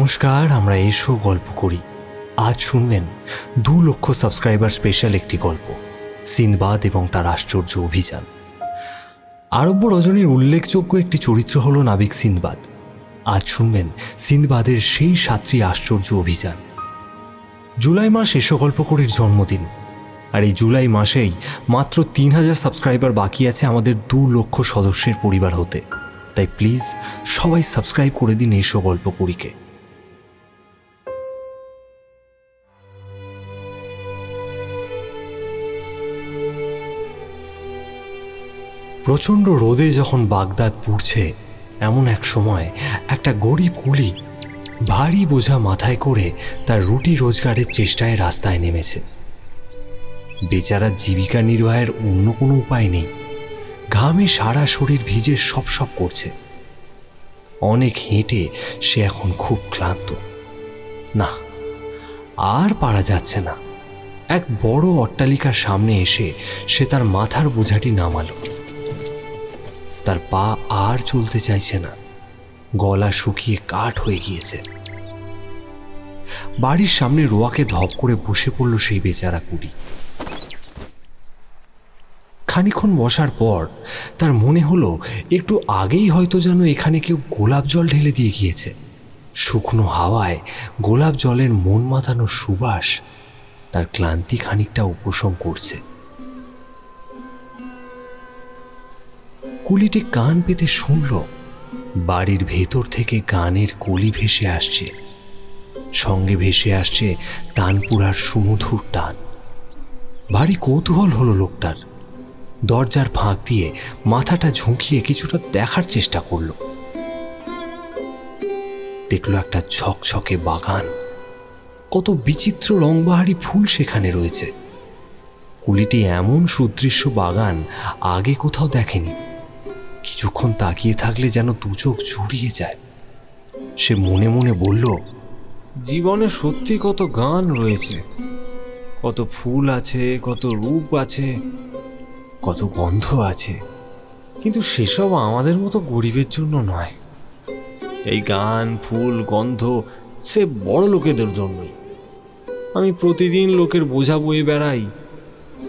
নমস্কার, আমরা এসো গল্প করি। আজ শুনবেন দু লক্ষ সাবস্ক্রাইবার স্পেশাল একটি গল্প, সিনবাদ এবং তার আশ্চর্য অভিযান। আরব্য রজনীর উল্লেখযোগ্য একটি চরিত্র হল নাবিক সিনবাদ। আজ শুনবেন সিনবাদের সেই সাতটি আশ্চর্য অভিযান। জুলাই মাস এসো গল্প করির জন্মদিন। আর এই জুলাই মাসেই মাত্র তিন হাজার সাবস্ক্রাইবার বাকি আছে আমাদের দু লক্ষ সদস্যের পরিবার হতে। তাই প্লিজ সবাই সাবস্ক্রাইব করে দিন এসো গল্প করিকে। প্রচণ্ড রোদে যখন বাগদাদ পুড়ছে, এমন এক সময় একটা গরিব কুলি ভারী বোঝা মাথায় করে তার রুটি রোজগারের চেষ্টায় রাস্তায় নেমেছে। বেচারা জীবিকা নির্বাহের অন্য কোনো উপায় নেই। ঘামে সারা শরীর ভিজে সব সব করছে। অনেক হেঁটে সে এখন খুব ক্লান্ত। না, আর পারা যাচ্ছে না। এক বড় অট্টালিকার সামনে এসে সে তার মাথার বোঝাটি নামালো। তার পা আর চলতে চাইছে না। গলা শুকিয়ে কাঠ হয়ে গিয়েছে। বাড়ির সামনে রোয়াকে ধপ করে বসে পড়ল সেই বেচারা কুড়ি। খানিক্ষণ বসার পর তার মনে হলো, একটু আগেই হয়তো যেন এখানে কেউ গোলাপ জল ঢেলে দিয়ে গিয়েছে। শুকনো হাওয়ায় গোলাপ জলের মন মাতানো সুবাস তার ক্লান্তি খানিকটা উপশম করছে। কুলিটি কান পেতে শুনল, বাড়ির ভেতর থেকে গানের কলি ভেসে আসছে। সঙ্গে ভেসে আসছে তানপুরার সুমধুর টান। ভারী কৌতূহল হলো লোকটার। দরজার ফাঁক দিয়ে মাথাটা ঝুঁকিয়ে কিছুটা দেখার চেষ্টা করল। দেখল একটা ঝকঝকে বাগান। কত বিচিত্র রংবাহারি ফুল সেখানে রয়েছে। কুলিটি এমন সুদৃশ্য বাগান আগে কোথাও দেখেনি। কিছুক্ষণ তাকিয়ে থাকলে যেন দু চোখ জুড়িয়ে যায়। সে মনে মনে বলল, জীবনে সত্যি কত গান রয়েছে। কত ফুল আছে, কত রূপ আছে, কত গন্ধ আছে। কিন্তু সেসব আমাদের মতো গরিবের জন্য নয়। এই গান, ফুল, গন্ধ, সে বড় লোকেদের জন্যই। আমি প্রতিদিন লোকের বোঝা বয়ে বেড়াই।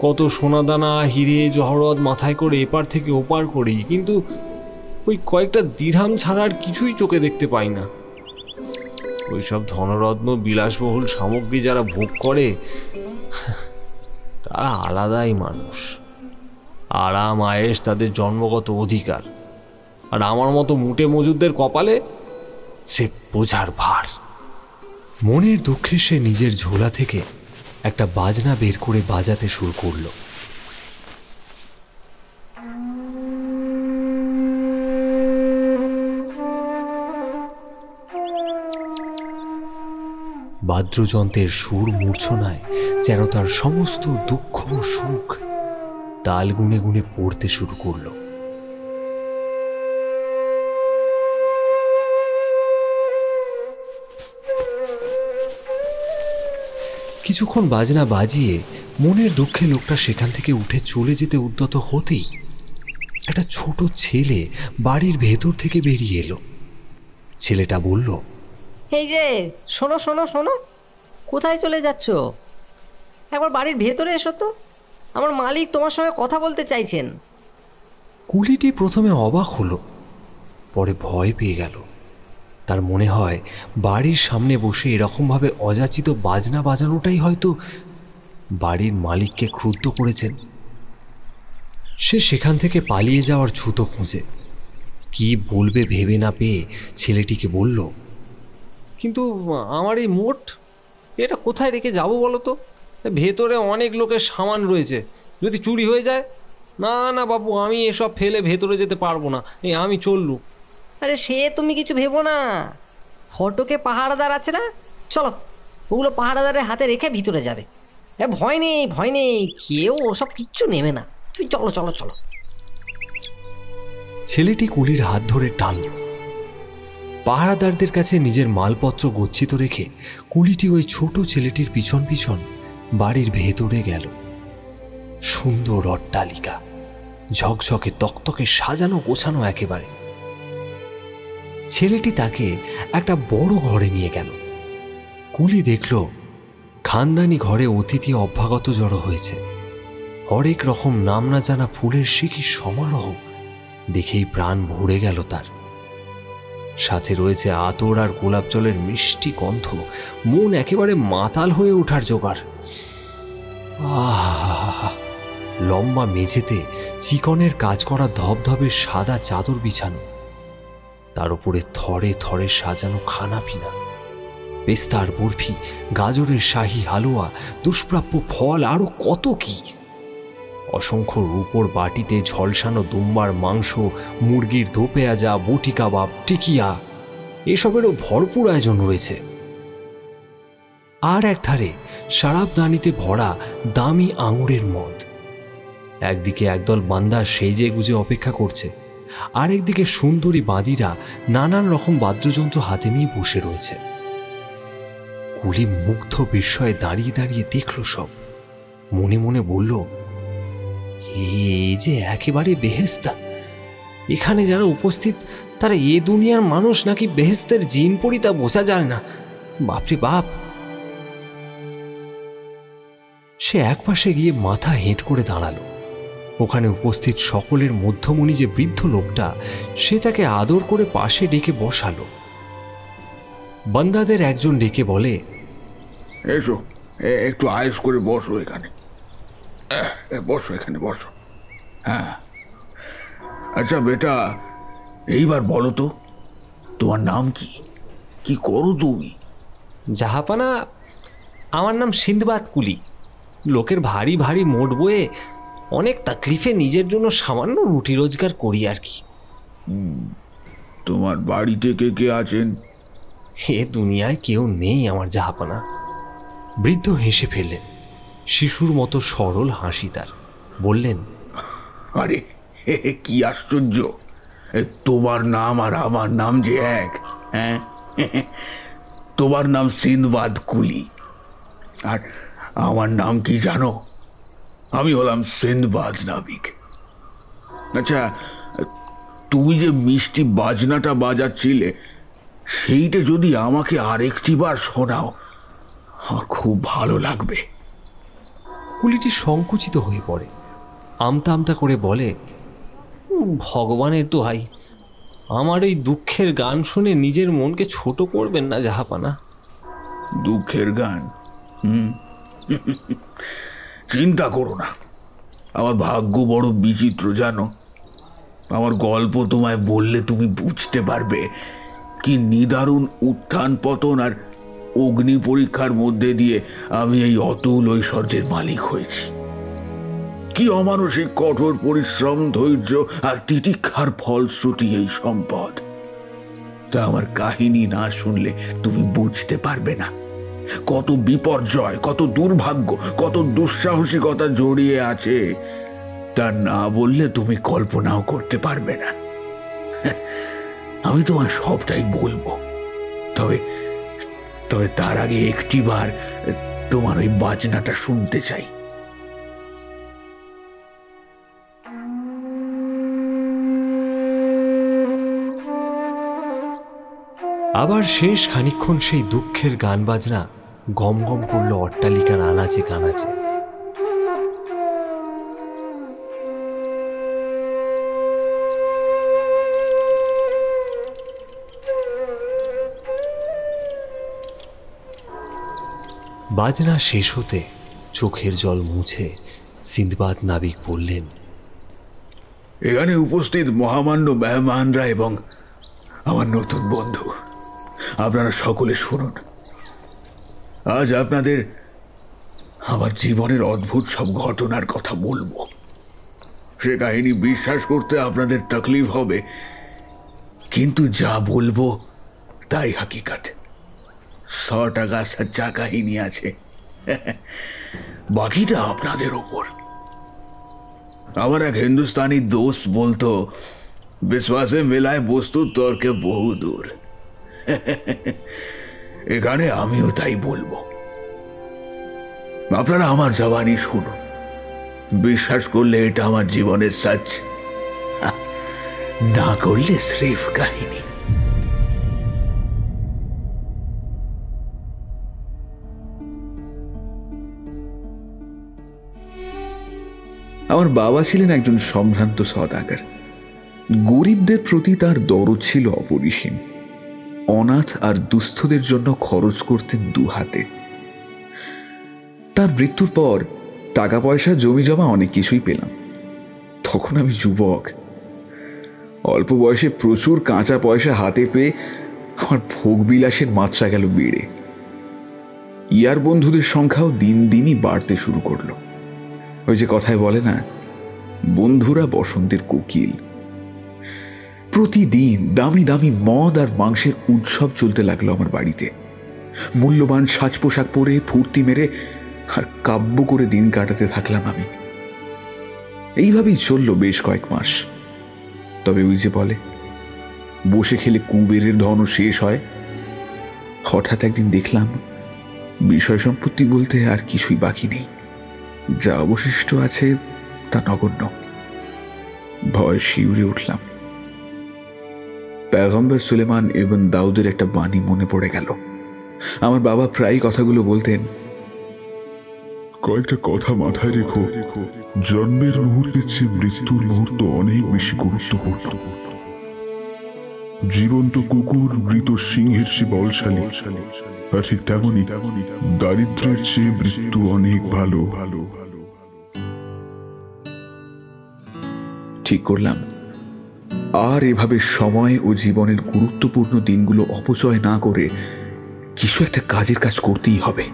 কত সোনাদানা, হিরে, জহরত মাথায় করে এপার থেকে ওপার করি, কিন্তু ওই কয়েকটা দিরহাম ছাড়া আর কিছুই চোখে দেখতে পাই না। ওইসব ধনরত্ন, বিলাসবহুল সামগ্রী যারা ভোগ করে, তারা আলাদাই মানুষ। আরাম আয়েস তাদের জন্মগত অধিকার। আর আমার মতো মুটে মজুরদের কপালে সে বোঝার ভার। মনের দুঃখে সে নিজের ঝোলা থেকে একটা বাজনা বের করে বাজাতে শুরু করল। বাদ্যযন্ত্রের সুর মূর্ছনায় যেন তার সমস্ত দুঃখ সুখ তাল গুনে গুনে পড়তে শুরু করল। কিছুক্ষণ বাজনা বাজিয়ে মনের দুঃখে লোকটা সেখান থেকে উঠে চলে যেতে উদ্যত হতেই একটা ছোট ছেলে বাড়ির ভেতর থেকে বেরিয়ে এলো। ছেলেটা বলল এই যে শোনো শোনো শোনো। কোথায় চলে যাচ্ছ? একবার বাড়ির ভেতরে এসো তো। আমার মালিক তোমার সঙ্গে কথা বলতে চাইছেন। কুলিটি প্রথমে অবাক হলো পরে ভয় পেয়ে গেল। তার মনে হয় বাড়ির সামনে বসে এরকমভাবে অযাচিত বাজনা বাজানোটাই হয়তো বাড়ির মালিককে ক্রুদ্ধ করেছেন। সে সেখান থেকে পালিয়ে যাওয়ার ছুতো খুঁজে। কি বলবে ভেবে না পেয়ে ছেলেটিকে বলল, কিন্তু আমার এই মোট, এটা কোথায় রেখে যাব বলো তো? ভেতরে অনেক লোকের সামান রয়েছে। যদি চুরি হয়ে যায়, না না বাবু আমি এসব ফেলে ভেতরে যেতে পারব না। এই আমি চললু আরে সে তুমি কিছু ভেবো না। ফটোকে পাহারাদার আছে না? চলো, ওগুলো পাহারাদারের হাতে রেখে ভিতরে যাবে। এ, ভয় নেই ভয় নেই, কেউ ওসব কিচ্ছু নেবে না। তুই চলো চলো চলো। ছেলেটি কুলির হাত ধরে টানল পাহারাদারদের কাছে নিজের মালপত্র গচ্ছিত রেখে কুলিটি ওই ছোট ছেলেটির পিছন পিছন বাড়ির ভেতরে গেল। সুন্দর অট্টালিকা, ঝকঝকে তকতকে সাজানো গোছানো একেবারে। ছেলেটি তাকে একটা বড় ঘরে নিয়ে গেল। কুলি দেখল, খানদানি ঘরে অতিথি অভ্যাগত জড়ো হয়েছে। হরেক রকম নাম না জানা ফুলের শিখির সমারোহ, দেখেই প্রাণ ভরে গেল তার। সাথে রয়েছে আতর আর গোলাপ জলের মিষ্টি গন্ধ, মন একেবারে মাতাল হয়ে ওঠার জোগাড়। আহা লম্বা মেঝেতে চিকনের কাজ করা ধবধবে সাদা চাদর বিছানো। তার উপরে থরে থরে সাজানো খানা পিনা পেস্তার বরফি, গাজরের শাহি হালুয়া, দুষ্প্রাপ্য ফল আরও কত কি? অসংখ্য রূপোর বাটিতে ঝলসানো দুম্বার মাংস, মুরগির দো পেঁয়াজা বটি কাবাব, টিকিয়া, এসবেরও ভরপুর আয়োজন রয়েছে। আর এক ধারে সারাবদানিতে ভরা দামি আঙুরের মদ। একদিকে একদল বান্দা সেজে গুজে অপেক্ষা করছে। আরেকদিকে সুন্দরী বাঁদিরা নানান রকম বাদ্যযন্ত্র হাতে নিয়ে বসে রয়েছে। কুলি মুগ্ধ বিস্ময়ে দাঁড়িয়ে দাঁড়িয়ে দেখল সব। মনে মনে বলল এই যে একেবারে বেহেস্তা এখানে যারা উপস্থিত, তারা এ দুনিয়ার মানুষ নাকি বেহেস্তের জিন পড়ি তা বোঝা যায় না। বাপরে বাপ! সে একপাশে গিয়ে মাথা হেঁট করে দাঁড়াল। ওখানে উপস্থিত সকলের মধ্যমণি যে বৃদ্ধ লোকটা সে তাকে আদর করে পাশে ডেকে বসালো। বান্দাদের একজন ডেকে বলে এসো একটু আয়েস করে বসো এখানে। বসো এখানে বসো। হ্যাঁ। আচ্ছা বেটা এইবার বলো তো তোমার নাম কি? কি করো তুমি? জাহাপানা আমার নাম সিন্ধবাদ কুলি। লোকের ভারী ভারী মোট বয়ে অনেক তাকলিফে নিজের জন্য সামান্য রুটি রোজগার করি আর কি। তোমার বাড়িতে কে কে আছেন? এ দুনিয়ায় কেউ নেই আমার জাহাপানা। বৃদ্ধ হেসে ফেললেন। শিশুর মতো সরল হাসি তার। বললেন আরে কি আশ্চর্য। এ, তোমার নাম আর আমার নাম যে এক হ্যাঁ? তোমার নাম সিনবাদ কুলি আর আমার নাম কি জানো? আমি হলাম সিনবাদ নাবিক আচ্ছা তুমি যে মিষ্টি বাজনাটা বাজাচ্ছিলে সেইটা যদি আমাকে আরেকটি বার শোনাও আমার খুব ভালো লাগবে। কুলিটি সংকুচিত হয়ে পড়ে। আমতা আমতা করে বলে ভগবানের তো দোহাই আমার এই দুঃখের গান শুনে নিজের মনকে ছোট করবেন না জাহাপানা? দুঃখের গান? হুম। চিন্তা করো না। আমার ভাগ্য বড় বিচিত্র, জানো? আমার গল্প তোমায় বললে তুমি বুঝতে পারবে কি নিদারুণ উত্থান পতন আর অগ্নি পরীক্ষার মধ্যে দিয়ে আমি এই অতুল ঐশ্বর্যের মালিক হয়েছি। কি অমানসিক কঠোর পরিশ্রম, ধৈর্য আর তিতিক্ষার ফলশ্রুতি এই সম্পদ, তা আমার কাহিনী না শুনলে তুমি বুঝতে পারবে না। কত বিপর্যয়, কত দুর্ভাগ্য, কত দুঃসাহসিকতা জড়িয়ে আছে। তা না বললে তুমি কল্পনাও করতে পারবে না। আমি তোমায় সবটাই বলব। তবে তবে তার আগে একটিবার তোমার ওই বাজনাটা শুনতে চাই। আবার শেষ খানিক্ষণ সেই দুঃখের গান বাজনা গম গম করল অট্টালিকার আনাচে কানাচে। বাজনা শেষ হতে চোখের জল মুছে সিন্দবাদ নাবিক বললেন, এখানে উপস্থিত মহামান্য মেহমানরা এবং আমার নতুন বন্ধু। আপনারা সকলে শুনুন। আজ আপনাদের আমার জীবনের অদ্ভুত সব ঘটনার কথা বলব। সে কাহিনী বিশ্বাস করতে আপনাদের তকলিফ হবে। কিন্তু যা বলব তাই হাকিকাত। শ টাকা সচ্চা কাহিনী আছে, বাকিটা আপনাদের ওপর। আমার এক হিন্দুস্তানি দোষ বলতো বিশ্বাসে মেলায় বস্তু তর্কে বহু দূর এখানে আমিও তাই বলব। আপনারা আমার জবানি শুনুন। বিশ্বাস করলে এটা আমার জীবনের সাচ না করলে স্রেফ কাহিনী। আমার বাবা ছিলেন একজন সম্ভ্রান্ত সদাগার গরিবদের প্রতি তার দরদ ছিল অপরিসীম। অনাথ আর দুস্থদের জন্য খরচ করতেন দু হাতে। তার মৃত্যুর পর টাকা পয়সা জমি জমা অনেক কিছুই পেলাম। তখন আমি যুবক। অল্প বয়সে প্রচুর কাঁচা পয়সা হাতে পেয়ে আমার ভোগবিলাসের মাত্রা গেল বেড়ে। ইয়ার বন্ধুদের সংখ্যাও দিন দিনই বাড়তে শুরু করল। ওই যে কথায় বলে না, বন্ধুরা বসন্তের কোকিল। প্রতিদিন দামি দামি মদ আর মাংসের উৎসব চলতে লাগল আমার বাড়িতে। মূল্যবান সাজ পোশাক পরে, ফুর্তি মেরে আর কাব্য করে দিন কাটাতে থাকলাম আমি। এইভাবেই চলল বেশ কয়েক মাস। তবে ওই যে বলে, বসে খেলে কুবেরের ধনও শেষ হয়। হঠাৎ একদিন দেখলাম, বিষয় সম্পত্তি বলতে আর কিছুই বাকি নেই। যা অবশিষ্ট আছে তা নগণ্য। ভয় শিউরে উঠলাম। পেগম্বর সুলেমান এবং দাউদের একটা বাণী মনে পড়ে গেল। আমার বাবা প্রায় কথাগুলো বলতেন কয়েকটা কথা মাথায় রেখো। জন্মের মুহূর্তের চেয়ে মৃত্যুর মুহূর্ত অনেক বেশি গুরুত্বপূর্ণ। জীবন্ত কুকুর মৃত সিংহের চেয়ে বলশালী। আর ঠিক তেমনই দারিদ্রের চেয়ে মৃত্যু অনেক ভালো ভালো ভালো। ঠিক করলাম। আর এভাবে সময় ও জীবনের গুরুত্বপূর্ণ দিনগুলো অপচয় না করে কিছু একটা কাজের কাজ করতেই হবে।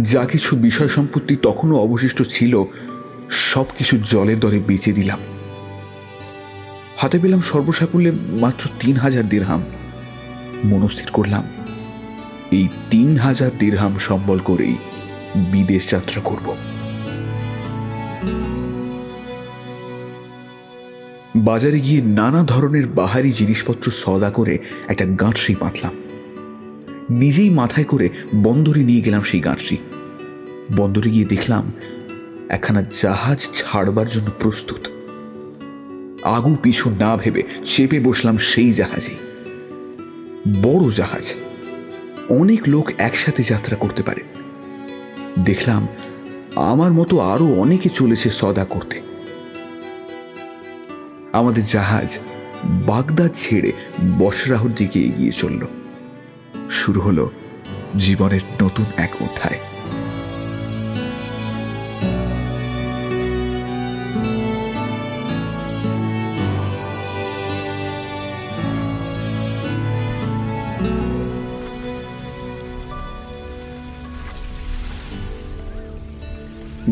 যা কিছু বিষয় সম্পত্তি তখনও অবশিষ্ট ছিল সব কিছু জলের দরে বেঁচে দিলাম। হাতে পেলাম সর্বসাকুল্যে মাত্র তিন হাজার দিরহাম। মনস্থির করলাম, এই তিন হাজার দিরহাম সম্বল করেই বিদেশ যাত্রা করব। বাজারে গিয়ে নানা ধরনের বাহারি জিনিসপত্র সদা করে একটা গাঁটরি পাতলাম। নিজেই মাথায় করে বন্দরে নিয়ে গেলাম সেই গাঁটরি। বন্দরে গিয়ে দেখলাম একখানা জাহাজ ছাড়বার জন্য প্রস্তুত। আগু পিছু না ভেবে চেপে বসলাম সেই জাহাজে। বড় জাহাজ। অনেক লোক একসাথে যাত্রা করতে পারে। দেখলাম আমার মতো আরও অনেকে চলেছে সদা করতে। আমাদের জাহাজ বাগদাদ ছেড়ে বসরাহর দিকে এগিয়ে চলল। শুরু হলো জীবনের নতুন এক অধ্যায়।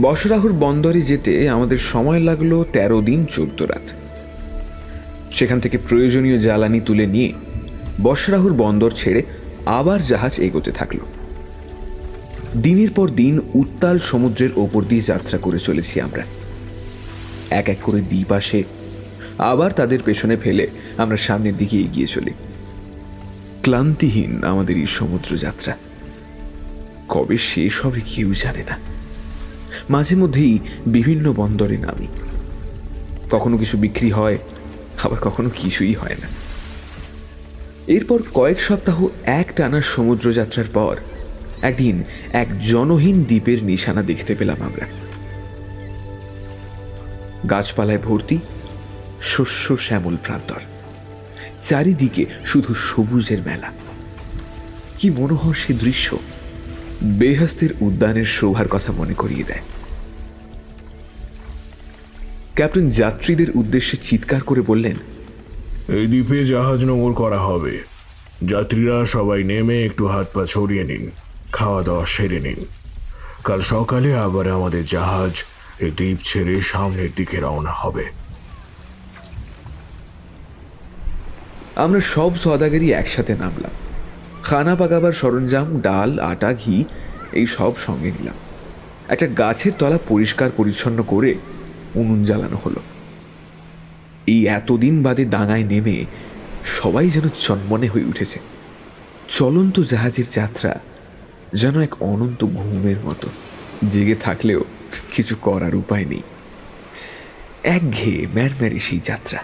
বসরাহুর বন্দরে যেতে আমাদের সময় লাগল তেরো দিন চোদ্দ রাত। সেখান থেকে প্রয়োজনীয় জ্বালানি তুলে নিয়ে বসরাহুর বন্দর ছেড়ে আবার জাহাজ এগোতে থাকল। দিনের পর দিন উত্তাল সমুদ্রের ওপর দিয়ে যাত্রা করে চলেছি আমরা। এক এক করে দ্বীপ আসে, আবার তাদের পেছনে ফেলে আমরা সামনের দিকে এগিয়ে চলি। ক্লান্তিহীন আমাদের এই সমুদ্র যাত্রা। কবে শেষ হবে কেউ জানে না। মাঝে মধ্যেই বিভিন্ন বন্দরে নামি। কখনো কিছু বিক্রি হয় আবার কখনো কিছুই হয় না। এরপর কয়েক সপ্তাহ এক টানা সমুদ্র যাত্রার পর একদিন এক জনহীন দ্বীপের নিশানা দেখতে পেলাম আমরা। গাছপালায় ভর্তি, শস্য শ্যামল প্রান্তর। চারিদিকে শুধু সবুজের মেলা। কি মনোহর সে দৃশ্য, বেহস্তের উদ্যানের শোভার কথা মনে করিয়ে দেয়। ক্যাপ্টেন যাত্রীদের উদ্দেশ্যে চিৎকার করে বললেন এই দ্বীপে জাহাজ নোঙর করা হবে। যাত্রীরা সবাই নেমে একটু হাত পা ছড়িয়ে নিন খাওয়া দাওয়া সেরে নিন। কাল সকালে আবার আমাদের জাহাজ এই দ্বীপ ছেড়ে সামনের দিকে রওনা হবে। আমরা সব সদাগারি একসাথে নামলাম। খানা পাকাবার সরঞ্জাম ডাল আটা ঘি এই সব সঙ্গে নিলাম। একটা গাছের তলা পরিষ্কার পরিচ্ছন্ন করে উনুন জ্বালানো হলো। এই এতদিন বাদে ডাঙায় নেমে সবাই যেন চন্মনে হয়ে উঠেছে। চলন্ত জাহাজের যাত্রা যেন এক অনন্ত ঘুমের মতো, জেগে থাকলেও কিছু করার উপায় নেই। একঘেয়ে ম্যারম্যারে সেই যাত্রা।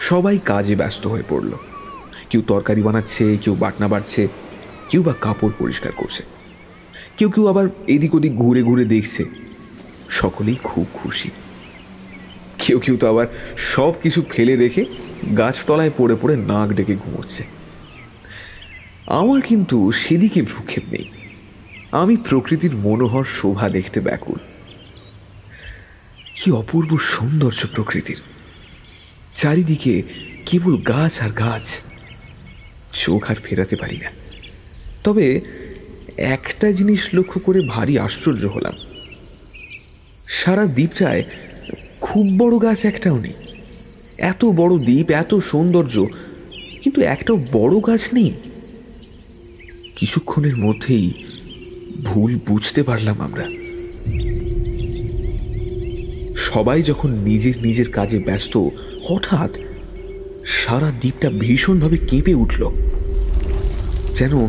সবাই কাজে ব্যস্ত হয়ে পড়ল। কেউ তরকারি বানাচ্ছে, কেউ বাটনা বাড়ছে কেউ বা কাপড় পরিষ্কার করছে। কেউ কেউ আবার এদিক ওদিক ঘুরে ঘুরে দেখছে। সকলেই খুব খুশি। কেউ কেউ তো আবার সব কিছু ফেলে রেখে গাছতলায় পড়ে পড়ে নাক ডেকে ঘুমোচ্ছে। আমার কিন্তু সেদিকে ভ্রুক্ষেপ নেই। আমি প্রকৃতির মনোহর শোভা দেখতে ব্যাকুল। কি অপূর্ব সৌন্দর্য প্রকৃতির। চারিদিকে কেবল গাছ আর গাছ। চোখ আর ফেরাতে পারি না। তবে একটা জিনিস লক্ষ্য করে ভারী আশ্চর্য হলাম। সারা দ্বীপটায় খুব বড় গাছ একটাও নেই। এত বড় দ্বীপ, এত সৌন্দর্য, কিন্তু একটাও বড় গাছ নেই। কিছুক্ষণের মধ্যেই ভুল বুঝতে পারলাম আমরা। সবাই যখন নিজের নিজের কাজে ব্যস্ত, হঠাৎ সারা দ্বীপটা ভীষণভাবে কেঁপে উঠল। যেন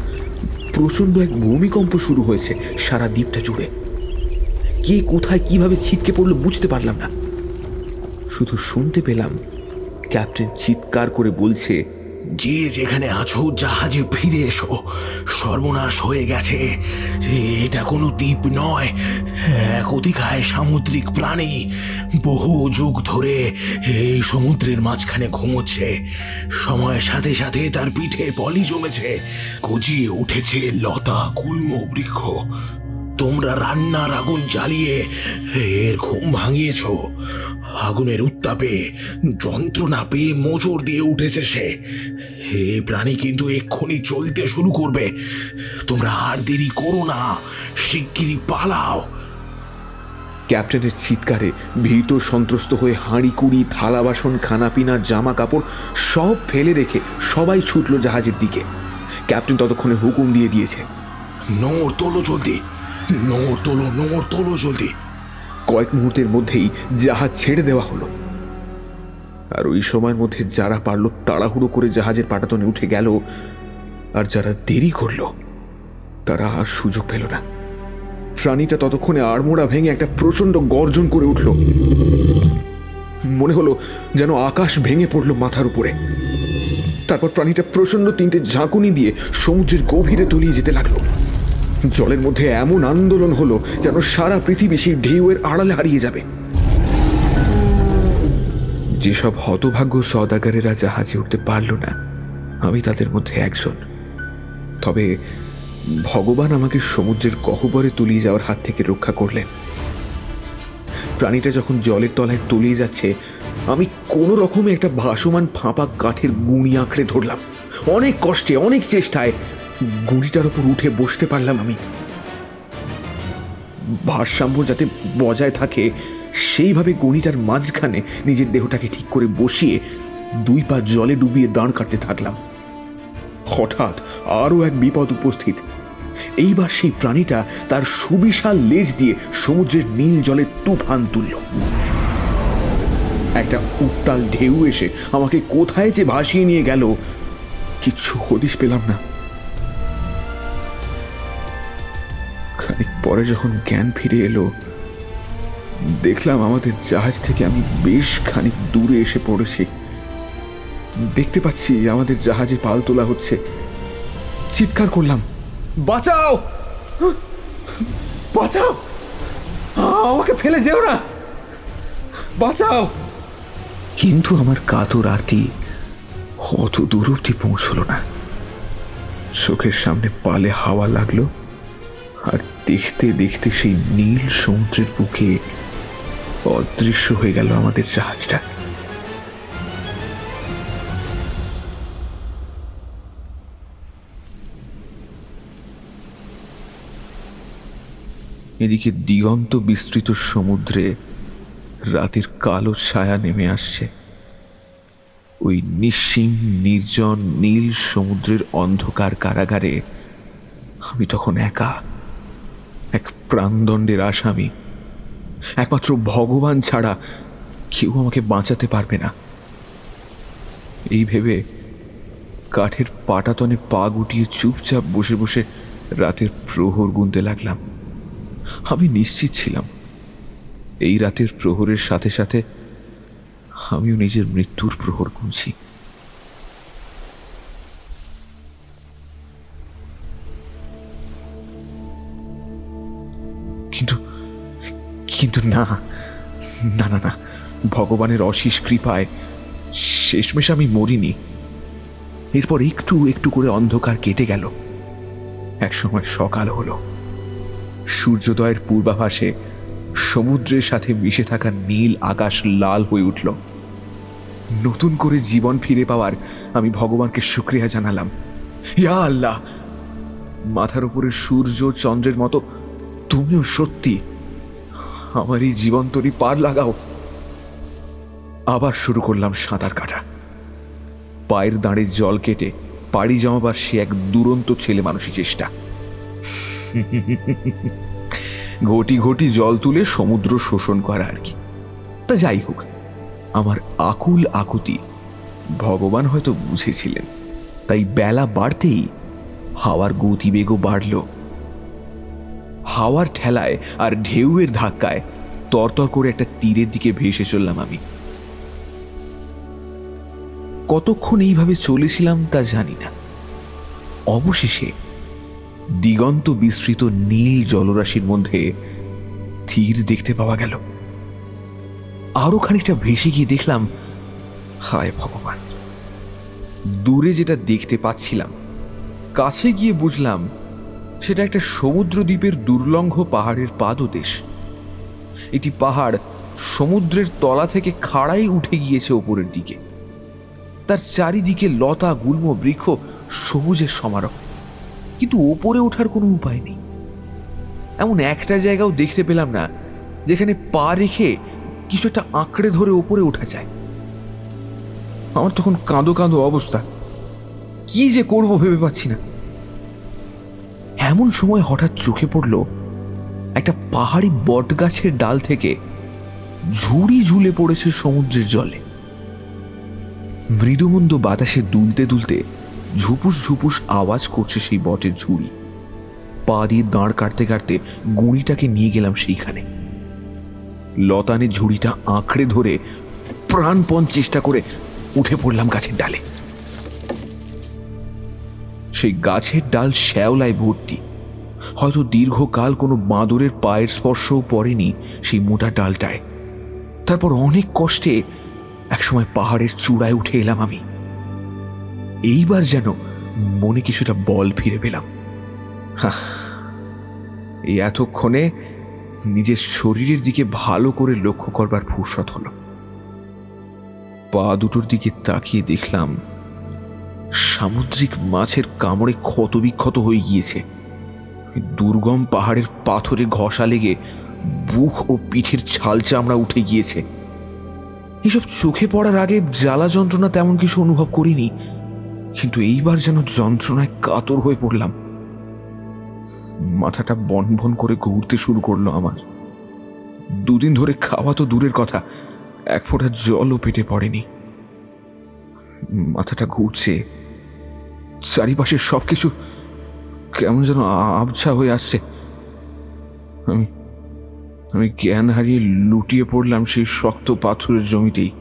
প্রচণ্ড এক ভূমিকম্প শুরু হয়েছে সারা দ্বীপটা জুড়ে। কে কোথায় কীভাবে ছিটকে পড়ল বুঝতে পারলাম না। শুধু শুনতে পেলাম ক্যাপ্টেন চিৎকার করে বলছে, যে যেখানে আছো, জাহাজে ফিরে এসো। সর্বনাশ হয়ে গেছে। এটা কোনো দ্বীপ নয়। এক অতিকায় সামুদ্রিক প্রাণী। বহু যুগ ধরে এই সমুদ্রের মাঝখানে ঘুমোচ্ছে। সময়ের সাথে সাথে তার পিঠে পলি জমেছে। গজিয়ে উঠেছে লতা গুল্ম বৃক্ষ। তোমরা রান্নার আগুন জ্বালিয়ে এর ঘুম ভাঙিয়েছ। আগুনের উত্তাপে যন্ত্রণা পেয়ে মোচড় দিয়ে উঠেছে সে। এই প্রাণী কিন্তু এক্ষুনি চলতে শুরু করবে। তোমরা আর দেরি করো না শিগগিরই পালাও। ক্যাপ্টেনের চিৎকারে ভীত সন্ত্রস্ত হয়ে হাঁড়ি কুড়ি থালা বাসন খানাপিনা জামা কাপড় সব ফেলে রেখে সবাই ছুটল জাহাজের দিকে। ক্যাপ্টেন ততক্ষণে হুকুম দিয়ে দিয়েছে। নোর তোলো জলদি। নোর তোলো নোর তোলো জলদি। কয়েক মুহূর্তের মধ্যেই জাহাজ ছেড়ে দেওয়া হলো। আর ওই সময়ের মধ্যে যারা পারল তাড়াহুড়ো করে জাহাজের পাটাতনে উঠে গেল, আর যারা দেরি করল, তারা আর সুযোগ পেল না। প্রাণীটা ততক্ষণে আড়মোড়া ভেঙে একটা প্রচণ্ড গর্জন করে উঠল। মনে হলো যেন আকাশ ভেঙে পড়ল মাথার উপরে। তারপর প্রাণীটা প্রচণ্ড তিনটে ঝাঁকুনি দিয়ে সমুদ্রের গভীরে তলিয়ে যেতে লাগল। জলের মধ্যে এমন আন্দোলন হলো যেন সারা পৃথিবী সেই ঢেউয়ের আড়ালে হারিয়ে যাবে। যেসব হতভাগ্য সদাগারেরা জাহাজে উঠতে পারল না, আমি তাদের মধ্যে একজন। তবে ভগবান আমাকে সমুদ্রের গহ্বরে তলিয়ে যাওয়ার হাত থেকে রক্ষা করলেন। প্রাণীটা যখন জলের তলায় তলিয়ে যাচ্ছে, আমি কোনো রকমে একটা ভাসমান ফাঁপা কাঠের গুঁড়ি আঁকড়ে ধরলাম। অনেক কষ্টে, অনেক চেষ্টায় গুঁড়িটার উপর উঠে বসতে পারলাম আমি। ভারসাম্য যাতে বজায় থাকে, সেইভাবে গণিটার মাঝখানে নিজের দেহটাকে ঠিক করে বসিয়ে দুই পা জলে ডুবিয়ে দাঁড় কাটতে থাকলাম। হঠাৎ আরও এক বিপদ উপস্থিত। এইবার সেই প্রাণীটা তার সুবিশাল লেজ দিয়ে সমুদ্রের নীল জলে তুফান তুলল। একটা উত্তাল ঢেউ এসে আমাকে কোথায় যে ভাসিয়ে নিয়ে গেল কিচ্ছু হদিশ পেলাম না। খানিক পরে যখন জ্ঞান ফিরে এলো, দেখলাম আমাদের জাহাজ থেকে আমি বেশ খানিক দূরে এসে পড়েছি। দেখতে পাচ্ছি আমাদের জাহাজে পাল তোলা হচ্ছে। চিৎকার করলাম, বাঁচাও! বাঁচাও! আমাকে ফেলে যেও না! বাঁচাও! কিন্তু আমার কাতর আরতি অত দূর অব্দি পৌঁছলো না। চোখের সামনে পালে হাওয়া লাগল। আর দেখতে দেখতে সেই নীল সমুদ্রের বুকে অদৃশ্য হয়ে গেল আমাদের জাহাজটা। এদিকে দিগন্ত বিস্তৃত সমুদ্রে রাতের কালো ছায়া নেমে আসছে। ওই নিঃসীম নির্জন, নীল সমুদ্রের অন্ধকার কারাগারে আমি তখন একা। এক প্রাণদণ্ডের আসামি। একমাত্র ভগবান ছাড়া কেউ আমাকে বাঁচাতে পারবে না। এই ভেবে কাঠের পাটাতনে পা গুটিয়ে চুপচাপ বসে বসে রাতের প্রহর গুনতে লাগলাম। আমি নিশ্চিত ছিলাম, এই রাতের প্রহরের সাথে সাথে আমিও নিজের মৃত্যুর প্রহর গুনছি। কিন্তু কিন্তু না না না না, ভগবানের অশেষ কৃপায় শেষমেশ আমি মরিনি। এরপর একটু একটু করে অন্ধকার কেটে গেল। একসময় সকাল হলো। সূর্যোদয়ের পূর্বাভাসে সমুদ্রের সাথে মিশে থাকা নীল আকাশ লাল হয়ে উঠল। নতুন করে জীবন ফিরে পাওয়ার আমি ভগবানকে শুক্রিয়া জানালাম। ইয়া আল্লাহ! মাথার উপরে সূর্য চন্দ্রের মতো তুমিও সত্যি আমার এই জীবন্তরী পার লাগাও। আবার শুরু করলাম সাঁতার কাটা। পায়ের দাঁড়ে জল কেটে পাড়ি জমাবার সে এক দুরন্ত ছেলে মানুষই চেষ্টা। ঘটি ঘটি জল তুলে সমুদ্র শোষণ করা আর কি। তা যাই হোক, আমার আকুল আকুতি ভগবান হয়তো বুঝেছিলেন, তাই বেলা বাড়তেই হাওয়ার গতিবেগও বাড়ল। হাওয়ার ঠেলায় আর ঢেউয়ের ধাক্কায় তরতর করে একটা তীরের দিকে ভেসে চললাম আমি। কতক্ষণ এইভাবে চলেছিলাম তা জানি না। অবশেষে দিগন্ত বিস্তৃত নীল জলরাশির মধ্যে তীর দেখতে পাওয়া গেল। আরও খানিকটা ভেসে গিয়ে দেখলাম, হায় ভগবান! দূরে যেটা দেখতে পাচ্ছিলাম, কাছে গিয়ে বুঝলাম সেটা একটা সমুদ্র দ্বীপের দুর্লঙ্ঘ পাহাড়ের পাদদেশ। এটি পাহাড় সমুদ্রের তলা থেকে খাড়াই উঠে গিয়েছে ওপরের দিকে। তার চারিদিকে লতা, গুল্ম, বৃক্ষ, সবুজের সমারোহ। কিন্তু ওপরে ওঠার কোনো উপায় নেই। এমন একটা জায়গাও দেখতে পেলাম না, যেখানে পা রেখে কিছু একটা আঁকড়ে ধরে ওপরে ওঠা যায়। আমার তখন কাঁদো কাঁদো অবস্থা। কি যে করব ভেবে পাচ্ছি না। এমন সময় হঠাৎ চোখে পড়ল একটা পাহাড়ি বট গাছের ডাল থেকে ঝুড়ি ঝুলে পড়েছে সমুদ্রের জলে। মৃদুমন্দ বাতাসে দুলতে দুলতে ঝুপুস ঝুপুস আওয়াজ করছে সেই বটের ঝুড়ি। পা দিয়ে দাঁড় কাটতে কাটতে গুঁড়িটাকে নিয়ে গেলাম সেইখানে। লতানের ঝুড়িটা আঁকড়ে ধরে প্রাণপণ চেষ্টা করে উঠে পড়লাম গাছের ডালে। সেই গাছের ডাল শ্যাওলায় ভর্তি। হয়তো দীর্ঘকাল কোনো বাঁদরের পায়ের স্পর্শও পড়েনি সেই মোটা ডালটায়। তারপর অনেক কষ্টে একসময় পাহাড়ের চূড়ায় উঠে এলাম আমি। এইবার যেন মনে কিছুটা বল ফিরে পেলাম। এই এতক্ষণে নিজের শরীরের দিকে ভালো করে লক্ষ্য করবার ফুরসত হলো। পা দুটোর দিকে তাকিয়ে দেখলাম সামুদ্রিক মাছের কামড়ে ক্ষতবিক্ষত হয়ে গিয়েছে। দুর্গম পাহাড়ের পাথরে ঘষা লেগে বুক ও পিঠের ছাল চামড়া উঠে গিয়েছে। এসব চোখে পড়ার আগে জ্বালা যন্ত্রণা তেমন কিছু অনুভব করিনি, কিন্তু এইবার যেন যন্ত্রণায় কাতর হয়ে পড়লাম। মাথাটা বন বন করে ঘুরতে শুরু করল আমার। দুদিন ধরে খাওয়া তো দূরের কথা, এক ফোঁটা জলও পেটে পড়েনি। মাথাটা ঘুরছে চারিপাশে সবকিছু কেমন যেন আবছা হয়ে আসছে। আমি আমি জ্ঞান হারিয়ে লুটিয়ে পড়লাম সেই শক্ত পাথরের জমিতেই।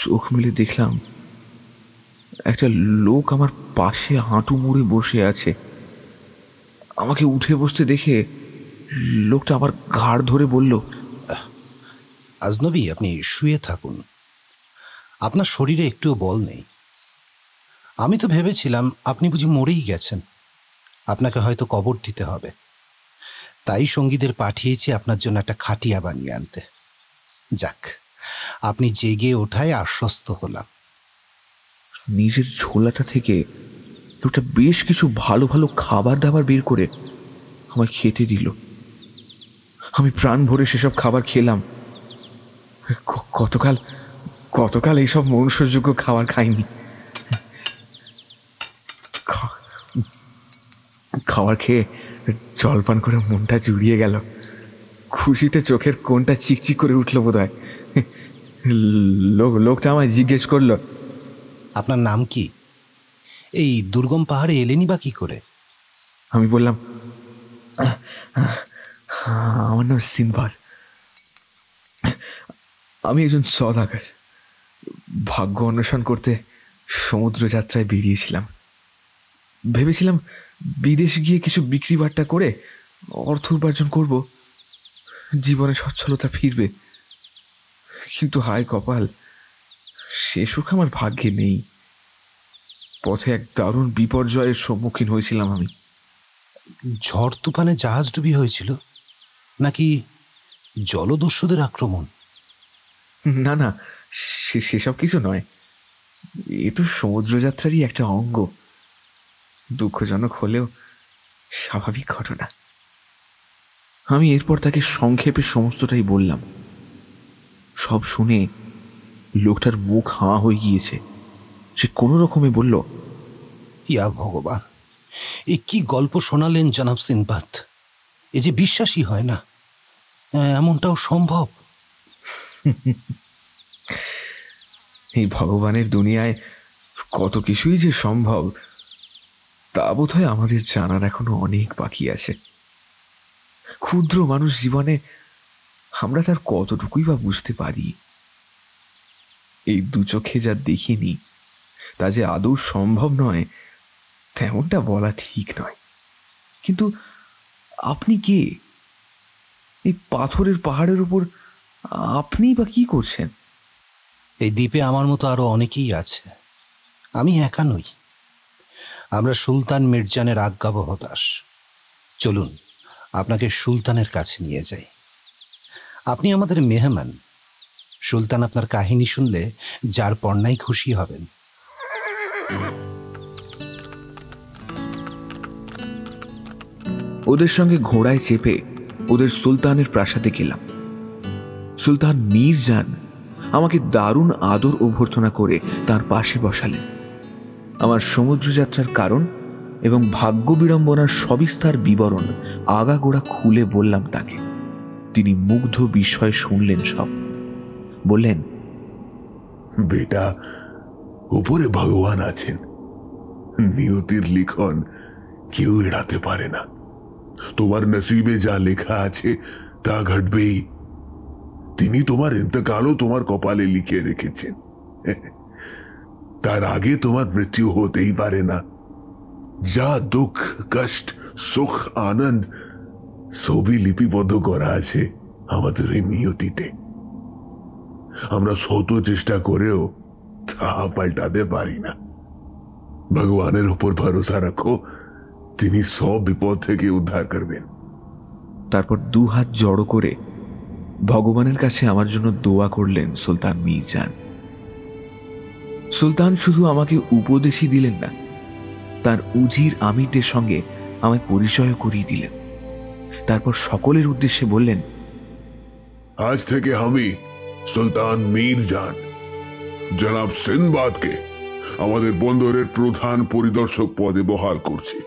চোখ মেলে দেখলাম, একটা লোক আমার পাশে হাঁটু মুড়ে বসে আছে। আমাকে উঠে বসতে দেখে লোকটা আমার ঘাড় ধরে বলল আজনবী আপনি শুয়ে থাকুন। আপনার শরীরে একটুও বল নেই। আমি তো ভেবেছিলাম আপনি বুঝি মরেই গেছেন। আপনাকে হয়তো কবর দিতে হবে। তাই সঙ্গীদের পাঠিয়েছি আপনার জন্য একটা খাটিয়া বানিয়ে আনতে। যাক আপনি জেগে ওঠায় আশ্বস্ত হলাম। নিজের ঝোলাটা থেকে লোকটা বেশ কিছু ভালো ভালো খাবার দাবার বের করে আমায় খেতে দিল। আমি প্রাণ ভরে সেসব খাবার খেলাম। ক- গতকাল গতকাল এইসব মনুষ্যযোগ্য খাবার খাইনি। খাবার খেয়ে জলপান করে মনটা জুড়িয়ে গেল। খুশিতে চোখের কোনটা চিকচিক করে উঠল বোধ হয় লোক লোকটা আমায় জিজ্ঞেস করল আপনার নাম কি? এই দুর্গম পাহাড়ে এলেনি বা কি করে? আমি বললাম আমার নাম সিনবাদ আমি একজন সদাগর ভাগ্য অন্বেষণ করতে সমুদ্র যাত্রায় বেরিয়েছিলাম। ভেবেছিলাম বিদেশ গিয়ে কিছু বিক্রি বাট্টা করে অর্থ উপার্জন করব। জীবনে সচ্ছলতা ফিরবে। কিন্তু হায় কপাল, সে সুখ আমার ভাগ্যে নেই। পথে এক দারুণ বিপর্যয়ের সম্মুখীন হয়েছিলাম আমি। ঝড় তুফানে জাহাজ ডুবি হয়েছিল। নাকি জলদস্যুদের আক্রমণ? না না সে সেসব কিছু নয়। এ তো সমুদ্রযাত্রারই একটা অঙ্গ। দুঃখজনক হলেও স্বাভাবিক ঘটনা। আমি এরপর তাকে সংক্ষেপে সমস্তটাই বললাম। সব শুনে লোকটার মুখ হাঁ হয়ে গিয়েছে। সে কোনো রকমে বলল ইয়া ভগবান এ কি গল্প শোনালেন জনাব সিনবাদ এ যে বিশ্বাসই হয় না এমনটাও সম্ভব? এই ভগবানের দুনিয়ায় কত কিছুই যে সম্ভব, তা বোধ হয় আমাদের জানার এখনও অনেক বাকি আছে। ক্ষুদ্র মানুষ জীবনে আমরা তার কতটুকুই বা বুঝতে পারি? এই দু চোখে যা দেখিনি, তা যে আদৌ সম্ভব নয়, তেমনটা বলা ঠিক নয়। কিন্তু আপনি কে? এই পাথরের পাহাড়ের উপর আপনি বা কি করছেন? এই দ্বীপে আমার মতো আরও অনেকেই আছে। আমি একা নই। আমরা সুলতান মির্জানের আজ্ঞাবহ দাস। চলুন, আপনাকে সুলতানের কাছে নিয়ে যাই। আপনি আমাদের মেহমান। সুলতান আপনার কাহিনী শুনলে যার পর্ণাই খুশি হবেন। ওদের সঙ্গে ঘোড়ায় চেপে ওদের সুলতানের প্রাসাদে গেলাম। সুলতান মীরজান আমাকে দারুণ আদর অভ্যর্থনা করে তার পাশে বসালেন। আমার সমুদ্রযাত্রার কারণ এবং ভাগ্য বিড়ম্বনার সবিস্তার বিবরণ আগাগোড়া খুলে বললাম তাকে। তিনি মুগ্ধ বিষয় শুনলেন সব। বললেন, বেটা, উপরে ভগবান আছেন। নিয়তির লিখন কেউ এড়াতে পারে না। তোমার নসিবে যা লেখা আছে তা ঘটবেই। তিনি তোমার ইন্তকালও তোমার কপালে লিখে রেখেছেন। তার আগে তোমার মৃত্যু হতেই পারে না। যা দুঃখ, কষ্ট, সুখ, আনন্দ, সবই লিপিবদ্ধ করা আছে আমাদের এই নিয়তিতে। আমরা শত চেষ্টা করেও তা পাল্টাতে পারি না। ভগবানের উপর ভরসা রাখো। তিনি সব বিপদ থেকে উদ্ধার করবেন। তারপর দু হাত জড়ো করে ভগবানের কাছে আমার জন্য দোয়া করলেন সুলতান মির্জান। সুলতান শুধু আমাকে উপদেশই দিলেন না তার উজির আমিরদের সঙ্গে আমায় পরিচয় করিয়ে দিলেন। তারপর সকলের উদ্দেশ্যে বললেন আজ থেকে আমি সুলতান মীর জান জনাব সিনবাদকে আমাদের বন্দরের প্রধান পরিদর্শক পদে বহাল করছি।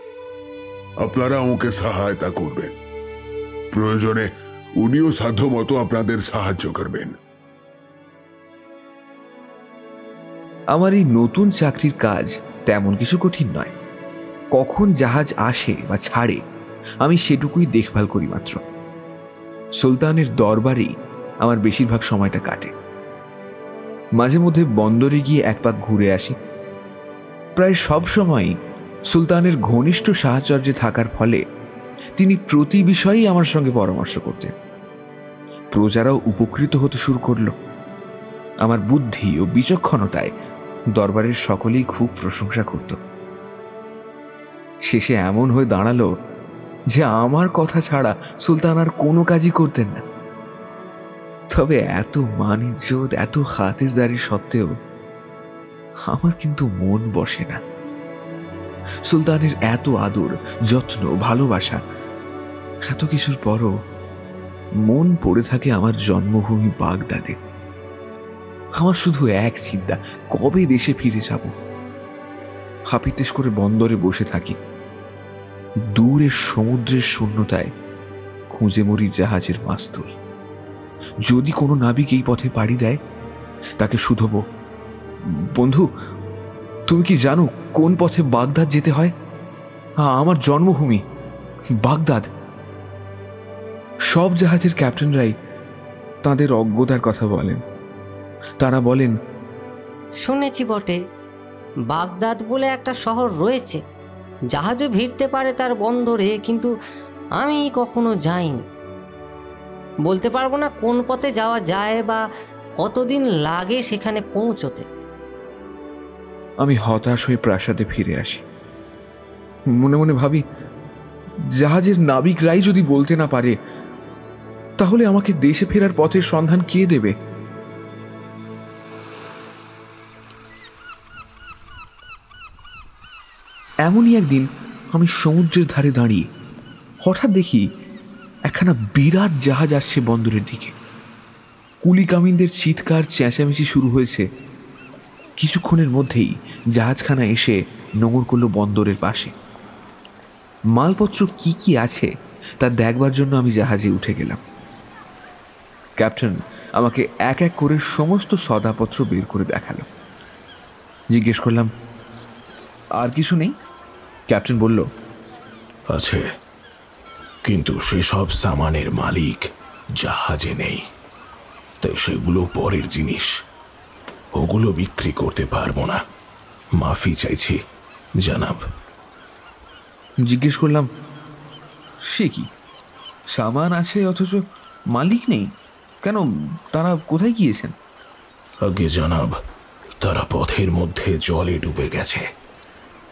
আপনারা ওকে সহায়তা করবেন। প্রয়োজনে উনিও সাধ্যমতো আপনাদের সাহায্য করবেন। আমার এই নতুন চাকরির কাজ তেমন কিছু কঠিন নয়। কখন জাহাজ আসে বা ছাড়ে, আমি সেটুকুই দেখভাল করি মাত্র। সুলতানের দরবারেই আমার বেশিরভাগ সময়টা কাটে। মাঝে মধ্যে বন্দরে গিয়ে এক পাক ঘুরে আসি। প্রায় সব সময়ই সুলতানের ঘনিষ্ঠ সাহচর্যে থাকার ফলে তিনি প্রতি বিষয়েই আমার সঙ্গে পরামর্শ করতেন। প্রজারাও উপকৃত হতে শুরু করল। আমার বুদ্ধি ও বিচক্ষণতায় দরবারের সকলেই খুব প্রশংসা করত। শেষে এমন হয়ে দাঁড়াল যে আমার কথা ছাড়া সুলতান আর কোনো কাজই করতেন না। তবে এত মানিজ্যত, এত হাতের দাড়ি সত্ত্বেও আমার কিন্তু মন বসে না। সুলতানের এত আদর, যত্ন, ভালোবাসা, এত কিছুর পরও মন পড়ে থাকে আমার জন্মভূমি বাগদাদে। আমার শুধু এক চিন্তা, কবে দেশে ফিরে যাব? হাপিতেশ করে বন্দরে বসে থাকি। দূরের সমুদ্রের শূন্যতায় খুঁজে মরি জাহাজের মাস্তুল। যদি কোনো নাবিক এই পথে পাড়ি দেয়, তাকে শুধব। বন্ধু তুমি কি জানো কোন পথে বাগদাদ যেতে হয়? আমার জন্মভূমি, বাগদাদ। সব জাহাজের ক্যাপ্টেনরাই তাদের অজ্ঞতার কথা বলেন। তারা বলেন, শুনেছি বটে, বাগদাদ বলে একটা শহর রয়েছে। জাহাজও ভিড়তে পারে তার বন্দরে, কিন্তু আমি কখনো যাইনি। বলতে পারব না কোন পথে যাওয়া যায় বা কতদিন লাগে সেখানে পৌঁছতে। আমি হতাশ হয়ে প্রাসাদে ফিরে আসি। মনে মনে ভাবি, জাহাজের নাবিকরাই যদি বলতে না পারে, তাহলে আমাকে দেশে ফেরার পথের সন্ধান কে দেবে? এমনই একদিন আমি সমুদ্রের ধারে দাঁড়িয়ে হঠাৎ দেখি একখানা বিরাট জাহাজ আসছে বন্দরের দিকে। কুলি কামিনদের চিৎকার, চেঁচামেচি শুরু হয়েছে। কিছুক্ষণের মধ্যেই জাহাজখানা এসে নোঙর করল বন্দরের পাশে। মালপত্র কি কি আছে তা দেখবার জন্য আমি জাহাজে উঠে গেলাম। ক্যাপ্টেন আমাকে এক এক করে সমস্ত সদাপত্র বের করে দেখাল। জিজ্ঞেস করলাম, আর কিছু নেই? ক্যাপ্টেন বলল, আছে। কিন্তু সেসব সামানের মালিক জাহাজে নেই। তাই সেগুলো পরের জিনিস। ওগুলো বিক্রি করতে পারব না। মাফি চাইছি জানাব। জিজ্ঞেস করলাম সে কি? সামান আছে অথচ মালিক নেই? কেন তারা কোথায় গিয়েছেন? আগে জানাব তারা পথের মধ্যে জলে ডুবে গেছে।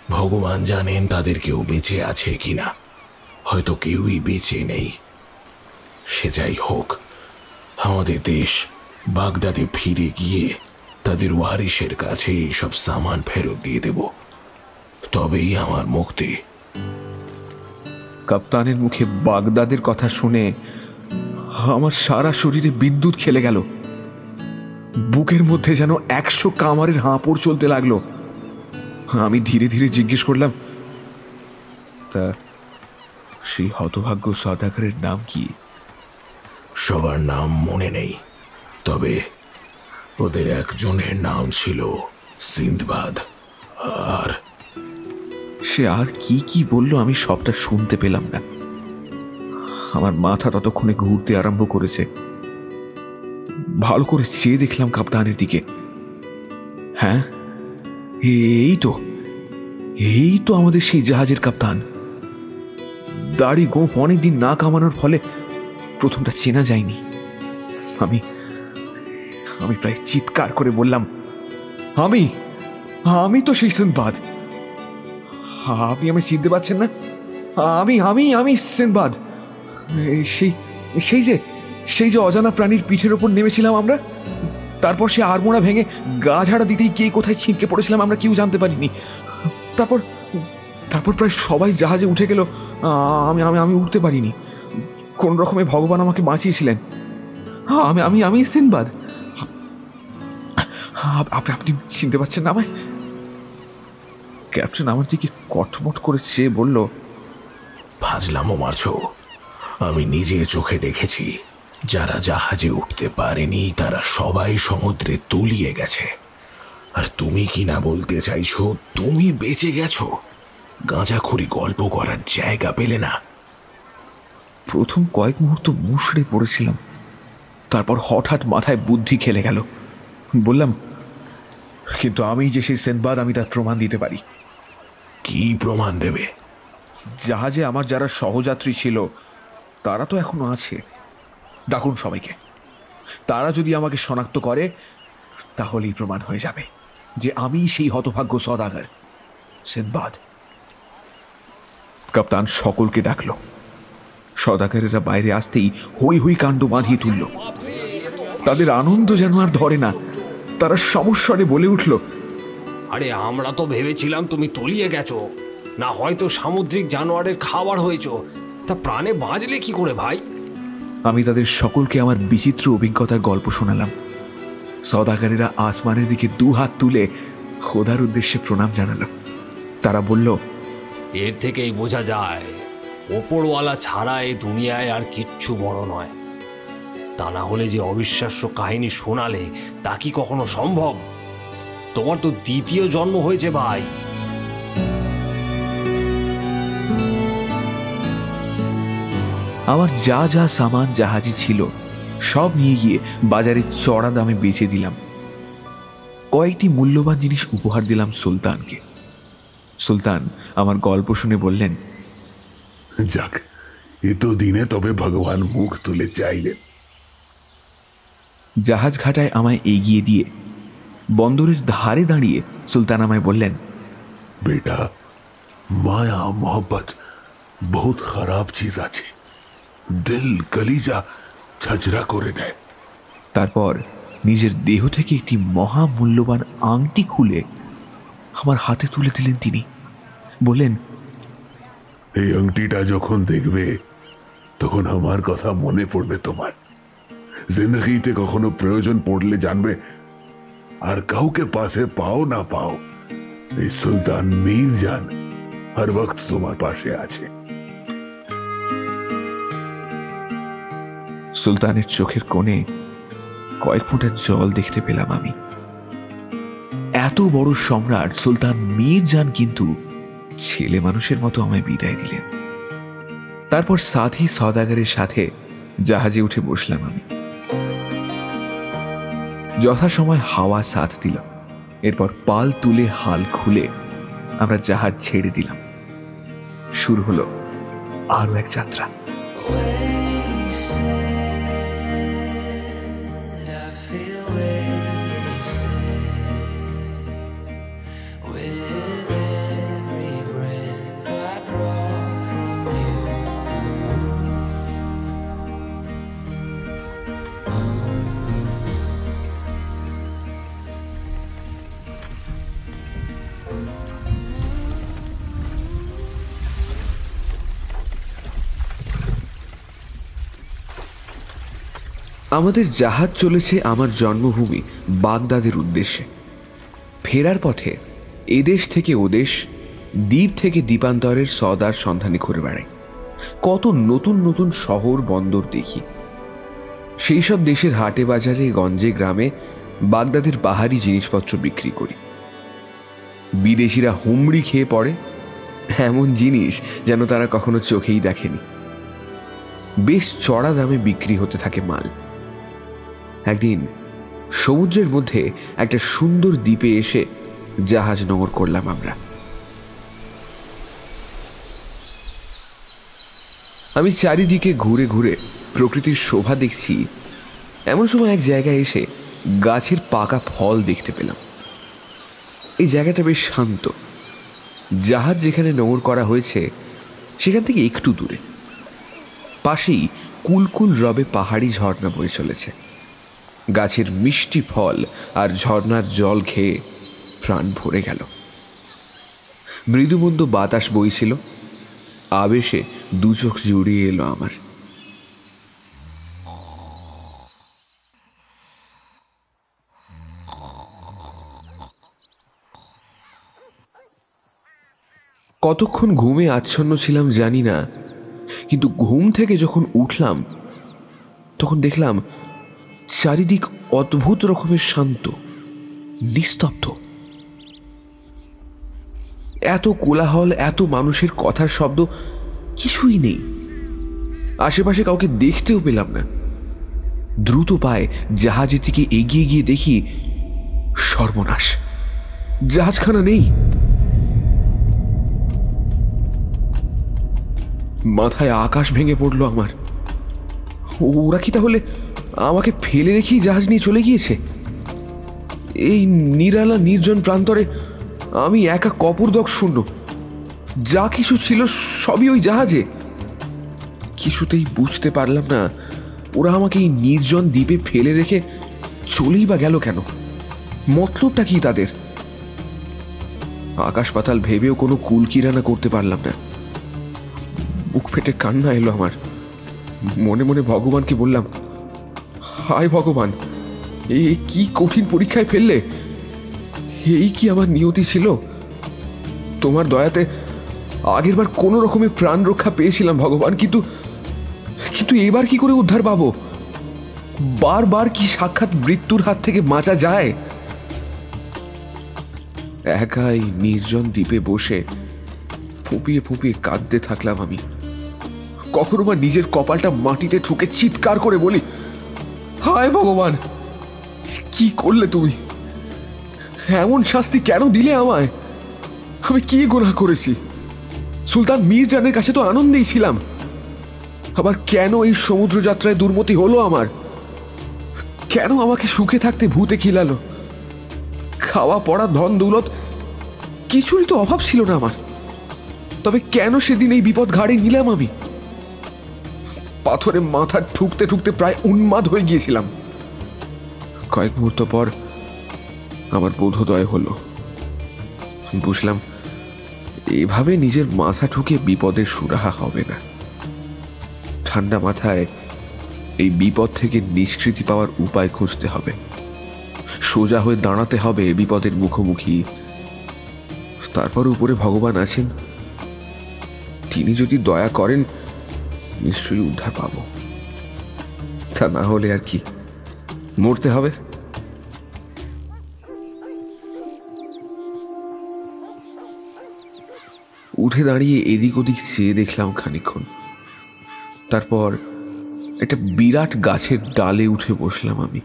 ভগবান জানেন তাদের কেউ বেঁচে আছে কিনা। হয়তো কেউই বেঁচে নেই। সে যাই হোক আমাদের দেশ বাগদাদে ফিরে গিয়ে তাদের ওয়ারিসের কাছে সব সামান ফেরত দিয়ে দেব। তবেই আমার মুক্তি। কাপ্তানের মুখে বাগদাদের কথা শুনে আমার সারা শরীরে বিদ্যুৎ খেলে গেল। বুকের মধ্যে যেন একশো কামারের হাঁপড় চলতে লাগল। আমি ধীরে ধীরে জিজ্ঞেস করলাম তা সেই হতভাগ্য সদাগরের নাম কি? সবার নাম মনে নেই তবে ওদের একজনের নাম ছিল সিন্দবাদ। আর সে আর কি কি বলল আমি সবটা শুনতে পেলাম না। আমার মাথা ততক্ষণে ঘুরতে আরম্ভ করেছে। ভালো করে চেয়ে দেখলাম কাপ্তানের দিকে। হ্যাঁ এই তো এই তো আমাদের সেই জাহাজের কাপ্তান। দাড়ি গোপ অনেকদিন না কামানোর ফলে প্রথমটা চেনা যায়নি। আমি আমি প্রায় চিৎকার করে বললাম, আমি আমি তো সেই সিনবাদ। আপনি আমি চিনতে পারছেন না? আমি আমি আমি সিনবাদ। সেই সেই যে সেই যে অজানা প্রাণীর পিঠের ওপর নেমেছিলাম আমরা, তারপর সে আরমোড়া ভেঙে গা ঝাড়া দিতেই কে কোথায় ছিটকে পড়েছিলাম আমরা কেউ জানতে পারিনি। তারপর তারপর প্রায় সবাই জাহাজে উঠে গেল, আমি আমি আমি উঠতে পারিনি। কোন রকমে ভগবান আমাকে বাঁচিয়েছিলেন। আমি আমি আমি সিনবাদ। আপনি আপনি চিনতে পারছেন না আমায়? ক্যাপ্টেন আমার দিকে কটমট করে চেয়ে বলল ফাজলামো মারছো। আমি নিজে চোখে দেখেছি যারা জাহাজে উঠতে পারেনি তারা সবাই সমুদ্রে তলিয়ে গেছে। আর তুমি কি না বলতে চাইছো তুমি বেঁচে গেছো। গাঁজাখুরি গল্প করার জায়গা পেলে না। প্রথম কয়েক মুহূর্ত মুশড়ে পড়েছিলাম তারপর হঠাৎ মাথায় বুদ্ধি খেলে গেল। বললাম। কিন্তু আমি যে সেই সেনবাদ আমি তার প্রমাণ দিতে পারি। কি প্রমাণ দেবে? জাহাজে আমার যারা সহযাত্রী ছিল তারা তো এখনও আছে। ডাকুন সবাইকে। তারা যদি আমাকে শনাক্ত করে তাহলেই প্রমাণ হয়ে যাবে যে আমি সেই হতভাগ্য সদাগর সিনবাদ। কাপ্তান সকলকে ডাকলো। সদাগরেরা বাইরে আসতেই হই হই কাণ্ড বাঁধিয়ে তুলল। তাদের আনন্দ যেন আর ধরে না তারা সমস্বরে বলে উঠল আরে আমরা তো ভেবেছিলাম তুমি তলিয়ে গেছো। না হয়তো সামুদ্রিক জানোয়ারের খাবার হয়েছ। তা প্রাণে বাঁচলে কি করে ভাই? আমি তাদের সকলকে আমার বিচিত্র অভিজ্ঞতার গল্প শোনালাম। সদাগারেরা আসমানের দিকে দু হাত তুলে খোদার উদ্দেশ্যে প্রণাম জানালো তারা বলল এর থেকেই বোঝা যায় ওপরওয়ালা ছাড়া এই দুনিয়ায় আর কিচ্ছু বড় নয়। তা না হলে যে অবিশ্বাস্য কাহিনী শোনালে তা কি কখনো সম্ভব? তোমার তো দ্বিতীয় জন্ম হয়েছে ভাই। আমার যা যা সামান জাহাজি ছিল সব নিয়ে গিয়ে বাজারে চড়া দামে বেচে দিলাম। কয়েকটি মূল্যবান জিনিস উপহার দিলাম সুলতানকে। সুলতান আমার গল্প শুনে বললেন যাক এ তো দিনে তবে ভগবান মুখ তুলে চাইলেন। জাহাজ ঘাটায় আমায় এগিয়ে দিয়ে বন্দরের ধারে দাঁড়িয়ে সুলতান আমায় বললেন বেটা মায়া মোহব্বত বহুত খারাপ চিজ আছে। দিল কলিজা ঝাঁঝরা করে দেয়। তারপর নিজের দেহ থেকে একটি মহামূল্যবান আংটি খুলে আমার হাতে তুলে দিলেন তিনি। বললেন এই আংটিটা যখন দেখবে তখন আমার কথা মনে পড়বে তোমার। জিন্দগিতে কখনো প্রয়োজন পড়লে জানবে। আর কাউকে পাশে পাও না পাও। এই সুলতান মীর জান হর ওক্ত তোমার পাশে আছে। সুলতানের চোখের কোণে কয়েক ফুটের জল দেখতে পেলাম আমি। এত বড় সম্রাট সুলতান মীর যান কিন্তু ছেলে মানুষের মতো আমায় বিদায় দিলেন। তারপর সাথী সদাগারের সাথে জাহাজে উঠে বসলাম আমি। যথাসময় হাওয়া সাথ দিল এরপর পাল তুলে হাল খুলে আমরা জাহাজ ছেড়ে দিলাম। শুরু হলো আরও এক যাত্রা। আমাদের জাহাজ চলেছে আমার জন্মভূমি, বাগদাদের উদ্দেশ্যে। ফেরার পথে এদেশ থেকে ওদেশ, দ্বীপ থেকে দ্বীপান্তরের সদার সন্ধানে ঘুরে বেড়াই। কত নতুন নতুন শহর বন্দর দেখি। সেই সব দেশের হাটে বাজারে, গঞ্জে গ্রামে বাগদাদের বাহারি জিনিসপত্র বিক্রি করি। বিদেশিরা হুমড়ি খেয়ে পড়ে। এমন জিনিস যেন তারা কখনো চোখেই দেখেনি। বেশ চড়া দামে বিক্রি হতে থাকে মাল। একদিন সমুদ্রের মধ্যে একটা সুন্দর দ্বীপে এসে জাহাজ নোঙর করলাম আমরা। আমি চারিদিকে ঘুরে ঘুরে প্রকৃতির শোভা দেখছি। এমন সময় এক জায়গায় এসে গাছের পাকা ফল দেখতে পেলাম। এই জায়গাটা বেশ শান্ত। জাহাজ যেখানে নোঙর করা হয়েছে, সেখান থেকে একটু দূরে। পাশেই কুলকুল রবে পাহাড়ি ঝর্ণা বয়ে চলেছে। গাছের মিষ্টি ফল আর ঝর্ণার জল খেয়ে প্রাণ ভরে গেল। মৃদুমন্দ বাতাস বইছিল। আবেশে দু চোখ জুড়িয়ে এলো আমার। কতক্ষণ ঘুমে আচ্ছন্ন ছিলাম জানি না, কিন্তু ঘুম থেকে যখন উঠলাম, তখন দেখলাম চারিদিক অদ্ভুত রকমের শান্ত, নিস্তব্ধ। এত কোলাহল, এত মানুষের কথার শব্দ, কিছুই নেই। আশেপাশে কাউকে দেখতেও পেলাম না। দ্রুত পায়ে জাহাজের দিকে এগিয়ে গিয়ে দেখি সর্বনাশ। জাহাজখানা নেই। মাথায় আকাশ ভেঙে পড়ল আমার। ওরা কি তাহলে আমাকে ফেলে রেখেই জাহাজ নিয়ে চলে গিয়েছে। এই নিরালা নির্জন প্রান্তরে আমি একা কপরদক শূন্য। যা কিছু ছিল সবই ওই জাহাজে। কিছুতেই বুঝতে পারলাম না, ওরা আমাকে এই নির্জন দ্বীপে ফেলে রেখে চলেই বা গেল কেন? মতলবটা কি তাদের? আকাশ পাতাল ভেবেও কোনো কুল কিরানা করতে পারলাম না। বুক ফেটে কান্না এলো আমার। মনে মনে ভগবানকে বললাম হায় ভগবান এই কি কঠিন পরীক্ষায় ফেললে? এই কি আমার নিয়তি ছিল? তোমার দয়াতে আগেরবার কোনো রকমের প্রাণ রক্ষা পেয়েছিলাম ভগবান, কিন্তু কিন্তু এবার কি করে উদ্ধার পাবো? বারবার কি সাক্ষাৎ মৃত্যুর হাত থেকে বাঁচা যায়? একাই নির্জন দ্বীপে বসে ফুপিয়ে ফুপিয়ে কাঁদতে থাকলাম আমি। কখনো বা নিজের কপালটা মাটিতে ঠুকে চিৎকার করে বলি হায় ভগবান, কি করলে তুমি এমন শাস্তি কেন দিলে আমায়? আমি কি গুনাহ করেছি? সুলতান মীরজানের কাছে তো আনন্দেই ছিলাম। আবার কেন এই সমুদ্র যাত্রায় দুর্মতি হলো আমার? কেন আমাকে সুখে থাকতে ভূতে খিলালো? খাওয়া পড়া ধন দৌলত, কিছুরই তো অভাব ছিল না আমার। তবে কেন সেদিন এই বিপদ ঘাড়ে নিলাম আমি? পাথরে মাথা ঠুকতে ঠুকতে প্রায় উন্মাদ হয়ে গিয়েছিলাম। কয়েক মুহূর্ত পর আমার বোধোদয় হলো। বুঝলাম, এভাবে নিজের মাথা ঠুকে বিপদের সুরাহা হবে না। ঠান্ডা মাথায় এই বিপদ থেকে নিষ্কৃতি পাওয়ার উপায় খুঁজতে হবে। সোজা হয়ে দাঁড়াতে হবে বিপদের মুখোমুখি। তারপর উপরে ভগবান আছেন। তিনি যদি দয়া করেন নিশ্চয়ই উদ্ধার পাব। তা না হলে আর কি? মরতে হবে? উঠে দাঁড়িয়ে এদিক ওদিক চেয়ে দেখলাম খানিক্ষণ তারপর একটা বিরাট গাছের ডালে উঠে বসলাম আমি।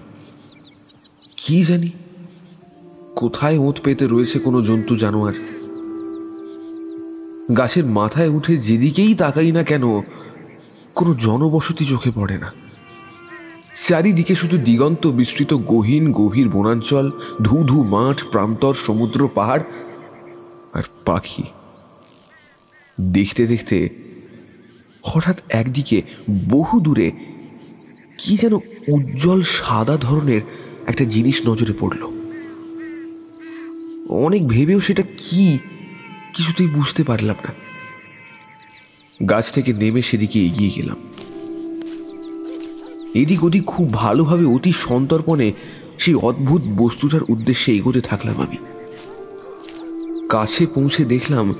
কি জানি? কোথায় ওঁত পেতে রয়েছে কোনো জন্তু জানোয়ার? গাছের মাথায় উঠে যেদিকেই তাকাই না কেন কোনো জনবসতি চোখে পড়ে না। চারিদিকে শুধু দিগন্ত বিস্তৃত গহীন, গভীর বনাঞ্চল ধু ধু মাঠ, প্রান্তর, সমুদ্র, পাহাড় আর পাখি। দেখতে দেখতে হঠাৎ একদিকে বহু দূরে কি যেন উজ্জ্বল সাদা ধরনের একটা জিনিস নজরে পড়ল। অনেক ভেবেও সেটা কি, কিছুতেই বুঝতে পারলাম না। গাছ থেকে নেমে সেদিকে এগিয়ে গেলাম। এদিক ওদিক খুব ভালোভাবে অতি সন্তর্পণে সেই অদ্ভুত বস্তুটার উদ্দেশ্যে এগোতে থাকলাম আমি। কাছে পৌঁছে দেখলাম,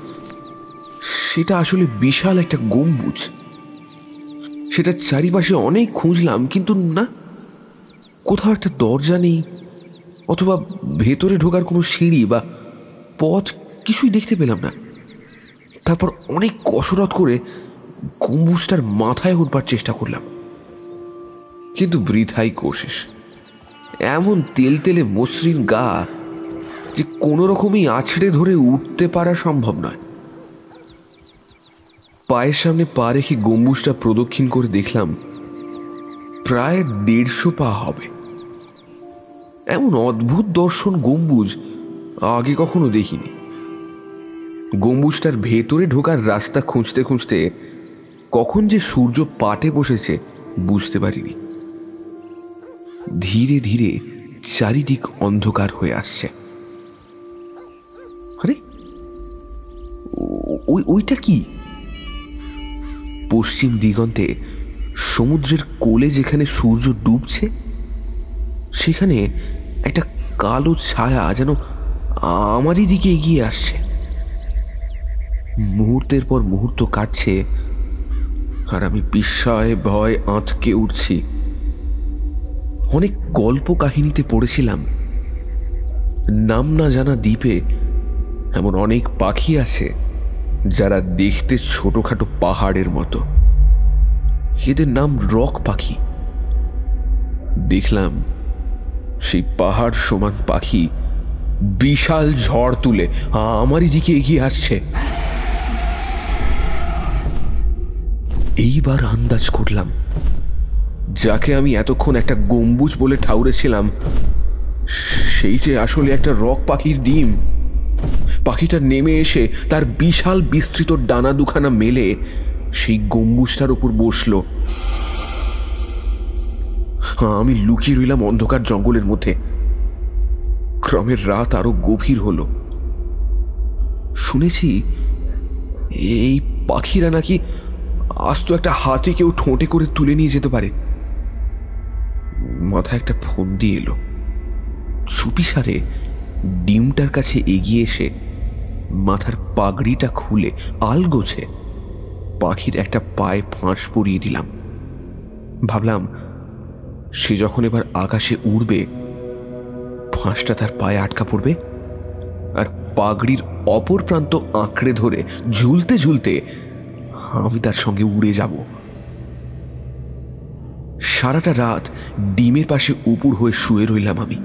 সেটা আসলে বিশাল একটা গম্বুজ। সেটা চারিপাশে অনেক খুঁজলাম, কিন্তু না, কোথাও একটা দরজা নেই, অথবা ভেতরে ঢোকার কোনো সিঁড়ি বা পথ কিছুই দেখতে পেলাম না। তারপর অনেক কসরত করে গম্বুজটার মাথায় উঠবার চেষ্টা করলাম। কিন্তু বৃথাই কোশিস এমন তেল তেলে মসৃণ গা যে কোনো রকমই আছড়ে ধরে উঠতে পারা সম্ভব নয়। পায়ের সামনে পা রেখে গম্বুজটা প্রদক্ষিণ করে দেখলাম, প্রায় দেড়শো পা হবে। এমন অদ্ভুত দর্শন গম্বুজ আগে কখনো দেখিনি। গম্বুজটার ভেতরে ঢোকার রাস্তা খুঁজতে খুঁজতে কখন যে সূর্য পাটে বসেছে বুঝতে পারিনি। ধীরে ধীরে চারিদিক অন্ধকার হয়ে আসছে। আরে, ওই, ওইটা কি? পশ্চিম দিগন্তে সমুদ্রের কোলে যেখানে সূর্য ডুবছে, সেখানে একটা কালো ছায়া যেন আমারই দিকে এগিয়ে আসছে। মুহূর্তের পর মুহূর্ত কাটছে আর আমি বিস্ময়ে ভয় আঁতকে উঠছি। অনেক গল্প কাহিনীতে পড়েছিলাম। নাম না জানা দ্বীপে এমন অনেক পাখি আছে যারা দেখতে ছোটখাটো পাহাড়ের মতো। এদের নাম রক পাখি। দেখলাম সেই পাহাড় সমান পাখি বিশাল ঝড় তুলে আমারই দিকে এগিয়ে আসছে। এইবার আন্দাজ করলাম। যাকে আমি এতক্ষণ একটা গম্বুজ বলে ঠাউরেছিলাম, সেইটে আসলে একটা রক পাখির ডিম। পাখিটা নেমে এসে তার বিশাল বিস্তৃত ডানা দুখানা মেলে, সেই গম্বুজটার উপর বসল। আমি লুকিয়ে রইলাম অন্ধকার জঙ্গলের মধ্যে। ক্রমের রাত আরও গভীর হল। শুনেছি, এই পাখিরা নাকি আস্ত একটা হাতে কেউ ঠোঁটে করে তুলে নিয়ে যেতে পারে। মাথায় একটা ফন্দি এলো। চুপিসারে ডিমটার কাছে এগিয়ে এসে মাথার পাগড়িটা খুলে আলগোছে পাখির একটা পায়ে ফাঁস পরিয়ে দিলাম। ভাবলাম, সে যখন এবার আকাশে উড়বে, ফাঁসটা তার পায়ে আটকা পড়বে আর পাগড়ির অপর প্রান্ত আঁকড়ে ধরে ঝুলতে ঝুলতে আমি তার সঙ্গে উড়ে যাব। সারাটা রাত ডিমের পাশে উপুর হয়ে শুয়ে রইলাম আমি।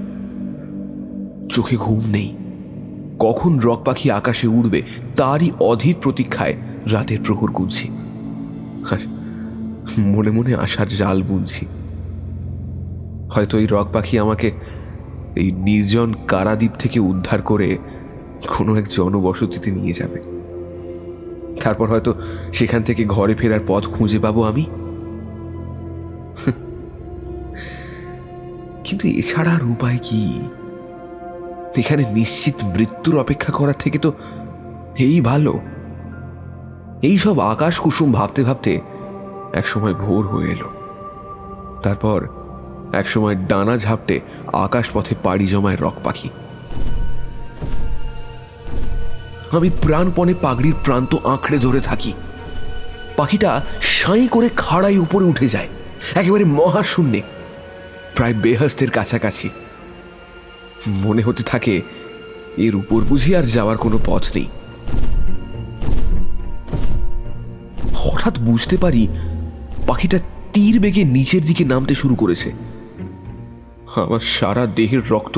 চোখে ঘুম নেই। কখন রক পাখি আকাশে উড়বে তারই অধীর প্রতীক্ষায় রাতের প্রহর গুনছি। আর মনে মনে আসার জাল বুনছি। হয়তো এই রক পাখি আমাকে এই নির্জন কারাদ্বীপ থেকে উদ্ধার করে কোনো এক জনবসতিতে নিয়ে যাবে। তারপর হয়তো সেখান থেকে ঘরে ফেরার পথ খুঁজে পাবো আমি? কিন্তু এছাড়া আর উপায় কি? এখানে নিশ্চিত মৃত্যুর অপেক্ষা করার থেকে তো এই ভালো। এই সব আকাশ কুসুম ভাবতে ভাবতে একসময় ভোর হয়ে এলো। তারপর একসময় ডানা ঝাপটে আকাশ পথে পাড়ি জমায় রক পাখি। আমি প্রাণপণে পাগড়ির প্রান্ত আঁকড়ে ধরে থাকি। পাখিটা সাঁই করে খাড়াই উপরে উঠে যায়, একেবারে মহাশূন্যে, প্রায় বেহস্তের কাছাকাছি। মনে হতে থাকে, এর উপর বুঝি আর যাওয়ার কোনো পথ নেই। হঠাৎ বুঝতে পারি, পাখিটা তীর বেগে নিচের দিকে নামতে শুরু করেছে। আমার সারা দেহের রক্ত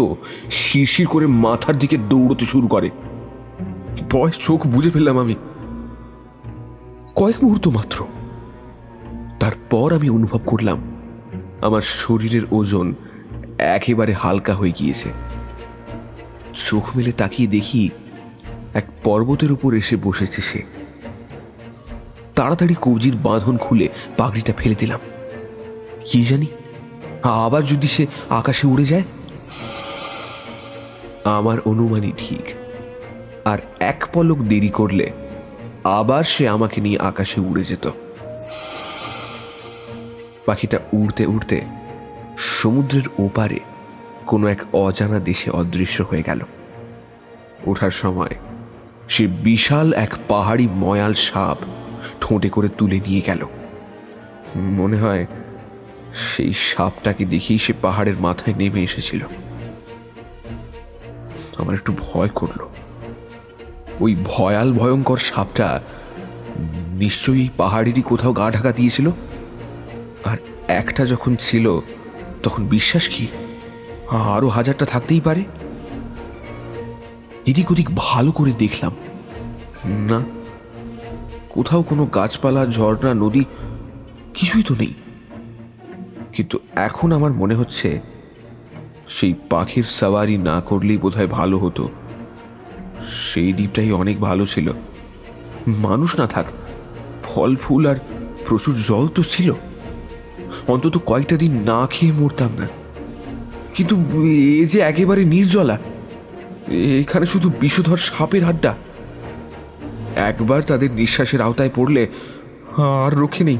শিরশির করে মাথার দিকে দৌড়তে শুরু করে। ভয় চোখ বুঝে ফেললাম আমি। কয়েক মুহূর্ত মাত্র। তারপর আমি অনুভব করলাম, আমার শরীরের ওজন একেবারে হালকা হয়ে গিয়েছে। চোখ মেলে তাকিয়ে দেখি, এক পর্বতের উপর এসে বসেছে সে। তাড়াতাড়ি কবজির বাঁধন খুলে পাগড়িটা ফেলে দিলাম। কি জানি, আবার যদি সে আকাশে উড়ে যায়? আমার অনুমানই ঠিক। আর এক পলক দেরি করলে আবার সে আমাকে নিয়ে আকাশে উড়ে যেত। পাখিটা উড়তে উড়তে সমুদ্রের ওপারে কোনো এক অজানা দেশে অদৃশ্য হয়ে গেল। ওঠার সময় সে বিশাল এক পাহাড়ি ময়াল সাপ ঠোঁটে করে তুলে নিয়ে গেল। মনে হয় সেই সাপটাকে দেখেই সে পাহাড়ের মাথায় নেমে এসেছিল। আমার একটু ভয় করল। ওই ভয়াল ভয়ঙ্কর সাপটা নিশ্চয়ই পাহাড়েরই কোথাও গা ঢাকা দিয়েছিল? আর একটা যখন ছিল, তখন বিশ্বাস কি? আরও হাজারটা থাকতেই পারে? এদিক ওদিক ভালো করে দেখলাম। না, কোথাও কোনো গাছপালা, ঝর্ণা, নদী কিছুই তো নেই। কিন্তু এখন আমার মনে হচ্ছে, সেই পাখির সাওয়ারি না করলেই বোধহয় ভালো হতো। সেই দ্বীপটাই অনেক ভালো ছিল। মানুষ না থাক, ফল, ফুল আর প্রচুর জল তো ছিল। অন্তত কয়েকটা দিন না খেয়ে মরতাম না। কিন্তু এ যে একেবারে নির্জলা, এখানে শুধু বিষধর সাপের হাড্ডা। একবার তাদের নিঃশ্বাসের আওতায় পড়লে আর রক্ষে নেই।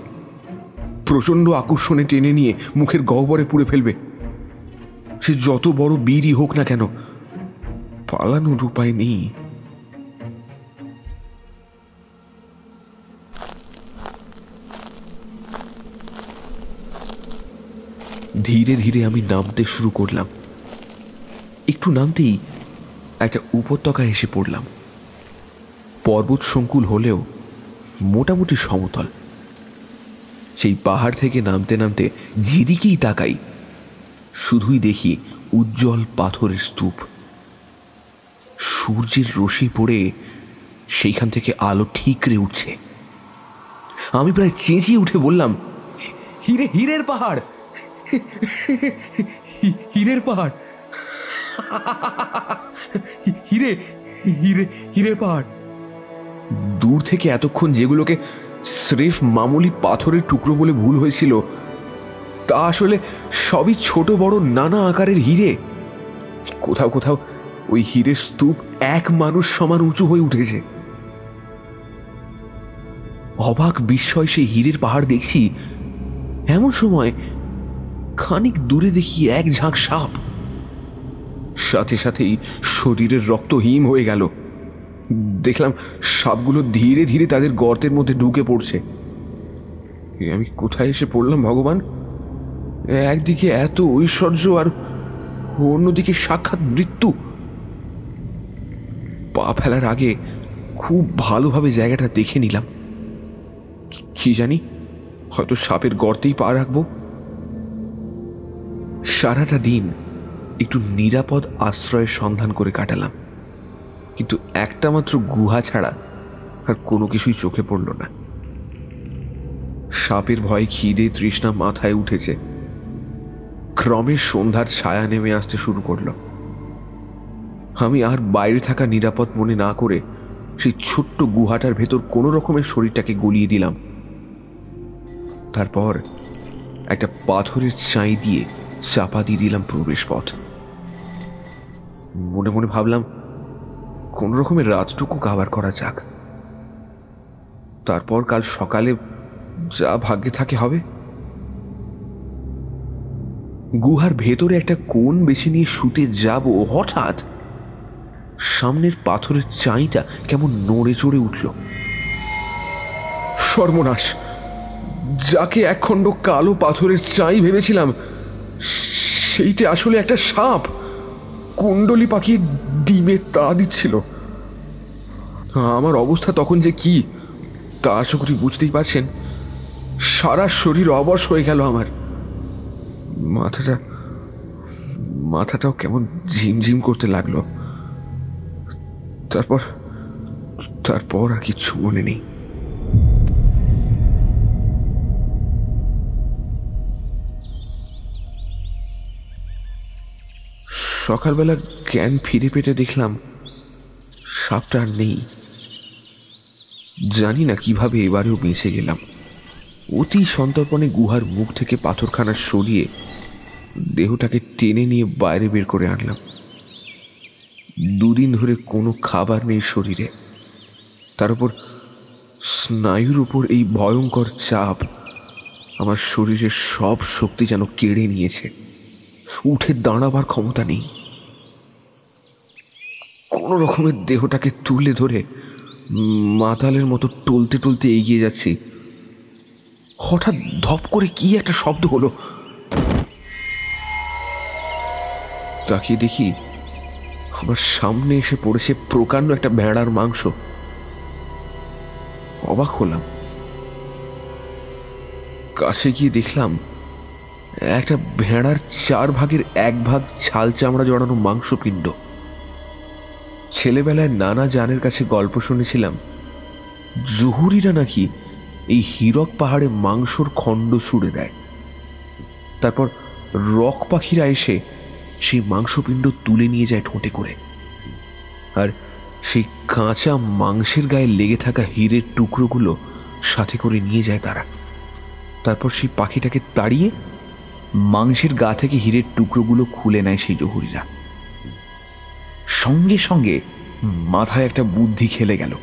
প্রচণ্ড আকর্ষণে টেনে নিয়ে মুখের গহ্বরে পুড়ে ফেলবে। সে যত বড় বীরই হোক না কেন পালানোর উপায় নেই ধীরে ধীরে আমি নামতে শুরু করলাম। একটু নামতেই একটা উপত্যকা এসে পড়লাম। পর্বত সংকুল হলেও মোটামুটি সমতল। সেই পাহাড় থেকে নামতে নামতে যেদিকেই তাকাই, শুধুই দেখি উজ্জ্বল পাথরের স্তূপ। সূর্যের রশি পড়ে সেইখান থেকে আলো ঠিকরে উঠছে। আমি প্রায় চেঁচিয়ে উঠে বললাম, হিরে, হিরের পাহাড়! হিরের পাহাড়! হিরে হিরে, হিরের পাহাড়! দূর থেকে এতক্ষণ যেগুলোকে স্রেফ মামুলি পাথরের টুকরো বলে ভুল হয়েছিল, তা আসলে সবই ছোট বড় নানা আকারের হিরে। কোথাও কোথাও ওই হীরের স্তূপ এক মানুষ সমান উঁচু হয়ে উঠেছে। অবাক বিস্ময় সেই হীরের পাহাড় দেখছি। এমন সময় খানিক দূরে দেখি এক ঝাঁক সাপ। সাথে সাথেই শরীরের রক্ত হিম হয়ে গেল। দেখলাম সাপগুলো ধীরে ধীরে তাদের গর্তের মধ্যে ঢুকে পড়ছে। আমি কোথায় এসে পড়লাম ভগবান? একদিকে এত ঐশ্বর্য আর অন্যদিকে সাক্ষাৎ মৃত্যু। পা ফেলার আগে খুব ভালোভাবে জায়গাটা দেখে নিলাম। কি- জানি, হয়তো সাপের গর্তেই পা রাখব। সারাটা দিন একটু নিরাপদ আশ্রয়ের সন্ধান করে কাটালাম। কিন্তু একটা মাত্র গুহা ছাড়া আর কোনো কিছুই চোখে পড়ল না। সাপের ভয়ে খিদে তৃষ্ণা মাথায় উঠেছে। ক্রমে সন্ধ্যার ছায়া নেমে আসতে শুরু করল। আমি আর বাইরে থাকা নিরাপদ মনে না করে সেই ছোট্ট গুহাটার ভেতর কোনো রকমের শরীরটাকে গলিয়ে দিলাম। তারপর একটা পাথরের চাই দিয়ে চাপা দিয়ে দিলাম প্রবেশ পথ মনে মনে ভাবলাম, কোন রকমের রাতটুকু কাবার করা যাক। তারপর কাল সকালে যা ভাগ্যে থাকে হবে। গুহার ভেতরে একটা কোণ বেছে নিয়ে শুতে যাব হঠাৎ। সামনের পাথরের চাইটা কেমন নড়ে চড়ে উঠল। সর্বনাশ! যাকে একখণ্ড কালো পাথরের চাই ভেবেছিলাম, সেইটা আসলে একটা সাপ। কুণ্ডলি পাখি ডিমে তা দিচ্ছিল। আমার অবস্থা তখন যে কি, তা আশা করি বুঝতেই পারছেন। সারা শরীর অবশ হয়ে গেল আমার। মাথাটা, মাথাটাও কেমন ঝিমঝিম করতে লাগল। তারপর তারপর আর কিচ্ছু মনে নেই। সকালবেলা জ্ঞান ফিরে পেতে দেখলাম সাপটা আর নেই। জানি না কীভাবে এবারেও বেঁচে গেলাম। অতি সন্তর্পণে গুহার মুখ থেকে পাথরখানা সরিয়ে দেহটাকে টেনে নিয়ে বাইরে বের করে আনলাম। দুদিন ধরে কোনো খাবার নেই শরীরে। তার উপর স্নায়ুর উপর এই ভয়ঙ্কর চাপ আমার শরীরের সব শক্তি যেন কেড়ে নিয়েছে। উঠে দাঁড়াবার ক্ষমতা নেই। কোনো রকমের দেহটাকে তুলে ধরে মাতালের মতো টলতে টলতে এগিয়ে যাচ্ছি। হঠাৎ ধপ করে কি একটা শব্দ হলো। তাকিয়ে দেখি আমার সামনে এসে পড়েছে প্রকাণ্ড একটা ভেড়ার মাংস। অবাক হলাম। কাছে গিয়ে দেখলাম, একটা ভেড়ার চার ভাগের এক ভাগ ছাল চামড়া জড়ানো মাংসপিণ্ড। ছেলেবেলায় নানা জানের কাছে গল্প শুনেছিলাম, জহুরিরা নাকি এই হীরক পাহাড়ে মাংসর খণ্ড ছুড়ে দেয়। তারপর রক পাখিরা এসে সেই মাংসপিণ্ড তুলে নিয়ে যায় ঠোঁটে করে। আর সেই কাঁচা মাংসের গায়ে লেগে থাকা হীরের টুকরোগুলো সাথে করে নিয়ে যায় তারা। তারপর সেই পাখিটাকে তাড়িয়ে মাংসের গা থেকে হীরের টুকরোগুলো খুলে নেয় সেই জহুরিরা। সঙ্গে সঙ্গে মাথায় একটা বুদ্ধি খেলে গেল।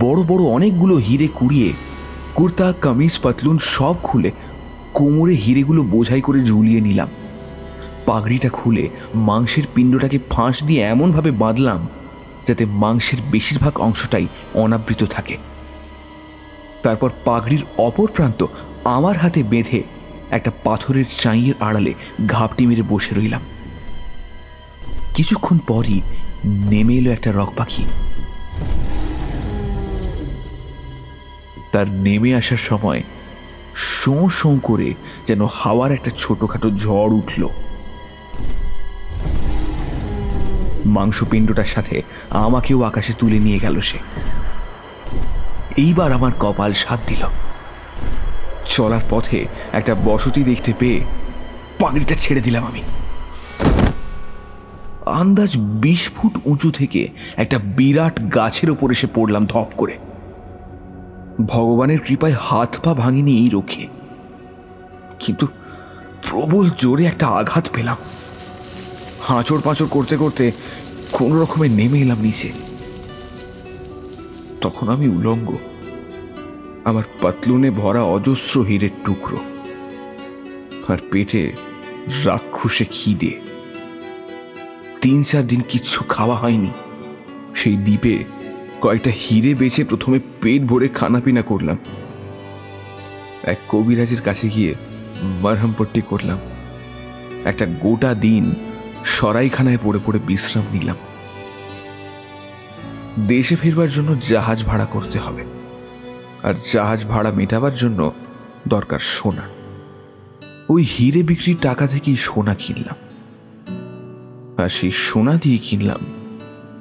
বড় বড় অনেকগুলো হিরে কুড়িয়ে কুর্তা, কামিজ, পাতলুন সব খুলে কোমরে হিরেগুলো বোঝাই করে ঝুলিয়ে নিলাম। পাগড়িটা খুলে মাংসের পিণ্ডটাকে ফাঁস দিয়ে এমনভাবে বাঁধলাম যাতে মাংসের বেশিরভাগ অংশটাই অনাবৃত থাকে। তারপর পাগড়ির অপর প্রান্ত আমার হাতে বেঁধে একটা পাথরের চাঁইয়ের আড়ালে ঘাপটি মেরে বসে রইলাম। কিছুক্ষণ পরই নেমে এলো একটা রক পাখি। তার নেমে আসার সময় শোঁ শোঁ করে যেন হাওয়ার একটা ছোটখাটো ঝড় উঠল। মাংসপিণ্ডটার সাথে আমাকেও আকাশে তুলে নিয়ে গেল সে। এইবার আমার কপাল সাথ দিল। চলার পথে একটা বসতি দেখতে পেয়ে পাগড়িটা ছেড়ে দিলাম আমি। আন্দাজ বিশ ফুট উঁচু থেকে একটা বিরাট গাছের ওপর এসে পড়লাম ধপ করে। ভগবানের কৃপায় হাত পা ভাঙিনি এই রক্ষে। কিন্তু প্রবল জোরে একটা আঘাত পেলাম। হাঁচড় পাঁচড় করতে করতে কোনো রকমে নেমে এলাম নিচে। তখন আমি উলঙ্গ, আমার পাতলুনে ভরা অজস্র হীরের টুকরো, আর পেটে রাক্ষসে খিদে। তিন চার দিন কিচ্ছু খাওয়া হয়নি। সেই দ্বীপে কয়েকটা হিরে বেছে প্রথমে পেট ভরে খানাপিনা করলাম। এক কবিরাজের কাছে গিয়ে মারহামপট্টি করলাম। একটা গোটা দিন সরাইখানায় পড়ে পড়ে বিশ্রাম নিলাম। দেশে ফিরবার জন্য জাহাজ ভাড়া করতে হবে। আর জাহাজ ভাড়া মেটাবার জন্য দরকার সোনা। ওই হিরে বিক্রির টাকা থেকেই সোনা কিনলাম। আর সেই সোনা দিয়ে কিনলাম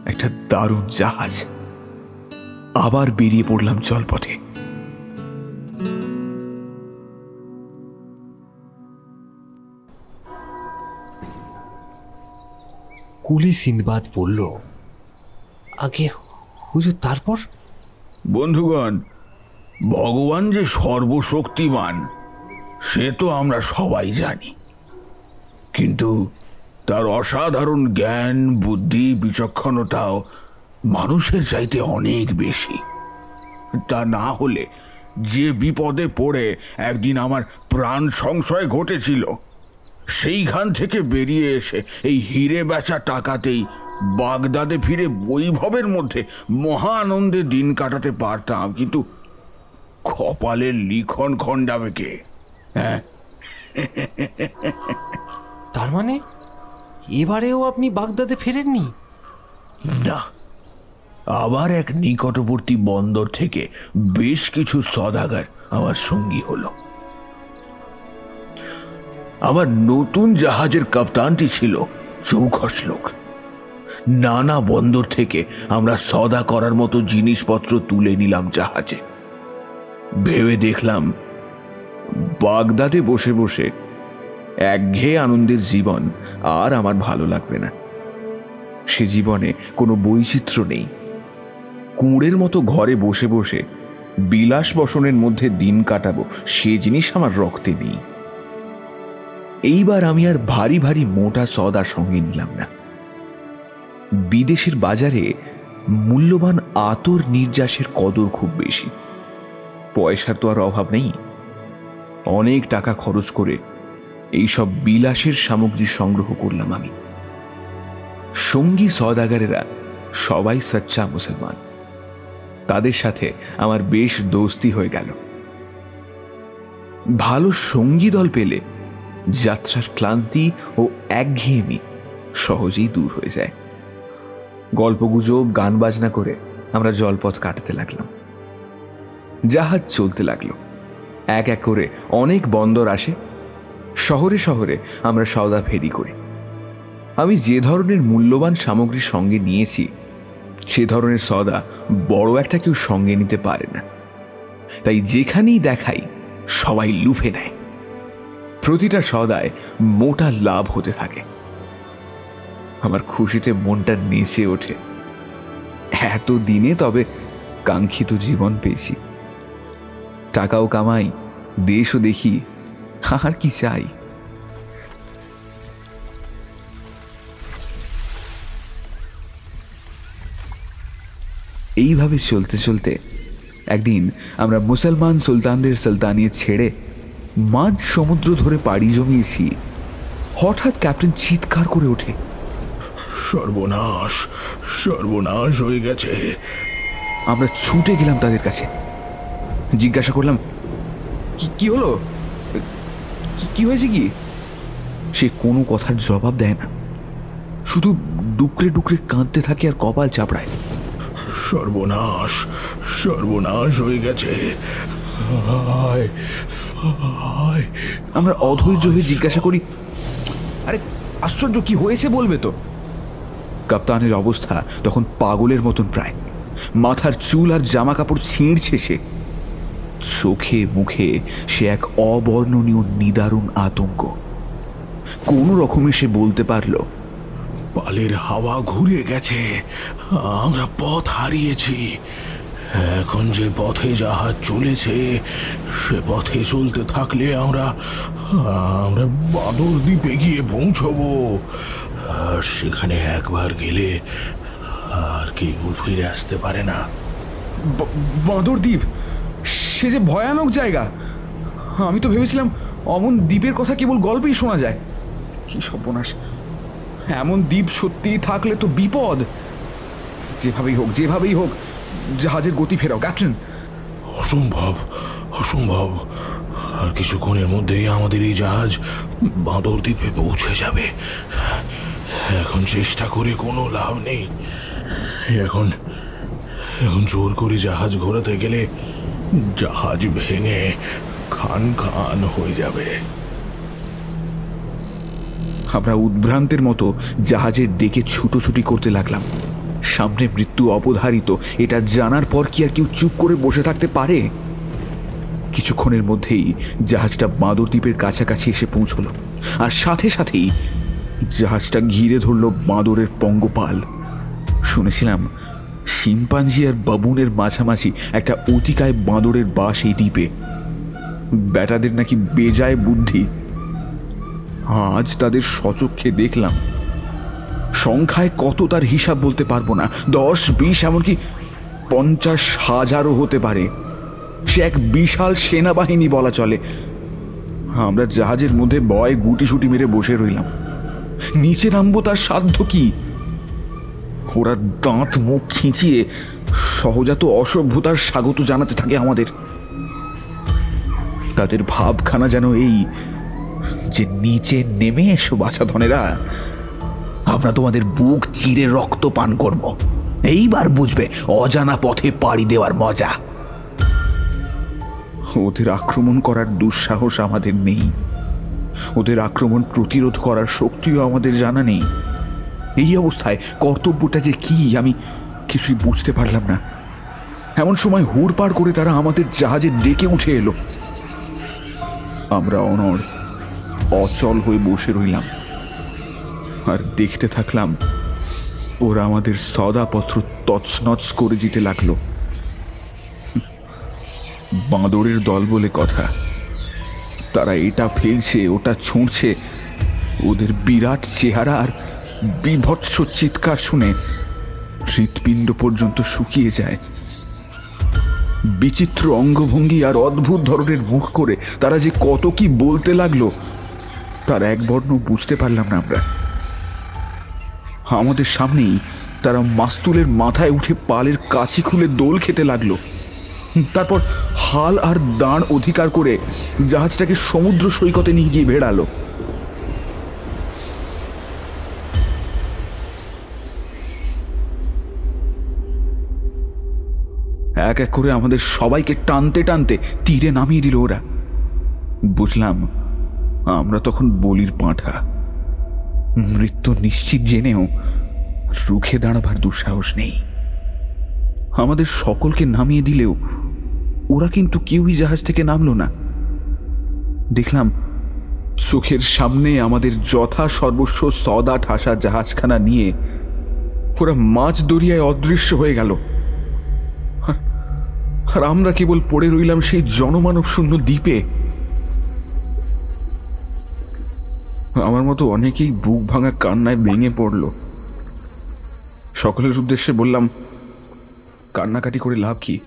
একটা দারুণ জাহাজ। আবার বেরিয়ে পড়লাম জলপথে। কুলি সিনবাদ বলল, আগে হুজুর, তারপর? বন্ধুগণ, ভগবান যে সর্বশক্তিমান, সে তো আমরা সবাই জানি। কিন্তু তার অসাধারণ জ্ঞান, বুদ্ধি, বিচক্ষণতাও মানুষের চাইতে অনেক বেশি। তা না হলে যে বিপদে পড়ে একদিন আমার প্রাণ সংশয় ঘটেছিল। সেইখান থেকে বেরিয়ে এসে এই হিরে বেচা টাকাতেই বাগদাদে ফিরে বৈভবের মধ্যে মহা আনন্দে দিন কাটাতে পারতাম। কিন্তু কপালের লিখন খণ্ডাবে কে? হ্যাঁ? তার মানে এবারেও আপনি বাগদাদে ফেরেননি? না। আবার এক নিকটবর্তী বন্দর থেকে বেশ কিছু সদাগার আমার সঙ্গী হলো। আমার নতুন জাহাজের কাপ্তানটি ছিল চৌখস লোক। নানা বন্দর থেকে আমরা সদা করার মতো জিনিসপত্র তুলে নিলাম জাহাজে। ভেবে দেখলাম, বাগদাদে বসে বসে একঘেয়ে আনন্দের জীবন আর আমার ভালো লাগবে না। সে জীবনে কোনো বৈচিত্র্য নেই। কুঁড়ের মতো ঘরে বসে বসে বিলাস বসনের মধ্যে দিন কাটাবো সে জিনিস আমার রক্তে নেই। এইবার আমি আর ভারী ভারী মোটা সদা সঙ্গে নিলাম না। বিদেশের বাজারে মূল্যবান আতর নির্যাসের কদর খুব বেশি। পয়সার তো আর অভাব নেই। অনেক টাকা খরচ করে এইসব বিলাসের সামগ্রী সংগ্রহ করলাম আমি। সঙ্গী সদাগারেরা সবাই সচ্চা মুসলমান। তাদের সাথে আমার বেশ দোস্তি হয়ে গেল। ভালো সঙ্গী দল পেলে যাত্রার ক্লান্তি ও একঘেয়েমি সহজেই দূর হয়ে যায়। গল্পগুজব গান বাজনা করে আমরা জলপথ কাটাতে লাগলাম। জাহাজ চলতে লাগল। এক এক করে অনেক বন্দর আসে। শহরে শহরে আমরা সওদা ফেরি করি। আমি যে ধরনের মূল্যবান সামগ্রী সঙ্গে নিয়েছি, সে ধরনের সদা বড় একটা কেউ সঙ্গে নিতে পারে না। তাই যেখানেই দেখাই, সবাই লুফে নেয়। প্রতিটা সদায় মোটা লাভ হতে থাকে। আমার খুশিতে মনটা নেচে ওঠে। এত দিনে তবে কাঙ্ক্ষিত জীবন পেয়েছি। টাকাও কামাই, দেশও দেখি, আর কি চাই? এইভাবে চলতে চলতে একদিন আমরা মুসলমান সুলতানদের সুলতানিয়ে ছেড়ে মাঝ সমুদ্র ধরে পাড়ি জমিয়েছি। হঠাৎ ক্যাপ্টেন চিৎকার করে ওঠে। সর্বনাশ সর্বনাশ হয়ে গেছে। আমরা ছুটে গেলাম তাদের কাছে। জিজ্ঞাসা করলাম কি কি হলো? কি- হয়েছে কি? সে কোনো কথার জবাব দেয় না। শুধু ডুকরে ডুকরে কাঁদতে থাকে আর কপাল চাপড়ায়। সর্বনাশ সর্বনাশ হয়ে গেছে। আমরা অধৈর্য হয়ে জিজ্ঞাসা করি, আরে, আশ্চর্য, কি হয়েছে বলবে তো? কাপ্তানের অবস্থা তখন পাগলের মতন প্রায়। মাথার চুল আর জামা কাপড় ছিঁড়ছে সে। চোখে মুখে সে এক অবর্ণনীয় নিদারুণ আতঙ্ক। কোনো রকমে সে বলতে পারল, পালের হাওয়া ঘুরে গেছে, আমরা পথ হারিয়েছি। এখন যে পথে জাহাজ চলেছে, সে পথে চলতে থাকলে আমরা আমরা বাদর দ্বীপে গিয়ে পৌঁছবো। আর সেখানে একবার গেলে আর কেউ ফিরে আসতে পারে না। বাঁদর দ্বীপ? সে যে ভয়ানক জায়গা। আমি তো ভেবেছিলাম অমন দ্বীপের কথা কেবল গল্পেই শোনা যায়। কি সর্বনাশ। এমন দ্বীপ সত্যিই থাকলে তো বিপদ। যেভাবেই হোক যেভাবেই হোক জাহাজের গতি ফেরাও ক্যাপ্টেন। অসম্ভব অসম্ভব। আর কিছুক্ষণের মধ্যেই আমাদের এই জাহাজ বাঁদর দ্বীপে পৌঁছে যাবে। এখন চেষ্টা করে কোনো লাভ নেই। এখন এখন জোর করে জাহাজ ঘোরাতে গেলে জাহাজ ভেঙে খান খান হয়ে যাবে। আমরা উদ্ভ্রান্তের মতো জাহাজের ডেকে ছুটোছুটি করতে লাগলাম। সামনে মৃত্যু অবধারিত। এটা জানার পর কি আর কেউ চুপ করে বসে থাকতে পারে? কিছুক্ষণের মধ্যেই জাহাজটা বাঁদর দ্বীপের কাছাকাছি এসে পৌঁছলো। আর সাথে সাথেই জাহাজটা ঘিরে ধরল বাঁদরের পঙ্গপাল। শুনেছিলাম, শিম্পাঞ্জি আর বাবুনের মাঝামাঝি একটা অতিকায় বাঁদরের বাস এই দ্বীপে। বেটাদের নাকি বেজায় বুদ্ধি। আজ তাদের সচক্ষে দেখলাম সংখ্যায় কত তার হিসাব বলতে পারব না। দশ, বিশ, এমনকি পঞ্চাশ হাজারও হতে পারে। সে এক বিশাল সেনাবাহিনী বলা চলে। আমরা জাহাজের মধ্যে বয় গুটি সুটি মেরে বসে রইলাম। নিচে নামবো তার সাধ্য কি? ওরা দাঁত মুখ খিঁচিয়ে সহজাত অসভ্যতার স্বাগত জানাতে থাকে আমাদের। তাদের ভাবখানা যেন এই যে নিচে নেমে এসো বাছাধনেরা আমরা তোমাদের বুক চিরে রক্ত পান করব। এইবার বুঝবে অজানা পথে পাড়ি দেওয়ার মজা। ওদের আক্রমণ করার দুঃসাহস আমাদের নেই। ওদের আক্রমণ প্রতিরোধ করার শক্তিও আমাদের জানা নেই। এই অবস্থায় কর্তব্যটা যে কি, আমি কিছুই বুঝতে পারলাম না। এমন সময় হুড় হুড়পাড় করে তারা আমাদের জাহাজে ডেকে উঠে এলো। আমরা অনড়, অচল হয়ে বসে রইলাম। আর দেখতে থাকলাম, ওরা আমাদের সদাপত্র তছনছ করে দিতে লাগল। বাঁদরের দল বলে কথা। তারা এটা ফেলছে, ওটা ছুঁড়ছে। ওদের বিরাট চেহারা আর বিভৎস চিৎকার শুনে হৃৎপিণ্ড পর্যন্ত শুকিয়ে যায়। বিচিত্র অঙ্গভঙ্গি আর অদ্ভুত ধরনের মুখ করে তারা যে কত কি বলতে লাগল, তার এক বর্ণ বুঝতে পারলাম না আমরা। আমাদের সামনেই তারা মাস্তুলের মাথায় উঠে পালের কাছি খুলে দোল খেতে লাগল। তারপর হাল আর দাঁড় অধিকার করে জাহাজটাকে সমুদ্র সৈকতে নিয়ে গিয়ে ভেড়ালো এক এক করে আমাদের সবাইকে টানতে টানতে তীরে নামিয়ে দিল ওরা। বুঝলাম, আমরা তখন বলির পাঁঠা। মৃত্যু নিশ্চিত জেনেও রুখে দাঁড়াবার দুঃসাহস নেই। আমাদের সকলকে নামিয়ে দিলেও ওরা কিন্তু কেউই জাহাজ থেকে নামলো না। দেখলাম চোখের সামনে আমাদের যথা সর্বস্ব সদা ঠাসা জাহাজখানা নিয়ে ওরা মাছ দরিয়ায় অদৃশ্য হয়ে গেল। আর আমরা কেবল পড়ে রইলাম সেই জনমানব শূন্য দ্বীপে। আমার মতো অনেকেই বুক ভাঙা কান্নায় ভেঙে পড়ল। সকলের উদ্দেশ্যে বললাম, কান্নাকাটি করে লাভ কি?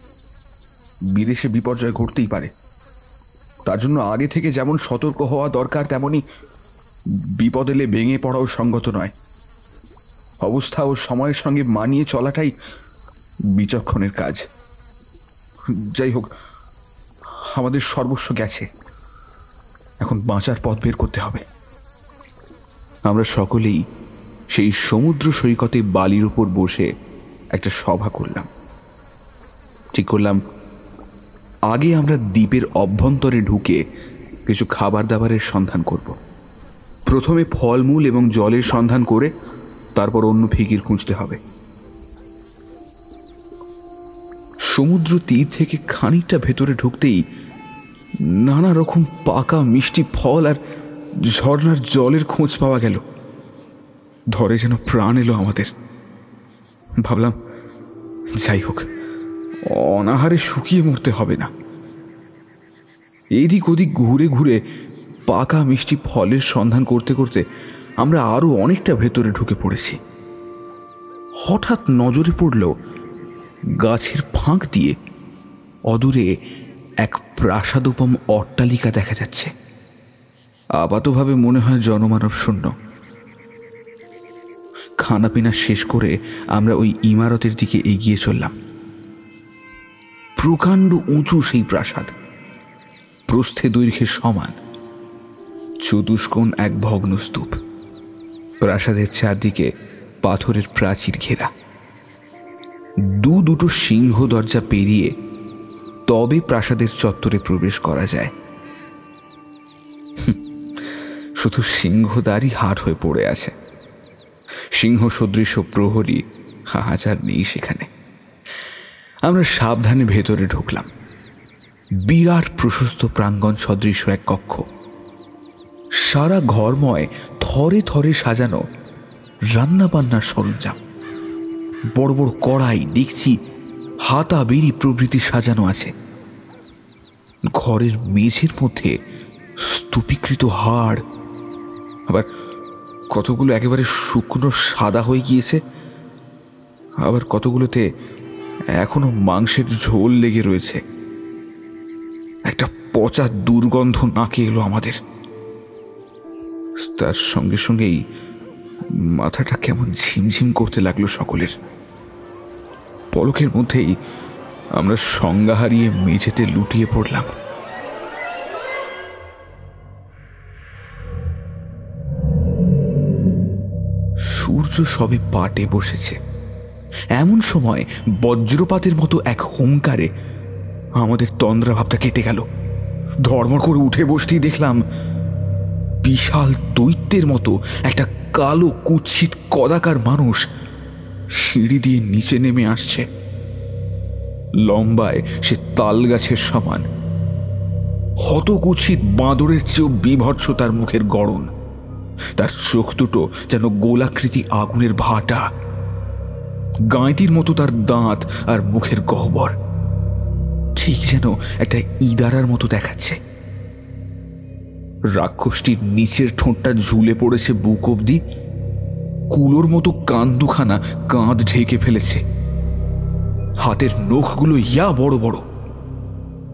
বিদেশে বিপর্যয় ঘটতেই পারে। তার জন্য আগে থেকে যেমন সতর্ক হওয়া দরকার, তেমনি বিপদ এলে ভেঙে পড়াও সঙ্গত নয়। অবস্থা ও সময়ের সঙ্গে মানিয়ে চলাটাই বিচক্ষণের কাজ। যাই হোক, আমাদের সর্বস্ব গেছে। এখন বাঁচার পথ বের করতে হবে। আমরা সকলেই সেই সমুদ্র সৈকতে বালির উপর বসে একটা সভা করলাম। ঠিক করলাম, আগে আমরা দ্বীপের অভ্যন্তরে ঢুকে কিছু খাবার দাবারের সন্ধান করব। প্রথমে ফলমূল এবং জলের সন্ধান করে তারপর অন্য ফিকির খুঁজতে হবে। সমুদ্র তীর থেকে খানিকটা ভেতরে ঢুকতেই নানা রকম পাকা মিষ্টি ফল আর ঝর্ণার জলের খোঁজ পাওয়া গেল। ধরে যেন প্রাণ এলো আমাদের। ভাবলাম, যাই হোক, অনাহারে শুকিয়ে মরতে হবে না। এদিক ওদিক ঘুরে ঘুরে পাকা মিষ্টি ফলের সন্ধান করতে করতে আমরা আরও অনেকটা ভেতরে ঢুকে পড়েছি। হঠাৎ নজরে পড়ল গাছের ফাঁক দিয়ে অদূরে এক প্রাসাদোপম অট্টালিকা দেখা যাচ্ছে। আপাতভাবে মনে হয় জনমানব শূন্য। খানাপিনা শেষ করে আমরা ওই ইমারতের দিকে এগিয়ে চললাম। প্রকাণ্ড উঁচু সেই প্রাসাদ। প্রস্থে দৈর্ঘ্যের সমান। চতুষ্কোণ এক ভগ্ন স্তূপ। প্রাসাদের চারদিকে পাথরের প্রাচীর ঘেরা। দু দুটো সিংহ দরজা পেরিয়ে তবে প্রাসাদের চত্বরে প্রবেশ করা যায়। শুধু সিংহদারই হাট হয়ে পড়ে আছে। সিংহ সদৃশ প্রহরী হাজার নেই সেখানে। আমরা সাবধানে ভেতরে ঢুকলাম। বিরাট প্রশস্ত প্রাঙ্গণ সদৃশ এক কক্ষ। সারা ঘরময়, থরে থরে সাজানো রান্না বান্নার সরঞ্জাম। বড় বড় কড়াই, ডেকচি হাতা বেরি প্রভৃতি সাজানো আছে। ঘরের মেঝের মধ্যে স্তূপীকৃত হাড় আবার কতগুলো একেবারে শুকনো সাদা হয়ে গিয়েছে, আবার কতগুলোতে এখনও মাংসের ঝোল লেগে রয়েছে। একটা পচা দুর্গন্ধ নাকে এলো আমাদের। তার সঙ্গে সঙ্গেই মাথাটা কেমন ঝিমঝিম করতে লাগল সকলের। পলকের মধ্যেই আমরা সংজ্ঞা হারিয়ে মেঝেতে লুটিয়ে পড়লাম। সূর্য সবে পাটে বসেছে। এমন সময় বজ্রপাতের মতো এক হুঙ্কারে আমাদের তন্দ্রাভাবটা কেটে গেল। ধর্মর করে উঠে বসতেই দেখলাম বিশাল দৈত্যের মতো একটা কালো কুৎসিত কদাকার মানুষ সিঁড়ি দিয়ে নিচে নেমে আসছে। লম্বায় সে তাল গাছের সমান। হতকুৎসিত বাঁদরের চেয়েও বিভৎস তার মুখের গড়ন। তার চোখ দুটো যেন গোলাকৃতি আগুনের ভাটা। গাঁয়তির মতো তার দাঁত আর মুখের গহ্বর। ঠিক যেন একটা ইদারার মতো দেখাচ্ছে। রাক্ষসটির নিচের ঠোঁটটা ঝুলে পড়েছে বুক অব্দি কুলোর মতো কান দুখানা কাঁধ ঢেকে ফেলেছে। হাতের নখগুলো ইয়া বড় বড়।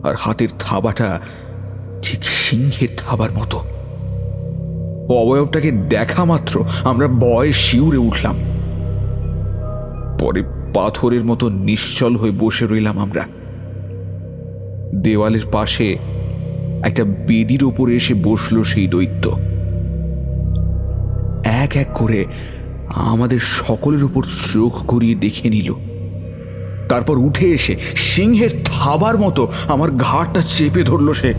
আর হাতের থাবাটা ঠিক সিংহের থাবার মতো। অবয়বটাকে দেখা মাত্র আমরা ভয়ে শিউরে উঠলাম। পরে পাথরের মতো নিশ্চল হয়ে বসে রইলাম আমরা। দেওয়ালের পাশে একটা বেদির ওপরে এসে বসল সেই দৈত্য। এক এক করে আমাদের সকলের উপর চোখ ঘুরিয়ে দেখে নিল। তারপর উঠে এসে সিংহের থাবার মতো আমার ঘাটটা চেপে ধরলো সে।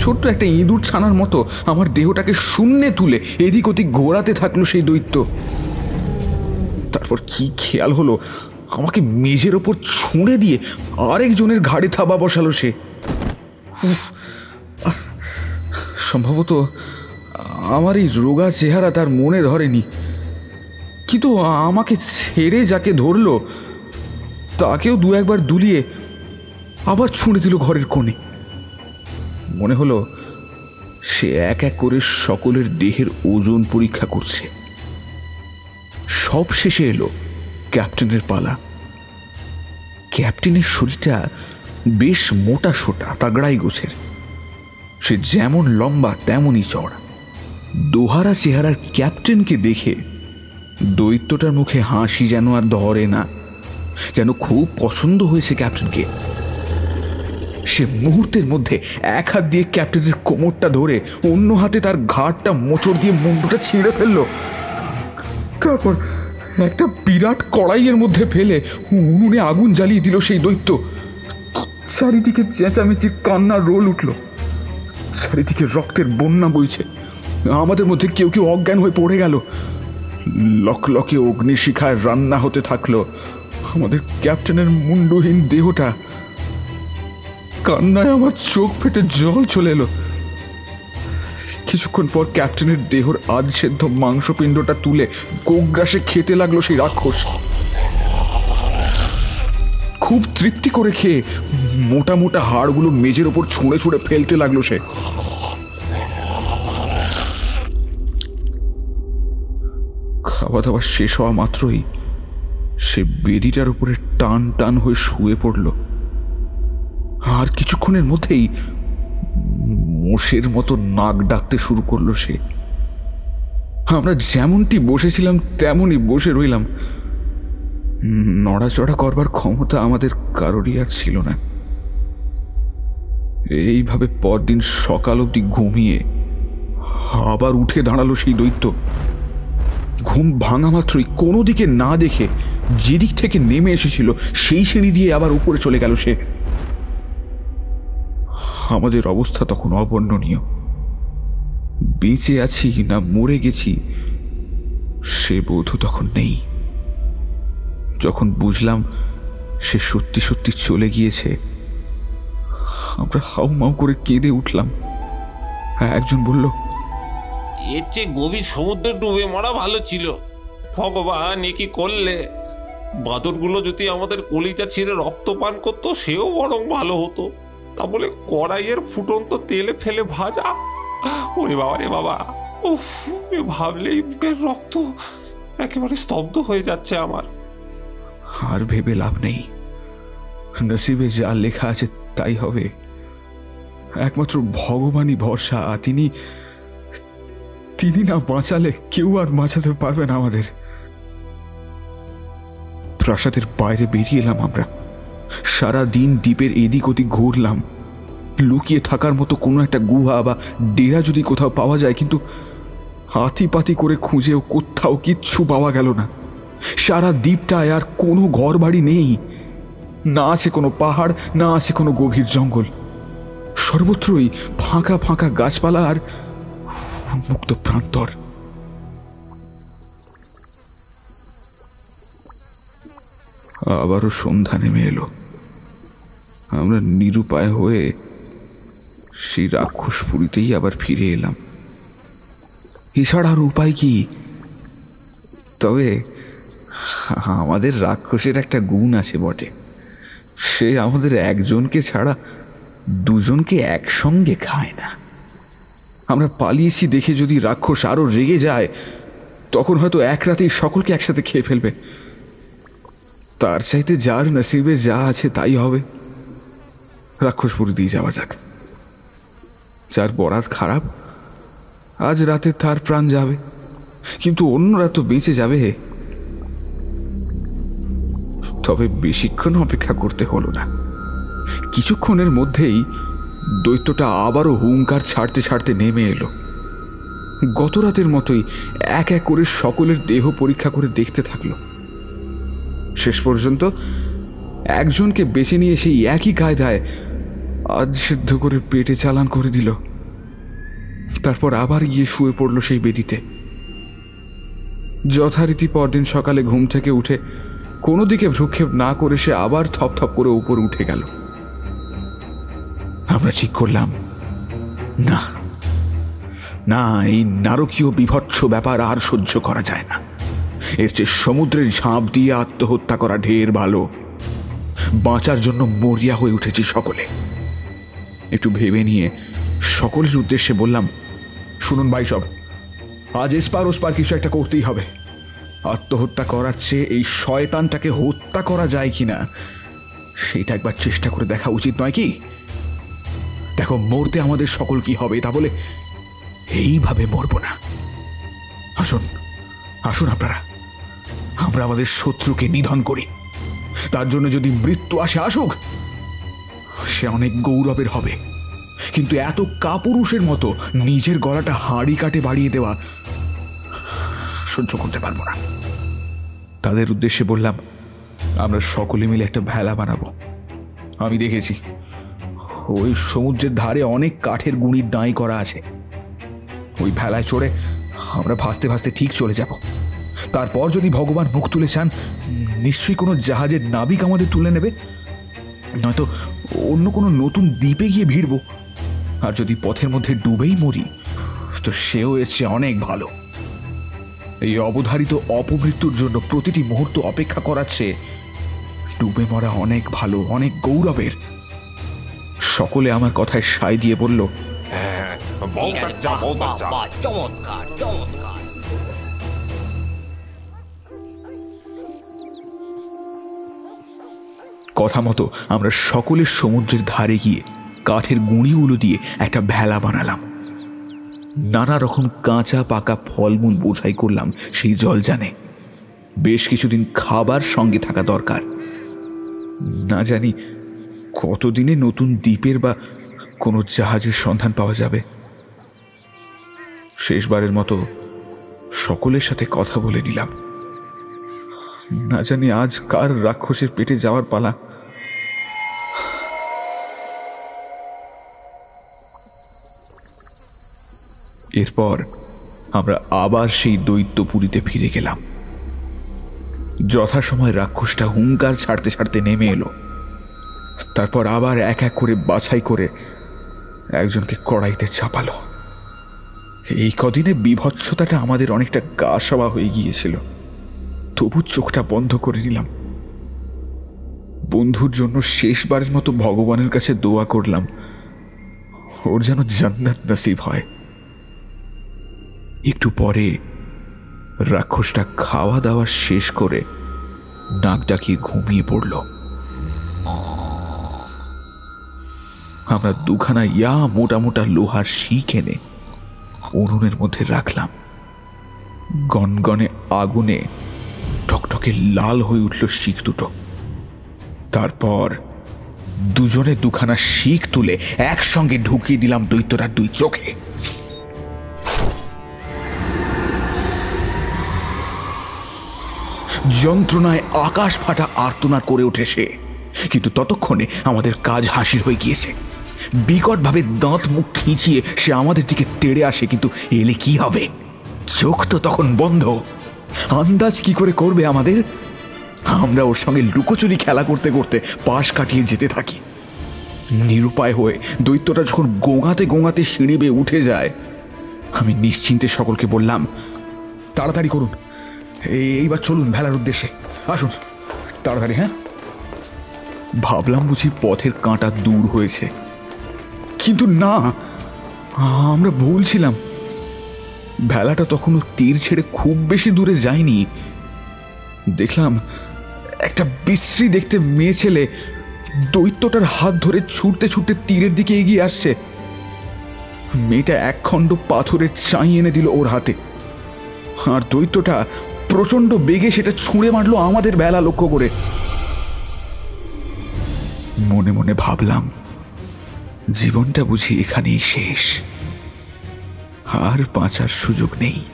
ছোট্ট একটা ইঁদুর ছানার মতো আমার দেহটাকে শূন্যে তুলে এদিক ওদিক ঘোরাতে থাকল সেই দৈত্য। তারপর কি খেয়াল হলো? আমাকে মেঝের ওপর ছুঁড়ে দিয়ে আরেকজনের ঘাড়ে থাবা বসালো সে। সম্ভবত আমার এই রোগা চেহারা তার মনে ধরেনি। কিন্তু আমাকে ছেড়ে যাকে ধরলো, তাকেও দু একবার দুলিয়ে আবার ছুঁড়ে দিল ঘরের কোণে। মনে হলো সে এক এক করে সকলের দেহের ওজন পরীক্ষা করছে। সব শেষে এলো ক্যাপ্টেনের পালা। ক্যাপ্টেনের শরীরটা বেশ মোটা সোটা, তাগড়াই গোছের। সে যেমন লম্বা, তেমনই চড়া দোহারা চেহারার ক্যাপ্টেনকে দেখে দৈত্যটার মুখে হাসি যেন আর ধরে না, যেন খুব পছন্দ হয়েছে ক্যাপ্টেনকে। সে মুহূর্তের মধ্যে এক হাত দিয়ে ক্যাপ্টেনের কোমরটা ধরে অন্য হাতে তার ঘাটটা মোচড় দিয়ে মুন্ডুটা ছিঁড়ে ফেলল। তারপর একটা বিরাট কড়াইয়ের মধ্যে ফেলে উনুনে আগুন জ্বালিয়ে দিল সেই দৈত্য। চারিদিকে চেঁচামেচির কান্নার রোল উঠল। চারিদিকে রক্তের বন্যা বইছে। আমাদের মধ্যে কেউ কেউ অজ্ঞান হয়ে পড়ে গেল। লকলকে অগ্নিশিখায় রান্না হতে থাকল। আমাদের ক্যাপ্টেনের মুন্ডহীন দেহটা কান্নায় আমার চোখ ফেটে জল চলে এলো। কিছুক্ষণ পর ক্যাপ্টেনের দেহর আজ সেদ্ধ মাংসপিণ্ডটা তুলে গোগ্রাসে খেতে লাগল সেই রাক্ষস। খুব তৃপ্তি করে খেয়ে মোটা মোটা হাড়গুলো মেজের ওপর ছুঁড়ে ছুঁড়ে ফেলতে লাগল সে। খাওয়া দাওয়া শেষ হওয়া মাত্রই সে বেদিটার উপরে টান টান হয়ে শুয়ে পড়ল। আর কিছুক্ষণের মধ্যেই মোষের মতো নাক ডাকতে শুরু করল সে। আমরা যেমনটি বসেছিলাম, তেমনই বসে রইলাম। নড়াচড়া করবার ক্ষমতা আমাদের কারোরই আর ছিল না। এইভাবে পরদিন সকাল অবধি ঘুমিয়ে আবার উঠে দাঁড়াল সেই দৈত্য। ঘুম ভাঙা মাত্রই কোনো দিকে না দেখে যেদিক থেকে নেমে এসেছিল, সেই সিঁড়ি দিয়ে আবার উপরে চলে গেল সে। আমাদের অবস্থা তখন অবর্ণনীয়। বেঁচে আছি না মরে গেছি, সে বোধ তখন নেই। যখন বুঝলাম সে সত্যি সত্যি চলে গিয়েছে, আমরা হাউ মাউ করে কেঁদে উঠলাম। হ্যাঁ একজন বলল, এর চেয়ে গভীর সমুদ্রে ডুবে মরা ভালো ছিল। ভগবান, এ কি করলে? বাদরগুলো যদি আমাদের কলিতা ছিঁড়ে রক্ত পান করতো, সেও বরং ভালো হতো। তা বলে কড়াইয়ের ফুটন্ত তেলে ফেলে ভাজা? ওরে বাবা রে বাবা, উফ ভাবলেই বুকের রক্ত একেবারে স্তব্ধ হয়ে যাচ্ছে আমার। আর ভেবে লাভ নেই। নসিবে যা লেখা আছে তাই হবে। একমাত্র ভগবানই ভরসা তিনি তিনি না বাঁচালে কেউ আর বাঁচাতে পারবে না আমাদের। প্রাসাদের বাইরে বেরিয়ে এলাম আমরা। সারা দিন দ্বীপের এদিক ওদিক ঘুরলাম। লুকিয়ে থাকার মতো কোনো একটা গুহা বা ডেরা যদি কোথাও পাওয়া যায়, কিন্তু হাতি পাতি করে খুঁজেও কোথাও কিচ্ছু পাওয়া গেল না। সারা দ্বীপটায় আর কোনো ঘর বাড়ি নেই। না আছে কোনো পাহাড়, না আছে কোনো গভীর জঙ্গল। সর্বত্রই ফাঁকা ফাঁকা গাছপালা আর মুক্ত প্রান্তর। আবারও সন্ধ্যা নেমে এলো। আমরা নিরুপায় হয়ে সেই রাক্ষসপুরীতেই আবার ফিরে এলাম। এছাড়া আর উপায় কি? তবে আমাদের রাক্ষসের একটা গুণ আছে বটে। সে আমাদের একজনকে ছাড়া দুজনকে একসঙ্গে খায় না। আমরা পালিয়েছি দেখে যদি রাক্ষস আরও রেগে যায়, তখন হয়তো এক রাতেই সকলকে একসাথে খেয়ে ফেলবে। তার চাইতে যার নসিবে যা আছে তাই হবে। রাক্ষসপুরি দিয়ে যাওয়া যাক। যার বরাত খারাপ, আজ রাতে তার প্রাণ যাবে। কিন্তু অন্যরা তো বেঁচে যাবে তবে বেশিক্ষণ অপেক্ষা করতে হলো না। কিছুক্ষণের মধ্যেই দৈত্যটা আবারও হুঙ্কার ছাড়তে ছাড়তে নেমে এলো। গত রাতের মতোই এক এক করে সকলের দেহ পরীক্ষা করে দেখতে থাকল। শেষ পর্যন্ত একজনকে বেছে নিয়ে সেই একই কায়দায় আজ সিদ্ধ করে পেটে চালান করে দিল। তারপর আবার গিয়ে শুয়ে পড়ল সেই বেদিতে। যথারীতি পরদিন সকালে ঘুম থেকে উঠে কোনো দিকে ভ্রুক্ষেপ না করে সে আবার থপথপ করে উপর উঠে গেল। আমরা ঠিক করলাম। না না, এই নারকীয় বিভৎস ব্যাপার আর সহ্য করা যায় না। এর চেয়ে সমুদ্রের ঝাঁপ দিয়ে আত্মহত্যা করা ঢের ভালো। বাঁচার জন্য মরিয়া হয়ে উঠেছি সকলে। একটু ভেবে নিয়ে সকলের উদ্দেশ্যে বললাম, শুনুন ভাই সব, আজ এসপার ওসপার কিছু একটা করতেই হবে। আত্মহত্যা করার চেয়ে এই শয়তানটাকে হত্যা করা যায় কিনা সেটা একবার চেষ্টা করে দেখা উচিত নয় কি? দেখো, মরতে আমাদের সকল কি হবে তা বলে এইভাবে মরব না। আসুন আসুন আপনারা, আমরা আমাদের শত্রুকে নিধন করি। তার জন্য যদি মৃত্যু আসে, আসুক সে অনেক গৌরবের হবে। কিন্তু এত কাপুরুষের মতো নিজের গলাটা হাড়ি কাটে বাড়িয়ে দেওয়া সহ্য করতে পারব না। তাদের উদ্দেশ্যে বললাম, আমরা সকলে মিলে একটা ভেলা বানাবো। আমি দেখেছি, ওই সমুদ্রের ধারে অনেক কাঠের গুঁড়ির দাঁই করা আছে। ওই ভেলায় চড়ে আমরা ভাসতে ভাসতে ঠিক চলে যাব। তারপর যদি ভগবান মুখ তুলে চান, নিশ্চয়ই কোনো জাহাজের নাবিক আমাদের তুলে নেবে। নয়তো অন্য কোনো নতুন দ্বীপে গিয়ে ভিড়ব। আর যদি পথের মধ্যে ডুবেই মরি তো সেও এর চেয়ে অনেক ভালো। এই অবধারিত অপমৃত্যুর জন্য প্রতিটি মুহূর্ত অপেক্ষা করাচ্ছে ডুবে মরা অনেক ভালো অনেক গৌরবের। সকলে আমার কথায় সায় দিয়ে বলল হ্যাঁ আচ্ছা বাহ, চমৎকার চমৎকার। কথা মতো আমরা সকলে সমুদ্রের ধারে গিয়ে কাঠের গুঁড়িগুলো দিয়ে একটা ভেলা বানালাম। নানা রকম কাঁচা পাকা ফলমূল বোঝাই করলাম সেই জল জানে বেশ কিছুদিন খাবার সঙ্গে থাকা দরকার। না জানি কতদিনে নতুন দ্বীপের বা কোনো জাহাজের সন্ধান পাওয়া যাবে। শেষবারের মতো সকলের সাথে কথা বলে নিলাম। না জানি আজ কার রাক্ষসের পেটে যাওয়ার পালা। এরপর আমরা আবার সেই দৈত্যপুরীতে ফিরে গেলাম। যথাসময় রাক্ষসটা হুঙ্কার ছাড়তে ছাড়তে নেমে এলো। তারপর আবার এক এক করে বাছাই করে একজনকে কড়াইতে চাপালো। এই কদিনে বিভৎসতাটা আমাদের অনেকটা গা সবা হয়ে গিয়েছিল। তবু চোখটা বন্ধ করে নিলাম। বন্ধুর জন্য শেষবারের মতো ভগবানের কাছে দোয়া করলাম। ওর যেন জান্নাত নসিব হয়। একটু পরে রাক্ষসটা খাওয়া দাওয়া শেষ করে নাক ডাকিয়ে ঘুমিয়ে পড়ল। আমরা দুখানা ইয়া মোটা মোটা লোহার শিক এনে উনুনের মধ্যে রাখলাম। গনগনে আগুনে টকটকে লাল হয়ে উঠল শিখ দুটো। তারপর দুজনে দুখানা শিখ তুলে একসঙ্গে ঢুকিয়ে দিলাম দৈত্যটার দুই চোখে। যন্ত্রণায় আকাশ ফাটা আর্তনা করে ওঠে সে। কিন্তু ততক্ষণে আমাদের কাজ হাসির হয়ে গিয়েছে। বিকটভাবে দাঁত মুখ খিঁচিয়ে সে আমাদের দিকে তেড়ে আসে, কিন্তু এলে কি হবে? চোখ তো তখন বন্ধ। আন্দাজ কি করে করবে আমাদের? আমরা ওর সঙ্গে লুকোচুরি খেলা করতে করতে পাশ কাটিয়ে যেতে থাকি। নিরুপায় হয়ে দৈত্যটা যখন গোঙাতে গোঙাতে সিঁড়ি বেয়ে উঠে যায়, আমি নিশ্চিন্তে সকলকে বললাম, তাড়াতাড়ি করুন। এই- এইবার চলুন ভেলার উদ্দেশ্যে। আসুন। তাড়াতাড়ি হ্যাঁ? ভাবলাম বুঝি পথের কাঁটা দূর হয়েছে। কিন্তু না, আমরা ভুলছিলাম ভেলাটা তখনও তীর ছেড়ে খুব বেশি দূরে যায়নি। দেখলাম একটা বিশ্রী দেখতে মেয়ে ছেলে দৈত্যটার হাত ধরে ছুটতে ছুটতে তীরের দিকে এগিয়ে আসছে। মেয়েটা একখণ্ড পাথরের চাই এনে দিল ওর হাতে। আর দৈত্যটা প্রচণ্ড বেগে সেটা ছুঁড়ে মারলো আমাদের বেলা লক্ষ্য করে। মনে মনে ভাবলাম, জীবনটা বুঝি এখানেই শেষ। আর বাঁচার সুযোগ নেই।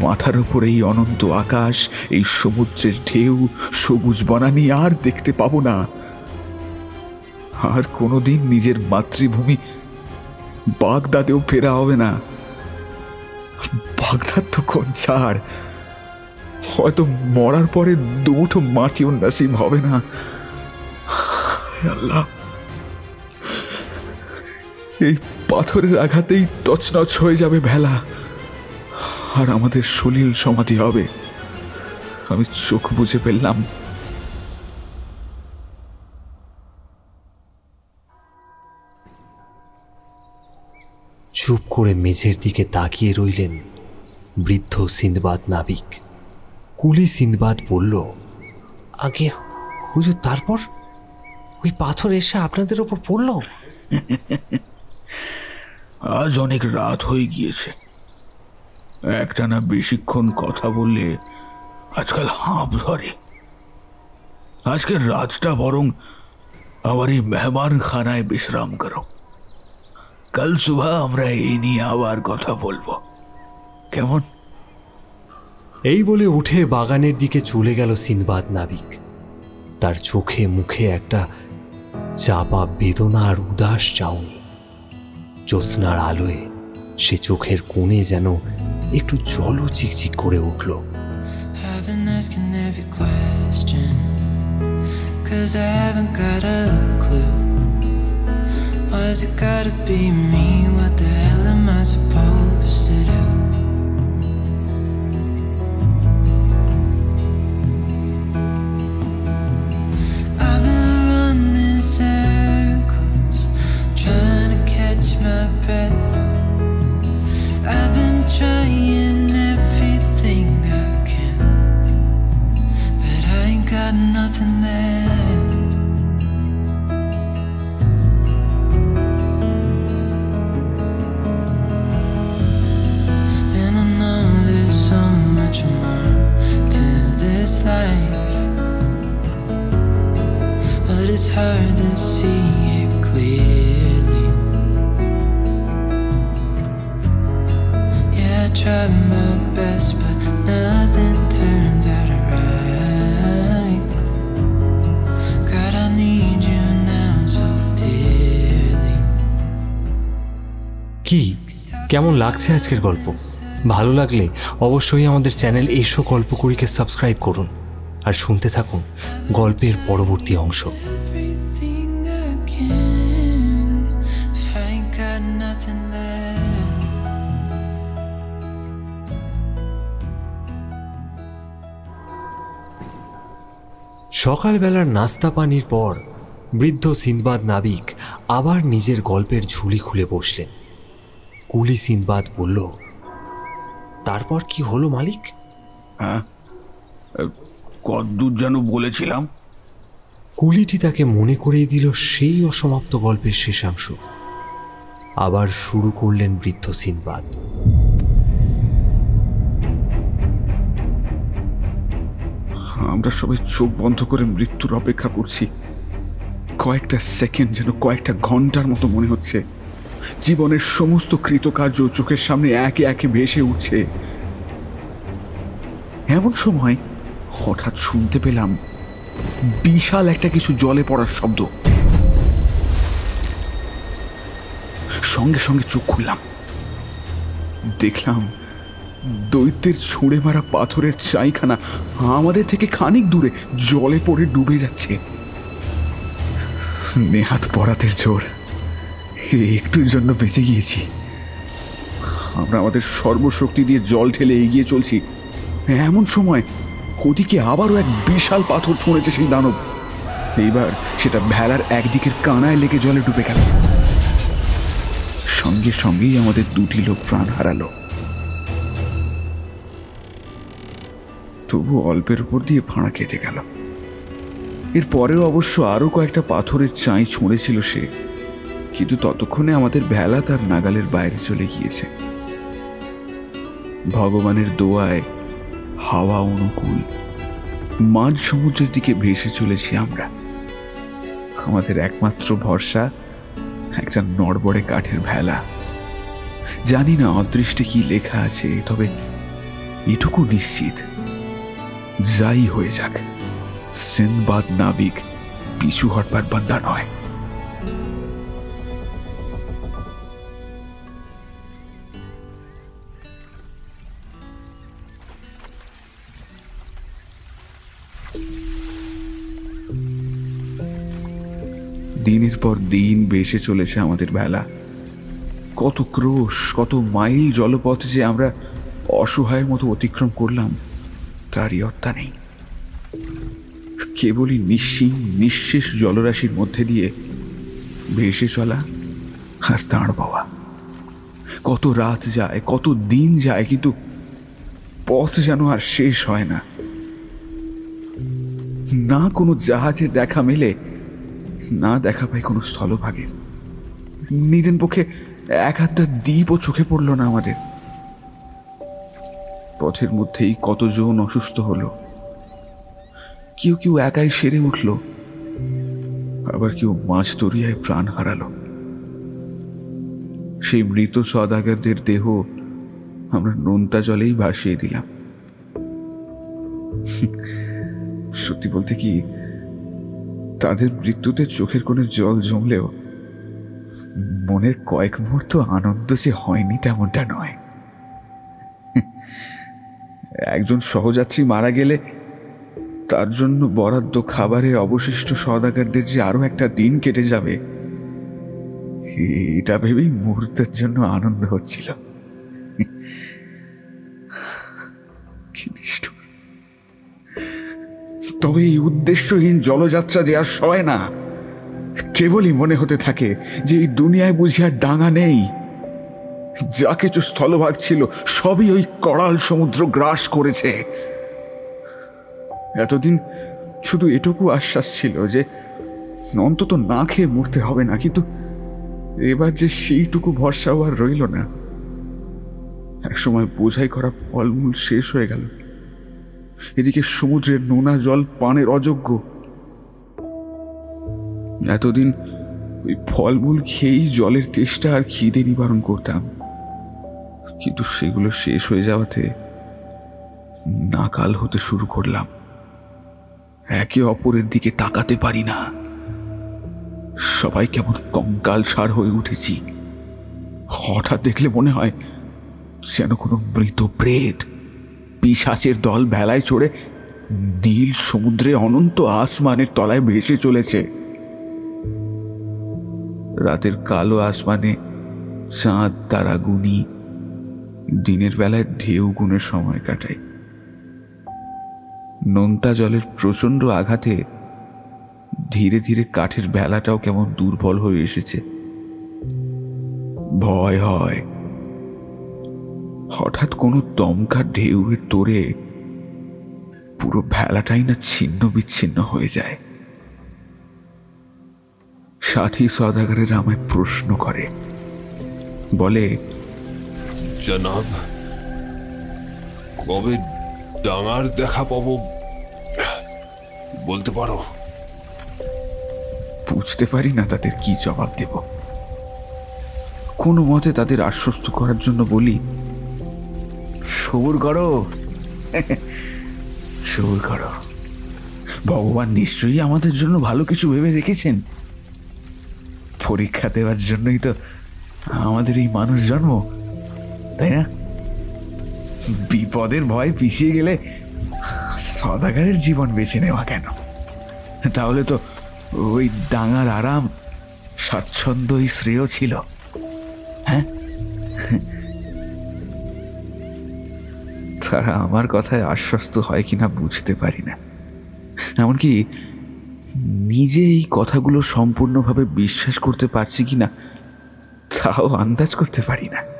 মাথার উপর এই অনন্ত আকাশ, এই সমুদ্রের ঢেউ, সবুজ বনানি আর দেখতে পাবো না। আর কোনোদিন নিজের মাতৃভূমি বাগদাদেও ফেরা হবে না। বাগদাদ তো কোন ছাড়? হয়তো মরার পরে দুমুঠো মাটিও নাসিব হবে না। আল্লাহ। এই পাথরের আঘাতেই তছনছ হয়ে যাবে ভেলা। আর আমাদের সলিল সমাধি হবে। আমি চোখ বুঝে ফেললাম। চুপ করে মেঝের দিকে তাকিয়ে রইলেন বৃদ্ধ সিন্দবাদ নাবিক। কুলি সিন্দবাদ বলল, আগে হুজুর, তারপর? ওই পাথর এসে আপনাদের ওপর পড়ল? আজ অনেক রাত হয়ে গিয়েছে। একটানা বেশিক্ষণ কথা বললে আজকাল হাঁপ ধরে। আজকের রাতটা বরং আমার এই মেহমান খানায় বিশ্রাম করো। কাল সুবহ আমরা এই নিয়ে আবার কথা বলব। কেমন? এই বলে উঠে বাগানের দিকে চলে গেল সিনবাদ নাবিক। তার চোখে মুখে একটা চাপা বেদনা আর উদাস চাউনি। জ্যোৎস্নার আলোয় সে চোখের কোণে যেন একটু জলও চিকচিক করে উঠল Was it gotta be me? I've been trying everything I can, but I ain't got nothing. And I know there's so much more to this life, but it's hard to see it clearly. কি? কেমন লাগছে আজকের গল্প? ভালো লাগলে অবশ্যই আমাদের channel এসো গল্প কুড়িকে সাবস্ক্রাইব করুন আর শুনতে থাকুন গল্পের পরবর্তী অংশ। সকালবেলার নাস্তা পানির পর বৃদ্ধ সিনবাদ নাবিক আবার নিজের গল্পের ঝুলি খুলে বসলেন। কুলি সিনবাদ বলল তারপর কি হলো মালিক? হ্যাঁ কদ্দূর যেন বলেছিলাম? কুলিটি তাকে মনে করিয়ে দিল সেই অসমাপ্ত গল্পের শেষাংশ। আবার শুরু করলেন বৃদ্ধ সিনবাদ। আমরা সবাই চোখ বন্ধ করে মৃত্যুর অপেক্ষা করছি। কয়েকটা সেকেন্ড যেন কয়েকটা ঘণ্টার মতো মনে হচ্ছে। জীবনের সমস্ত কৃতকার্য চোখের সামনে একে একে ভেসে উঠছে। এমন সময় হঠাৎ শুনতে পেলাম বিশাল একটা কিছু জলে পড়ার শব্দ। সঙ্গে সঙ্গে চোখ খুললাম। দেখলাম দৈত্যের ছুঁড়ে মারা পাথরের চাইখানা আমাদের থেকে খানিক দূরে জলে পড়ে ডুবে যাচ্ছে। নেহাত পরাতের জোর একটুর জন্য বেঁচে গিয়েছি। আমরা আমাদের সর্বশক্তি দিয়ে জল ঠেলে এগিয়ে চলছি। এমন সময় ওদিকে আবারও এক বিশাল পাথর ছুঁড়েছে সেই দানব। এইবার সেটা ভেলার একদিকের কানায় লেগে জলে ডুবে গেল। সঙ্গে সঙ্গেই আমাদের দুটি লোক প্রাণ হারালো। তবু অল্পের উপর দিয়ে ফাঁড়া কেটে গেল। এর পরেও অবশ্য আরও কয়েকটা পাথরের চাই ছুঁড়েছিল সে, কিন্তু ততক্ষণে আমাদের ভেলা তার নাগালের বাইরে চলে গিয়েছে। ভগবানের দোয়ায় হাওয়া অনুকূল, মাঝ সমুদ্রের দিকে ভেসে চলেছি আমরা। আমাদের একমাত্র ভরসা একটা নড়বড়ে কাঠের ভেলা। জানি না অদৃষ্টে কি লেখা আছে, তবে এটুকু নিশ্চিত। যাই হয়ে যাক। সিনবাদ নাবিক পিছু হটবার বান্দা নয়। দিনের পর দিন বেসে চলেছে আমাদের বেলা। কত ক্রোশ, কত মাইল জলপথ যে আমরা অসহায়ের মতো অতিক্রম করলাম। অর্থা নেই। কেবলই নিঃসীম নিঃশেষ জলরাশির মধ্যে দিয়ে ভেসে চলা আর দাঁড় পাওয়া কত রাত যায়, কত দিন যায়, কিন্তু পথ যেন আর শেষ হয় না। না কোনো জাহাজের দেখা মেলে, না দেখা পাই কোনো স্থলভাগের নিদেন পক্ষে এক হাতটা দ্বীপও চোখে পড়ল না আমাদের। পথের মধ্যেই কতজন অসুস্থ হলো। কেউ কেউ একাই সেরে উঠল। আবার কেউ মাছ দরিয়ায় প্রাণ হারালো। সেই মৃত সদাগারদের দেহ আমরা নোনতা জলেই ভাসিয়ে দিলাম। সত্যি বলতে কি, তাদের মৃত্যুতে চোখের কোণে জল জমলেও মনের কয়েক মুহূর্ত আনন্দ যে হয়নি তেমনটা নয়। একজন সহযাত্রী মারা গেলে তার জন্য বরাদ্দ খাবারের অবশিষ্ট সদাগারদের যে আরও একটা দিন কেটে যাবে, এটা ভেবেই মুহূর্তের জন্য আনন্দ হচ্ছিল। তবে এই উদ্দেশ্যহীন জলযাত্রা যে আর সয় না, কেবলই মনে হতে থাকে যে এই দুনিয়ায় বুঝি আর ডাঙা নেই। যা কিছু স্থলভাগ ছিল, সবই ওই করাল সমুদ্র গ্রাস করেছে। এতদিন শুধু এটুকু আশ্বাস ছিল যে, অন্তত না খেয়ে মরতে হবে না, কিন্তু এবার যে সেইটুকু ভরসাও আর রইল না, একসময় বোঝাই করা ফলমূল শেষ হয়ে গেল। এদিকে সমুদ্রের নোনা জল পানের অযোগ্য। এতদিন ওই ফলমূল খেয়েই জলের তেষ্টা আর খিদে নিবারণ করতাম। কিন্তু সেগুলো শেষ হয়ে যাওয়াতে নাকাল হতে শুরু করলাম। একে অপরের দিকে তাকাতে পারি না। সবাই কেমন কঙ্কাল সার হয়ে উঠেছি। হঠাৎ দেখলে মনে হয় যেন কোনো মৃত প্রেত পিসাচের দল বেলায় চড়ে নীল সমুদ্রে অনন্ত আসমানের তলায় ভেসে চলেছে। রাতের কালো আসমানে চাঁদ তারা গুনি দিনের বেলায় ঢেউ গুণের সময় কাটায়। নোনতা জলের প্রচণ্ড আঘাতে ধীরে ধীরে কাঠের বেলাটাও কেমন দুর্বল হয়ে এসেছে। ভয় হয়। হঠাৎ কোনো দমকা ঢেউয়ের তোরে পুরো ভেলাটাই না ছিন্ন বিচ্ছিন্ন হয়ে যায়। সাথী সদাগরের আমায় প্রশ্ন করে। বলে জনাব, কবে ডাঙার দেখা পাবো বলতে পারো? বুঝতে পারি না তাদের কি জবাব দেব। কোনো মতে তাদের আশ্বস্ত করার জন্য বলি, সবুর করো। সবুর করো। ভগবান নিশ্চয়ই আমাদের জন্য ভালো কিছু ভেবে রেখেছেন। পরীক্ষা দেওয়ার জন্যই তো আমাদের এই মানুষ জন্ম। তাই না? বিপদের ভয় পিছিয়ে গেলে সদাগারের জীবন বেছে নেওয়া কেন? তাহলে তো ওই ডাঙার আরাম স্বাচ্ছন্দ্যই শ্রেয় ছিল হ্যাঁ? তারা আমার কথায় আশ্বস্ত হয় কিনা বুঝতে পারি না। এমনকি নিজে এই কথাগুলো সম্পূর্ণভাবে বিশ্বাস করতে পারছি কিনা, তাও আন্দাজ করতে পারি না।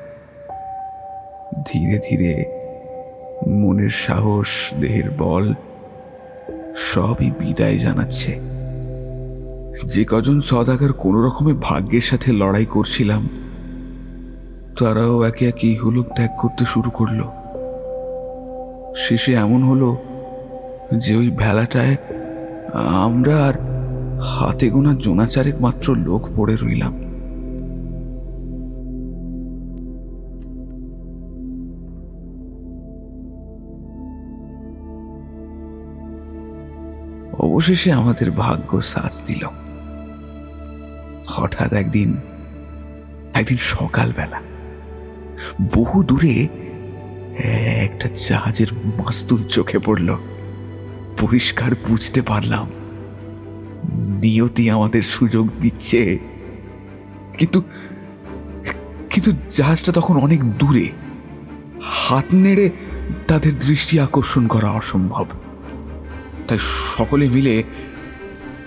ধীরে ধীরে মনের সাহস, দেহের বল সবই বিদায় জানাচ্ছে। যে কজন সদাগার কোনো রকমে ভাগ্যের সাথে লড়াই করছিলাম, তারাও একে একে হুলুক ত্যাগ করতে শুরু করল। শেষে এমন হলো যে ওই ভেলাটায় আমরা আর হাতে গোনা জোনাচারেক মাত্র লোক পড়ে রইলাম। অবশেষে আমাদের ভাগ্য সাজ দিল। হঠাৎ একদিন একদিন সকালবেলা, বহু দূরে, একটা জাহাজের মাস্তুল চোখে পড়ল। পরিষ্কার বুঝতে পারলাম, নিয়তি আমাদের সুযোগ দিচ্ছে। কিন্তু কিন্তু জাহাজটা তখন অনেক দূরে। হাত নেড়ে তাদের দৃষ্টি আকর্ষণ করা অসম্ভব। তাই সকলে মিলে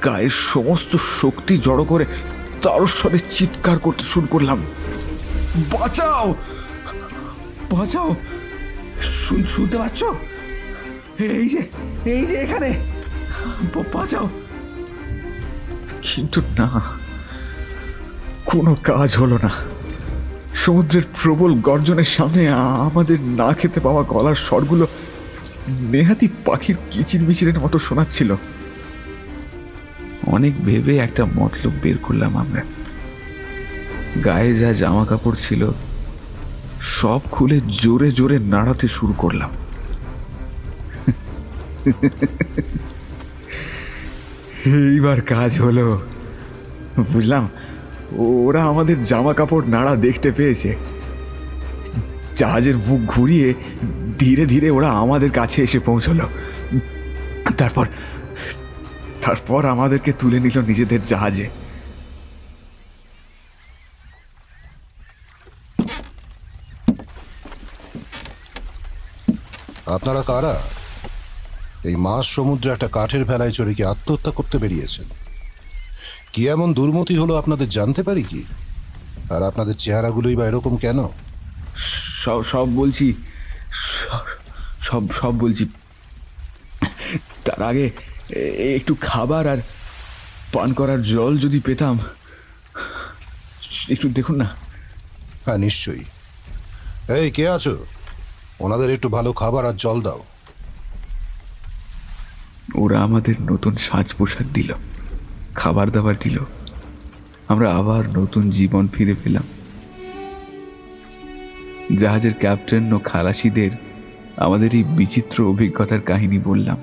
গায়ের সমস্ত শক্তি জড়ো করে তারস্বরে চিৎকার করতে শুরু করলাম। বাঁচাও! বাঁচাও! শুন, শুনতে পাচ্ছ? এই যে এই যে এখানে! বাঁচাও! কিন্তু না, কোনো কাজ হলো না। সমুদ্রের প্রবল গর্জনের সামনে আমাদের না খেতে পাওয়া গলার স্বরগুলো নেহাতি পাখির কিচির মিচিরের মতো শোনাচ্ছিল। অনেক ভেবে একটা মতলব বের করলাম আমরা। গায়ে যা জামা কাপড় ছিল, সব খুলে জোরে জোরে নাড়াতে শুরু করলাম। এইবার কাজ হলো। বুঝলাম, ওরা আমাদের জামা কাপড় নাড়া দেখতে পেয়েছে। জাহাজের মুখ ঘুরিয়ে ধীরে ধীরে ওরা আমাদের কাছে এসে পৌঁছলো। তারপর তারপর আমাদেরকে তুলে নিল নিজেদের জাহাজে। আপনারা কারা? এই মাছ সমুদ্রে একটা কাঠের ভেলায় চড়ে কি আত্মহত্যা করতে বেরিয়েছেন। কি এমন দুর্মতি হলো আপনাদের জানতে পারি কি? আর আপনাদের চেহারাগুলোই বা এরকম কেন? সব সব বলছি সব- সব বলছি। তার আগে একটু খাবার আর পান করার জল যদি পেতাম। একটু দেখুন না। হ্যাঁ নিশ্চয়ই। এই কে আছো? ওনাদের একটু ভালো খাবার আর জল দাও। ওরা আমাদের নতুন সাজ পোশাক দিল খাবার দাবার দিল। আমরা আবার নতুন জীবন ফিরে পেলাম। জাহাজের ক্যাপ্টেন ও খালাসিদের আমাদের এই বিচিত্র অভিজ্ঞতার কাহিনী বললাম।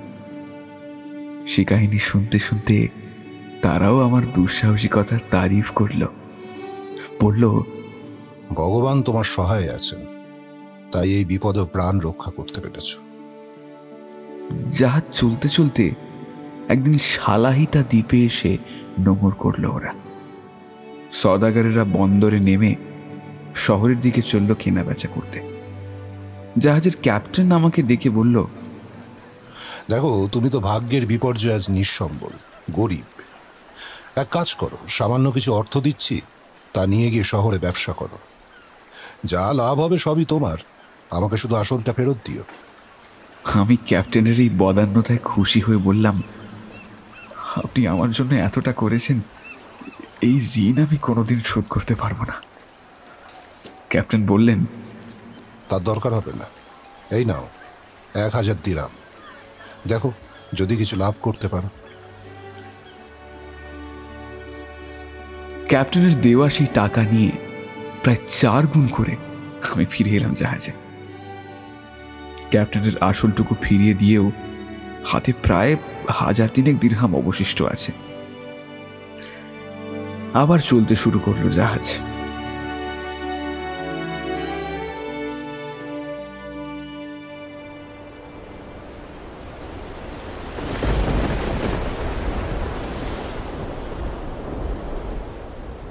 সে কাহিনী শুনতে শুনতে তারাও আমার দুঃসাহসিকতার তারিফ করল। বলল ভগবান তোমার সহায় আছেন তাই এই বিপদে প্রাণ রক্ষা করতে পেরেছ। জাহাজ চলতে চলতে একদিন সালাহিতা দ্বীপে এসে নোঙর করল ওরা। সদাগারেরা বন্দরে নেমে শহরের দিকে চলল কেনাবেচা করতে। জাহাজের ক্যাপ্টেন আমাকে ডেকে বলল দেখো তুমি তো ভাগ্যের বিপর্যয় আজ নিঃসম্বল গরিব। এক কাজ করো সামান্য কিছু অর্থ দিচ্ছি তা নিয়ে গিয়ে শহরে ব্যবসা করো। যা লাভ হবে সবই তোমার আমাকে শুধু আসলটা ফেরত দিও। আমি ক্যাপ্টেনের এই বদান্যতায় খুশি হয়ে বললাম আপনি আমার জন্য এতটা করেছেন এই ঋণ আমি কোনোদিন শোধ করতে পারব না। ক্যাপ্টেন বললেন তার দরকার হবে না। এই নাও এক হাজার দিলাম দেখো যদি কিছু লাভ করতে পারো। ক্যাপ্টেনের দেওয়া সেই টাকা নিয়ে প্রায় চার গুণ করে আমি ফিরে এলাম জাহাজে। ক্যাপ্টেনের আসলটুকু ফিরিয়ে দিয়েও হাতে প্রায় হাজার তিনেক দীর্ঘাম অবশিষ্ট আছে। আবার চলতে শুরু করল জাহাজ।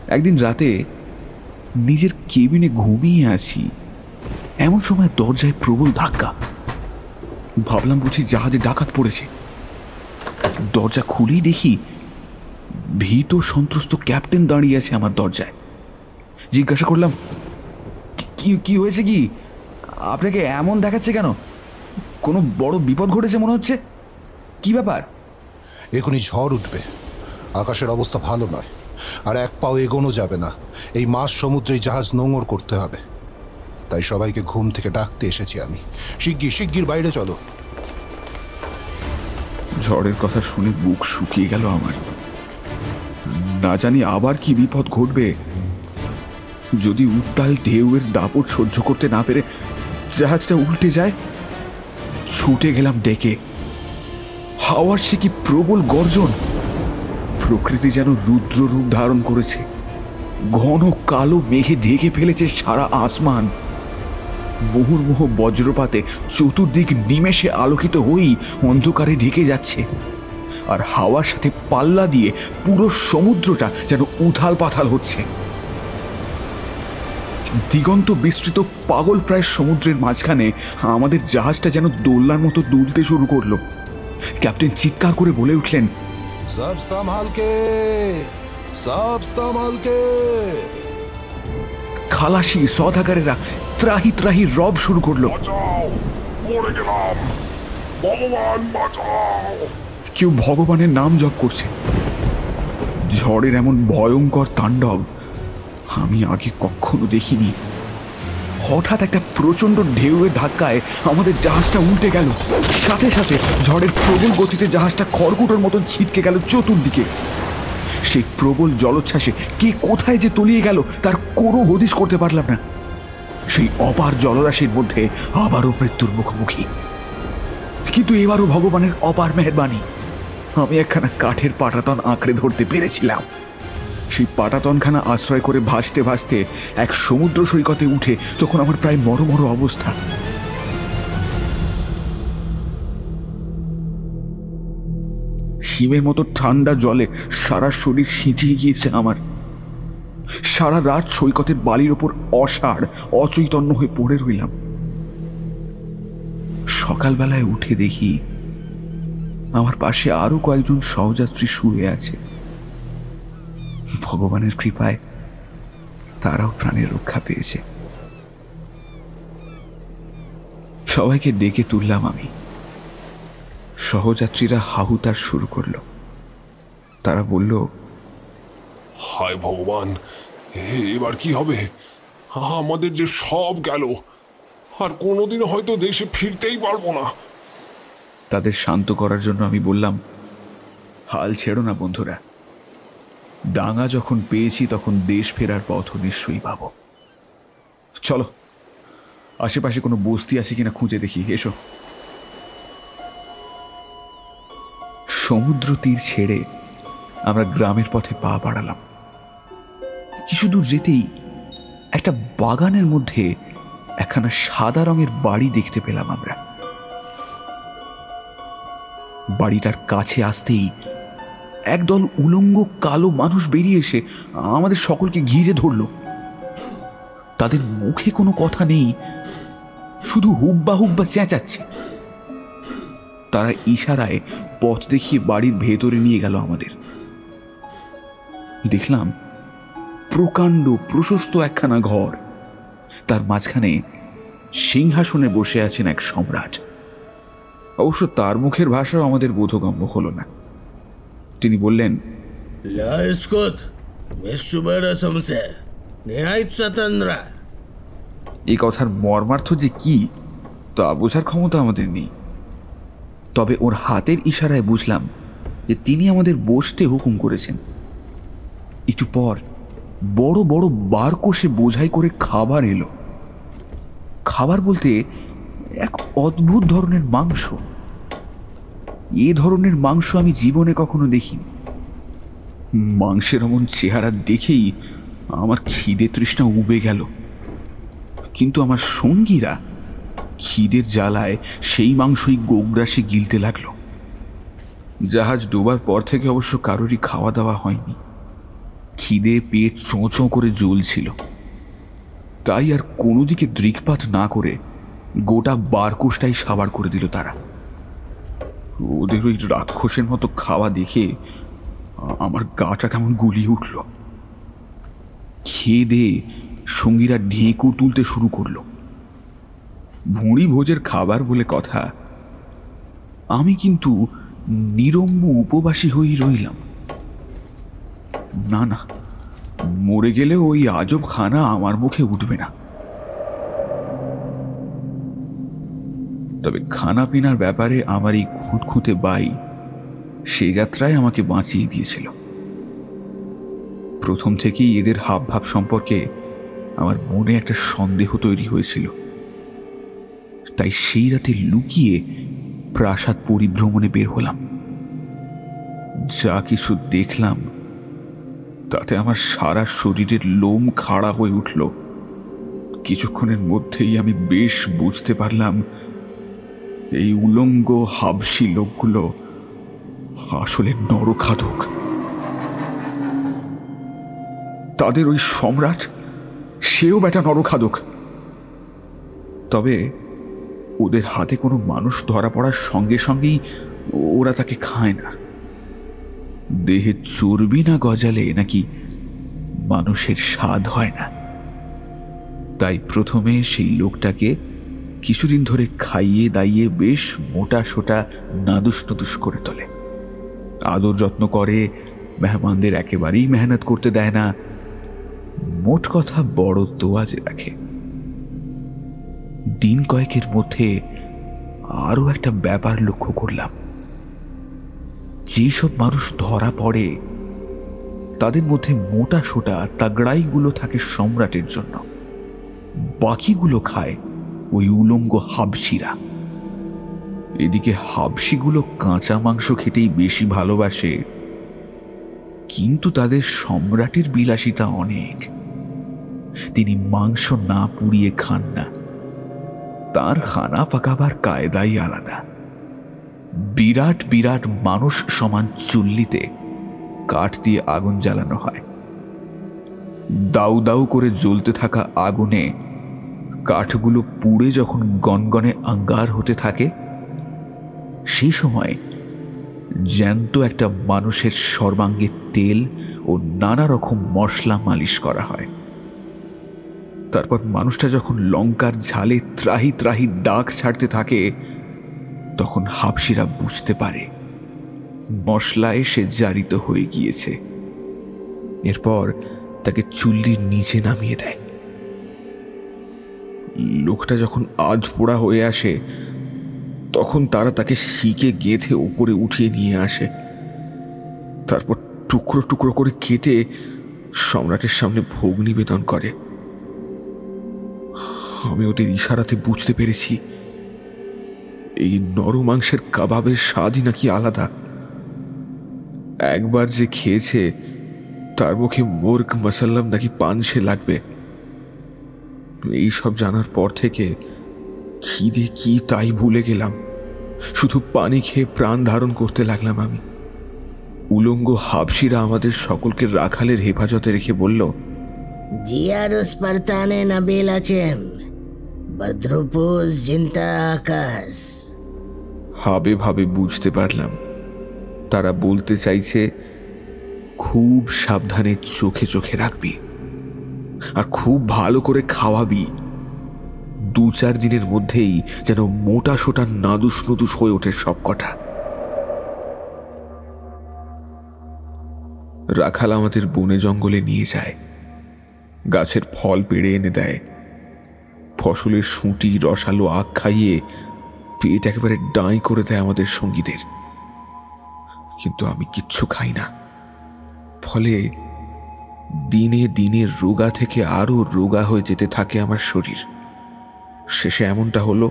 একদিন রাতে নিজের কেবিনে ঘুমিয়ে আছি। এমন সময় দরজায় প্রবল ধাক্কা। ভাবলাম বুঝি জাহাজে ডাকাত পড়েছে। দরজা খুলেই দেখি ভীত সন্ত্রস্ত ক্যাপ্টেন দাঁড়িয়ে আছে আমার দরজায়। জিজ্ঞাসা করলাম "কি- কি হয়েছে কি? আপনাকে এমন দেখাচ্ছে কেন? কোনো বড় বিপদ ঘটেছে মনে হচ্ছে? কি ব্যাপার? এখনই ঝড় উঠবে। আকাশের অবস্থা ভালো নয়। আর এক পাও এগোনো যাবে না। এই মাস সমুদ্রেই জাহাজ নোঙর করতে হবে। তাই সবাইকে ঘুম থেকে ডাকতে এসেছি আমি। শিগগির শিগগির বাইরে চলো। ঝড়ের কথা শুনে বুক শুকিয়ে গেল আমার। না জানি আবার কি বিপদ ঘটবে। যদি উত্তাল ঢেউয়ের দাপট সহ্য করতে না পেরে জাহাজটা উল্টে যায়, ছুটে গেলাম ডেকে। হাওয়ার সে কি প্রবল গর্জন? প্রকৃতি যেন রুদ্র রূপ ধারণ করেছে। ঘন কালো মেঘে ঢেকে ফেলেছে সারা আসমান। মুহুর্মুহ বজ্রপাতে চতুর্দিক নিমেষে আলোকিত হয়েই অন্ধকারে ঢেকে যাচ্ছে। আর হাওয়ার সাথে পাল্লা দিয়ে পুরো সমুদ্রটা যেন উথাল পাথাল হচ্ছে। দিগন্ত বিস্তৃত পাগল প্রায় সমুদ্রের মাঝখানে আমাদের জাহাজটা যেন দোলনার মতো দুলতে শুরু করল। ক্যাপ্টেন চিৎকার করে বলে উঠলেন সব সামালকে সব সামালকে খালাসি সদাগারেরা ত্রাহি ত্রাহি রব শুরু করল। মরে গেলাম। ভগবান বাঁচাও। কেউ ভগবানের নাম জপ করছে। ঝড়ের এমন ভয়ঙ্কর তাণ্ডব আমি আগে কখনো দেখিনি। হঠাৎ একটা প্রচণ্ড ঢেউয়ের ধাক্কায় আমাদের জাহাজটা উল্টে গেল। সাথে সাথে ঝড়ের প্রবল গতিতে জাহাজটা খড়কুটোর মতন ছিটকে গেল চতুর্দিকে। সেই প্রবল জলোচ্ছ্বাসে কে কোথায় যে তলিয়ে গেল তার কোনো হদিস করতে পারলাম না। সেই অপার জলরাশির মধ্যে আবারও মৃত্যুর মুখোমুখি। কিন্তু এবারও ভগবানের অপার মেহরবানি। আমি একখানা কাঠের পাটাতন আঁকড়ে ধরতে পেরেছিলাম। সেই পাটাতনখানা আশ্রয় করে ভাসতে ভাসতে এক সমুদ্র সৈকতে উঠে তখন আমার প্রায় মরমর অবস্থা। হিমের মতো ঠান্ডা জলে সারা শরীর সিঁটিয়ে গিয়েছে আমার। সারা রাত সৈকতের বালির ওপর অসাড়, অচৈতন্য হয়ে পড়ে রইলাম। সকালবেলায় উঠে দেখি আমার পাশে আরও কয়েকজন সহযাত্রী শুয়ে আছে। ভগবানের কৃপায় তারাও প্রাণের রক্ষা পেয়েছে। সবাইকে ডেকে তুললাম আমি। সহযাত্রীরা হাহুতার শুরু করল। তারা বলল হায় ভগবান এবার কি হবে? আমাদের যে সব গেল আর কোনোদিন হয়তো দেশে ফিরতেই পারব না। তাদের শান্ত করার জন্য আমি বললাম হাল ছেড়ো না বন্ধুরা ডাঙা যখন পেয়েছি, তখন দেশ ফেরার পথ নিশ্চয়ই পাব। চলো, আশেপাশে কোনো বস্তি আছে কিনা খুঁজে দেখি, এসো। সমুদ্র তীর ছেড়ে আমরা গ্রামের পথে পা বাড়ালাম। কিছু দূর যেতেই একটা বাগানের মধ্যে একখানা সাদা রঙের বাড়ি দেখতে পেলাম আমরা। বাড়িটার কাছে আসতেই একদল উলঙ্গ কালো মানুষ বেরিয়ে এসে আমাদের সকলকে ঘিরে ধরল। তাদের মুখে কোনো কথা নেই, শুধু হুব্বা হুব্বা চেঁচাচ্ছে। তারা ইশারায় পথ দেখিয়ে বাড়ির ভেতরে নিয়ে গেল আমাদের। দেখলাম প্রকাণ্ড প্রশস্ত একখানা ঘর। তার মাঝখানে সিংহাসনে বসে আছেন এক সম্রাট। অবশ্য তার মুখের ভাষাও আমাদের বোধগম্য হলো না। তিনি বললেন এই কথার মর্মার্থ যে কি তা বোঝার ক্ষমতা আমাদের নেই। তবে ওর হাতের ইশারায় বুঝলাম যে তিনি আমাদের বসতে হুকুম করেছেন। একটু পর বড় বড় বার কোষে বোঝাই করে খাবার এলো। খাবার বলতে এক অদ্ভুত ধরনের মাংস। এ ধরনের মাংস আমি জীবনে কখনো দেখিনি। মাংসের এমন চেহারা দেখেই আমার খিদে তৃষ্ণা উবে গেল। কিন্তু আমার সঙ্গীরা খিদের জ্বালায় সেই মাংসই গোগ্রাসে গিলতে লাগল। জাহাজ ডোবার পর থেকে অবশ্য কারোরই খাওয়া দাওয়া হয়নি। খিদে পেট চোঁ করে জ্বলছিল। তাই আর কোনো দিকে দৃকপাত না করে গোটা বারকোষটাই সাবার করে দিল তারা। ওদের ওই রাক্ষসের মতো খাওয়া দেখে আমার গাটা কেমন গুলিয়ে উঠল। খেয়ে দিয়ে সঙ্গীরা ঢেঁকুর তুলতে শুরু করল। ভুঁড়ি ভোজের খাবার বলে কথা, আমি কিন্তু নিরম্ব উপবাসী হয়েই রইলাম। না না, মরে গেলে ওই আজব খানা আমার মুখে উঠবে না। তবে খানা পিনার ব্যাপারে আমার এই খুঁতখুঁতে বাই। সেই যাত্রায় আমাকে বাঁচিয়ে দিয়েছিল। প্রথম থেকেই এদের হাবভাব সম্পর্কে আমার মনে একটা সন্দেহ তৈরি হয়েছিল। তাই সেই রাতে লুকিয়ে প্রাসাদ পরিভ্রমণে বের হলাম। যা কিছু দেখলাম, তাতে আমার সারা শরীরের লোম খাড়া হয়ে উঠল। কিছুক্ষণের মধ্যেই আমি বেশ বুঝতে পারলাম এই উলঙ্গ হাবসি লোকগুলো আসলে নরখাদক তাদের ওই সম্রাট, সেও বেটা নরখাদক তবে ওদের হাতে কোনো মানুষ ধরা পড়ার সঙ্গে সঙ্গেই ওরা তাকে খায় না। দেহে চর্বি না গজালে নাকি মানুষের স্বাদ হয় না। তাই প্রথমে সেই লোকটাকে কিছুদিন ধরে খাইয়ে দাইয়ে বেশ মোটা সোটা নাদুস করে তোলে। আদর যত্ন করে, মেহমানদের একেবারেই মেহনত করতে দেয় না। মোট কথা বড় তোয়াজে রাখে। দিন কয়েকের মধ্যে আরও একটা ব্যাপার লক্ষ্য করলাম। যেসব মানুষ ধরা পড়ে, তাদের মধ্যে মোটা সোটা তাগড়াইগুলো থাকে সম্রাটের জন্য। বাকিগুলো খায় ওই উলঙ্গ হাবসিরা এদিকে হাবসিগুলো কাঁচা মাংস খেতেই বেশি ভালোবাসে। কিন্তু তাদের সম্রাটের বিলাসিতা অনেক। তিনি মাংস না পুড়িয়ে খান না। তার খানা পাকাবার কায়দাই আলাদা। বিরাট বিরাট মানুষ সমান চুল্লিতে কাঠ দিয়ে আগুন জ্বালানো হয়। দাউ দাউ করে জ্বলতে থাকা আগুনে কাঠগুলো পুড়ে যখন গনগনে আঙ্গার হতে থাকে, সেই সময় জ্যান্ত একটা মানুষের সর্বাঙ্গে তেল ও নানা রকম মশলা মালিশ করা হয়। তারপর মানুষটা যখন লঙ্কার ঝালে ত্রাহি ত্রাহি ডাক ছাড়তে থাকে, তখন হাফসিরা বুঝতে পারে মশলায় সে জারিত হয়ে গিয়েছে। এরপর তাকে চুল্লির নিচে নামিয়ে দেয়। লোকটা যখন আধ পোড়া হয়ে আসে, তখন তারা তাকে শিকে গেঁথে ওপরে উঠিয়ে নিয়ে আসে। তারপর টুকরো টুকরো করে কেটে সম্রাটের সামনে ভোগ নিবেদন করে। আমি ওদের ইশারাতে বুঝতে পেরেছি, এই নরমাংসের কাবাবের স্বাদই নাকি আলাদা। একবার যে খেয়েছে, তার মুখে মোর্গ মাসাল্লাম নাকি পানসে লাগবে। এই সব জানার পর থেকে খিদে কি তাই ভুলে গেলাম। শুধু পানি খেয়ে প্রাণ ধারণ করতে লাগলাম আমি। উলঙ্গ হাবসিরা আমাদের সকলকে রাখালের হেফাজতে রেখে বলল জিয়ারুস পারতানে নাবিল আছেন। বদ্রুপুস জিন্তা আকাশ। হাবে ভাবে বুঝতে পারলাম। তারা বলতে চাইছে খুব সাবধানে চোখে চোখে রাখবি। আর খুব ভালো করে খাওয়াবি। দু চার দিনের মধ্যেই যেন মোটা সোটা নাদুস নুদুস হয়ে ওঠে সব কটা রাখাল আমাদের বনে জঙ্গলে নিয়ে যায়। গাছের ফল পেড়ে এনে দেয়। ফসলের সুঁটি, রসালো আখ খাইয়ে পেট একেবারে ডাঁই করে দেয় আমাদের সঙ্গীদের। কিন্তু আমি কিচ্ছু খাই না। ফলে দিনে দিনে রোগা থেকে আরও রোগা হয়ে যেতে থাকে আমার শরীর। শেষে এমনটা হলো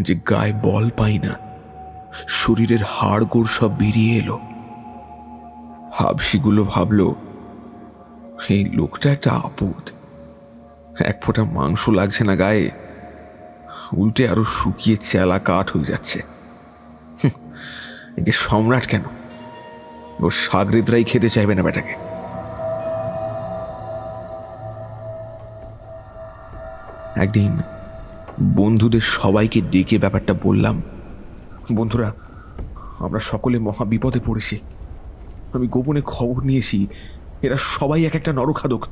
যে গায়ে বল পাই না। শরীরের হাড় গোড় সব বেরিয়ে এলো। হাবসিগুলো ভাবলো, এই লোকটা একটা আপদ। এক ফোঁটা মাংস লাগছে না গায়ে। উল্টে আরও শুকিয়ে চেলা কাঠ হয়ে যাচ্ছে। একে সম্রাট কেন? ওর সাগরেদরাই খেতে চাইবে না বেটাকে। একদিন বন্ধুদের সবাইকে ডেকে ব্যাপারটা বললাম। বন্ধুরা আমরা সকলে মহা বিপদে পড়েছি। আমি গোপনে খবর নিয়েছি এরা সবাই এক একটা নরখাদক।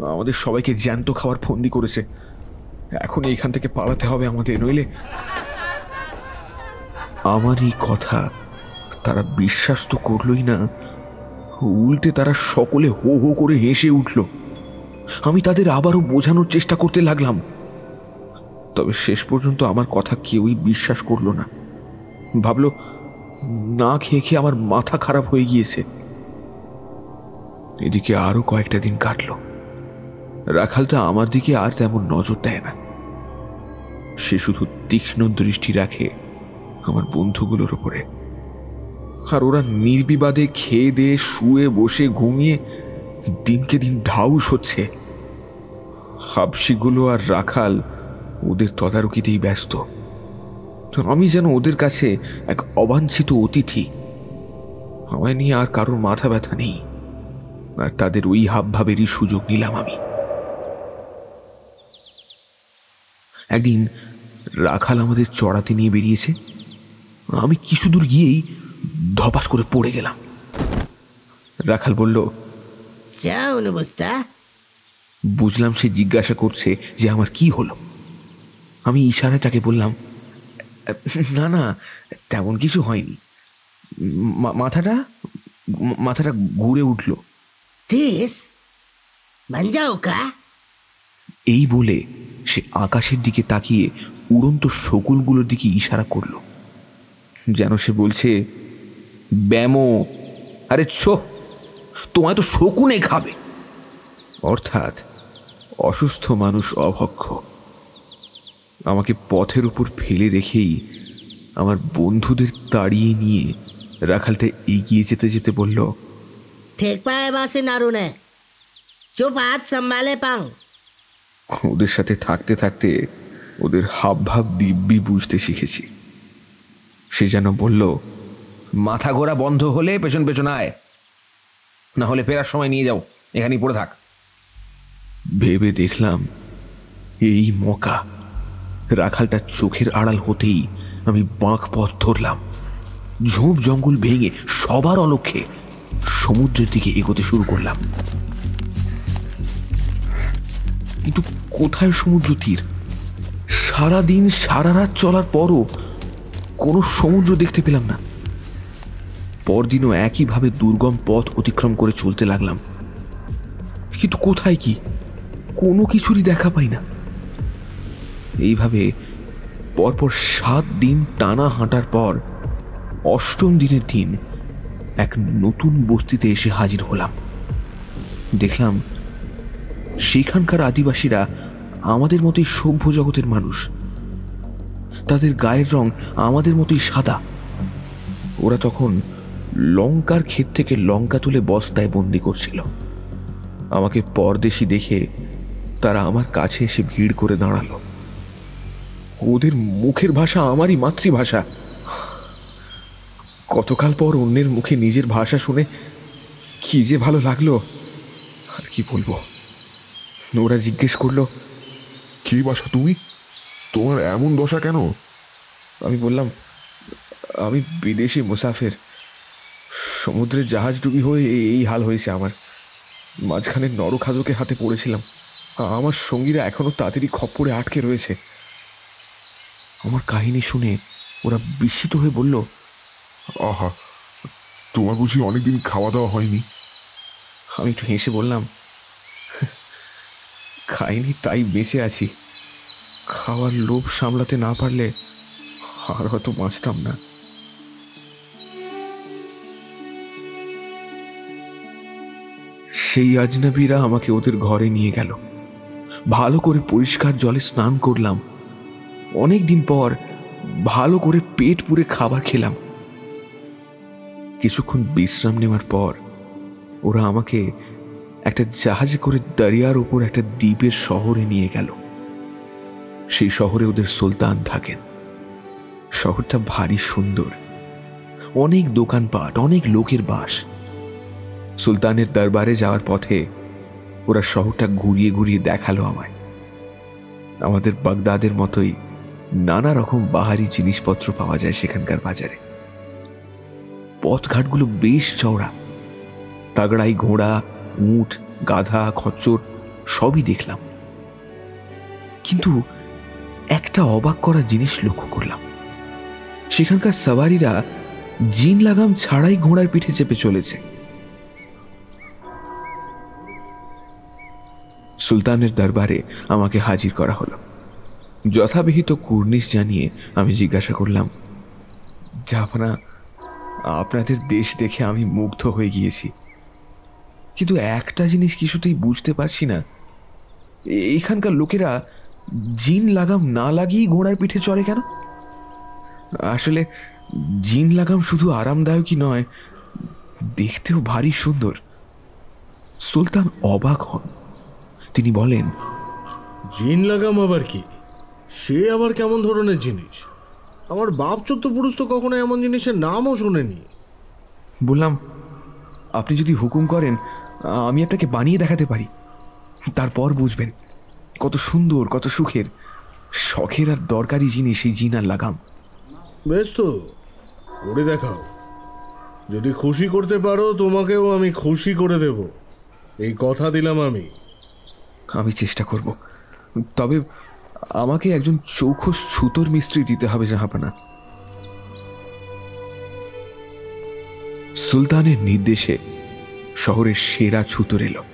আমাদের সবাইকে জ্যান্ত খাওয়ার ফন্দি করেছে। এখন এইখান থেকে পালাতে হবে আমাদের নইলে আমার এই কথা তারা বিশ্বাস তো করলই না। উল্টে তারা সকলে হো হো করে হেসে উঠল। আমি তাদের আবারও বোঝানোর চেষ্টা করতে লাগলাম। তবে শেষ পর্যন্ত আমার কথা কেউই বিশ্বাস করল না। ভাবল, না খেয়ে খেয়ে আমার মাথা খারাপ হয়ে গিয়েছে। এদিকে আরও কয়েকটা দিন কাটলো। রাখালটা আমার দিকে আর তেমন নজর দেয় না। সে শুধু তীক্ষ্ণ দৃষ্টি রাখে আমার বন্ধুগুলোর উপরে আর ওরা নির্বিবাদে খেয়ে দিয়ে, শুয়ে, বসে, ঘুমিয়ে দিনকে দিন ঢাউস হচ্ছে। হাবসিগুলো আর রাখাল ওদের তদারকিতেই ব্যস্ত। আমি যেন ওদের কাছে এক অবাঞ্ছিত অতিথি। আমায় নিয়ে আর কারোর মাথা ব্যথা নেই। আর তাদের ওই হাবভাবেরই সুযোগ নিলাম আমি। একদিন রাখাল আমাদের চড়াতে নিয়ে বেরিয়েছে। আমি কিছু দূর গিয়েই ধপাস করে পড়ে গেলাম। রাখাল বলল, যাও অনুবস্তা বুঝলাম সে জিজ্ঞাসা করছে যে আমার কি হলো। আমি ইশারায় তাকে বললাম না না তেমন কিছু হয়নি। মাথাটা মাথাটা ঘুরে উঠল। যাও কা এই বলে সে আকাশের দিকে তাকিয়ে উড়ন্ত শকুনগুলোর দিকে ইশারা করল। যেন সে বলছে ব্যামো আরে ছো তোমায় তো শকুনে খাবে। অর্থাৎ অসুস্থ মানুষ অভক্ষ। আমাকে পথের উপর ফেলে রেখেই আমার বন্ধুদের তাড়িয়ে নিয়ে রাখালটা এগিয়ে যেতে যেতে বলল ঠিক পায়ে বাসে নারুনে। চুপ হাত সম্ভালে পাং। ওদের সাথে থাকতে থাকতে ওদের হাবভাব দিব্যি বুঝতে শিখেছি। সে যেন বলল মাথা ঘোরা বন্ধ হলে পেছন পেছন আয়। না হলে ফেরার সময় নিয়ে যাও। এখানেই পড়ে থাক। ভেবে দেখলাম এই মকা রাখালটা চোখের আড়াল হতেই আমি বাঁক পথ ধরলাম। ঝোপ জঙ্গল ভেঙে সবার অলক্ষে সমুদ্রের দিকে এগোতে শুরু করলাম। কিন্তু কোথায় সমুদ্র তীর? সারাদিন সারা রাত চলার পরও কোনো সমুদ্র দেখতে পেলাম না। পরদিনও একইভাবে দুর্গম পথ অতিক্রম করে চলতে লাগলাম। কিন্তু কোথায় কি? কোনো কিছুরই দেখা পাই না। এইভাবে পরপর সাত দিন টানা হাঁটার পর অষ্টম দিনের দিন এক নতুন বস্তিতে এসে হাজির হলাম। দেখলাম সেখানকার আদিবাসীরা আমাদের মতোই সভ্য জগতের মানুষ। তাদের গায়ের রং আমাদের মতোই সাদা। ওরা তখন লঙ্কার ক্ষেত থেকে লঙ্কা তুলে বস্তায় বন্দি করছিল। আমাকে পরদেশি দেখে তারা আমার কাছে এসে ভিড় করে দাঁড়াল। ওদের মুখের ভাষা আমারই মাতৃভাষা। কতকাল পর অন্যের মুখে নিজের ভাষা শুনে কি যে ভালো লাগল আর কি বলব? ওরা জিজ্ঞেস করল কি বাসা তুমি? তোমার এমন দশা কেন? আমি বললাম আমি বিদেশি মুসাফের। সমুদ্রের জাহাজ ডুবি হয়ে এই- এই হাল হয়েছে আমার। মাঝখানে নরখাদকের হাতে পড়েছিলাম। আমার সঙ্গীরা এখনও তাদেরই খপ্পরে আটকে রয়েছে। আমার কাহিনী শুনে ওরা বিস্মিত হয়ে বলল আহা তোমার বুঝি অনেকদিন খাওয়া দাওয়া হয়নি? আমি একটু হেসে বললাম খাইনি তাই বেঁচে আছি। খাওয়ার লোভ সামলাতে না পারলে আর হয়তো বাঁচতাম না। সেই আজনাবিরা আমাকে ওদের ঘরে নিয়ে গেল। ভালো করে পরিষ্কার জলে স্নান করলাম। অনেক দিন পর ভালো করে পেট পুরে খাবার খেলাম। কিছুক্ষণ বিশ্রাম নেওয়ার পর ওরা আমাকে একটা জাহাজে করে দরিয়ার উপর একটা দ্বীপের শহরে নিয়ে গেল। সেই শহরে ওদের সুলতান থাকেন। শহরটা ভারী সুন্দর। অনেক দোকানপাট, অনেক লোকের বাস। সুলতানের দরবারে যাওয়ার পথে ওরা শহরটা ঘুরিয়ে ঘুরিয়ে দেখাল আমায়। আমাদের বাগদাদের মতোই নানা রকম বাহারি জিনিসপত্র পাওয়া যায় সেখানকার বাজারে। পথঘাটগুলো বেশ চওড়া। তাগড়াই ঘোড়া, উট, গাধা, খচ্চর সবই দেখলাম। কিন্তু একটা অবাক করা জিনিস লক্ষ্য করলাম। সেখানকার সাওয়ারিরা জিন লাগাম ছাড়াই ঘোড়ার পিঠে চেপে চলেছে। সুলতানের দরবারে আমাকে হাজির করা হলো। যথাবিহিত কুর্নিশ জানিয়ে আমি জিজ্ঞাসা করলাম, জাফনা, আপনাদের দেশ দেখে আমি মুগ্ধ হয়ে গিয়েছি। কিন্তু একটা জিনিস কিছুতেই বুঝতে পারছি না। এ- এখানকার লোকেরা জিন লাগাম না লাগিয়েই ঘোড়ার পিঠে চড়ে কেন? আসলে জিন লাগাম শুধু আরামদায়কই নয়, দেখতেও ভারী সুন্দর। সুলতান অবাক হন। তিনি বলেন জিন লাগাম আবার কি? সে আবার কেমন ধরনের জিনিস? আমার বাপ চোদ্দ পুরুষ তো কখনো এমন জিনিসের নামও শোনেনি। বললাম আপনি যদি হুকুম করেন আমি আপনাকে বানিয়ে দেখাতে পারি। তারপর বুঝবেন কত সুন্দর কত সুখের শখের আর দরকারি জিনিস এই জিনার লাগাম। বেশ তো করে দেখাও। যদি খুশি করতে পারো তোমাকেও আমি খুশি করে দেব। এই কথা দিলাম আমি। আমি চেষ্টা করব। তবে আমাকে একজন চৌখস ছুতোর মিস্ত্রি দিতে হবে, জাহাপানা। সুলতানের নির্দেশে শহরের সেরা ছুতোর এলো।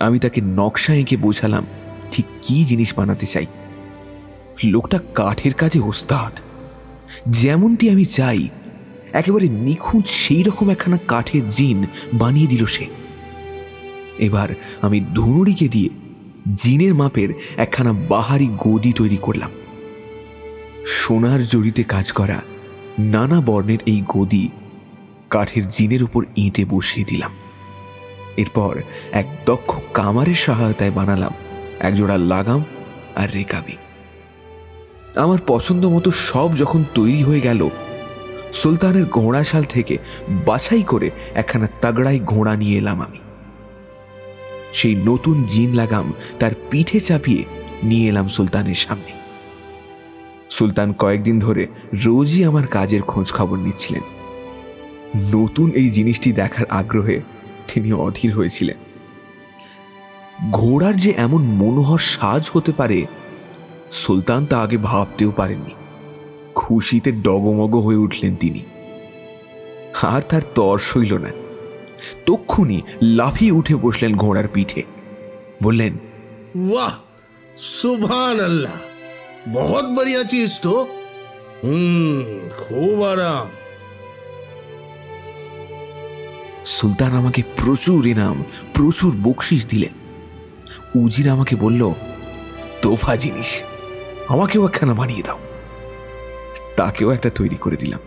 আমি তাকে নকশা এঁকে বোঝালাম, ঠিক কি জিনিস বানাতে চাই। লোকটা কাঠের কাজে ওস্তাদ। যেমনটি আমি চাই, একেবারে নিখুঁত সেই রকম একখানা কাঠের জিন বানিয়ে দিল সে। এবার আমি ধনুড়িকে দিয়ে জিনের মাপের একখানা বাহারি গদি তৈরি করলাম। সোনার জড়িতে কাজ করা নানা বর্ণের এই গদি কাঠের জিনের উপর এঁটে বসিয়ে দিলাম। এরপর এক দক্ষ কামারের সহায়তায় বানালাম একজোড়া লাগাম আর রেকাবি। আমার পছন্দ মতো সব যখন তৈরি হয়ে গেল, সুলতানের ঘোড়াশাল থেকে বাছাই করে একখানা তাগড়াই ঘোড়া নিয়ে এলাম আমি। সেই নতুন জিন লাগাম তার পিঠে চাপিয়ে নিয়ে এলাম সুলতানের সামনে। সুলতান কয়েকদিন ধরে রোজই আমার কাজের খোঁজ খবর নিচ্ছিলেন। নতুন এই জিনিসটি দেখার আগ্রহে তিনি অধীর হয়েছিলেন। ঘোড়ার যে এমন মনোহর সাজ হতে পারে, সুলতান তা আগে ভাবতেও পারেননি। খুশিতে ডগমগ হয়ে উঠলেন তিনি। আর তার তর সইল না। তক্ষুনি লাফিয়ে উঠে বসলেন ঘোড়ার পিঠে। বললেন ওয়াহ সুভান আল্লাহ বহুত তো। হুম খুব আরাম। সুলতান আমাকে প্রচুর ইনাম প্রচুর বকশিস দিলেন। উজির আমাকে বলল তোফা জিনিস আমাকেও একখানা বানিয়ে দাও। তাকেও একটা তৈরি করে দিলাম।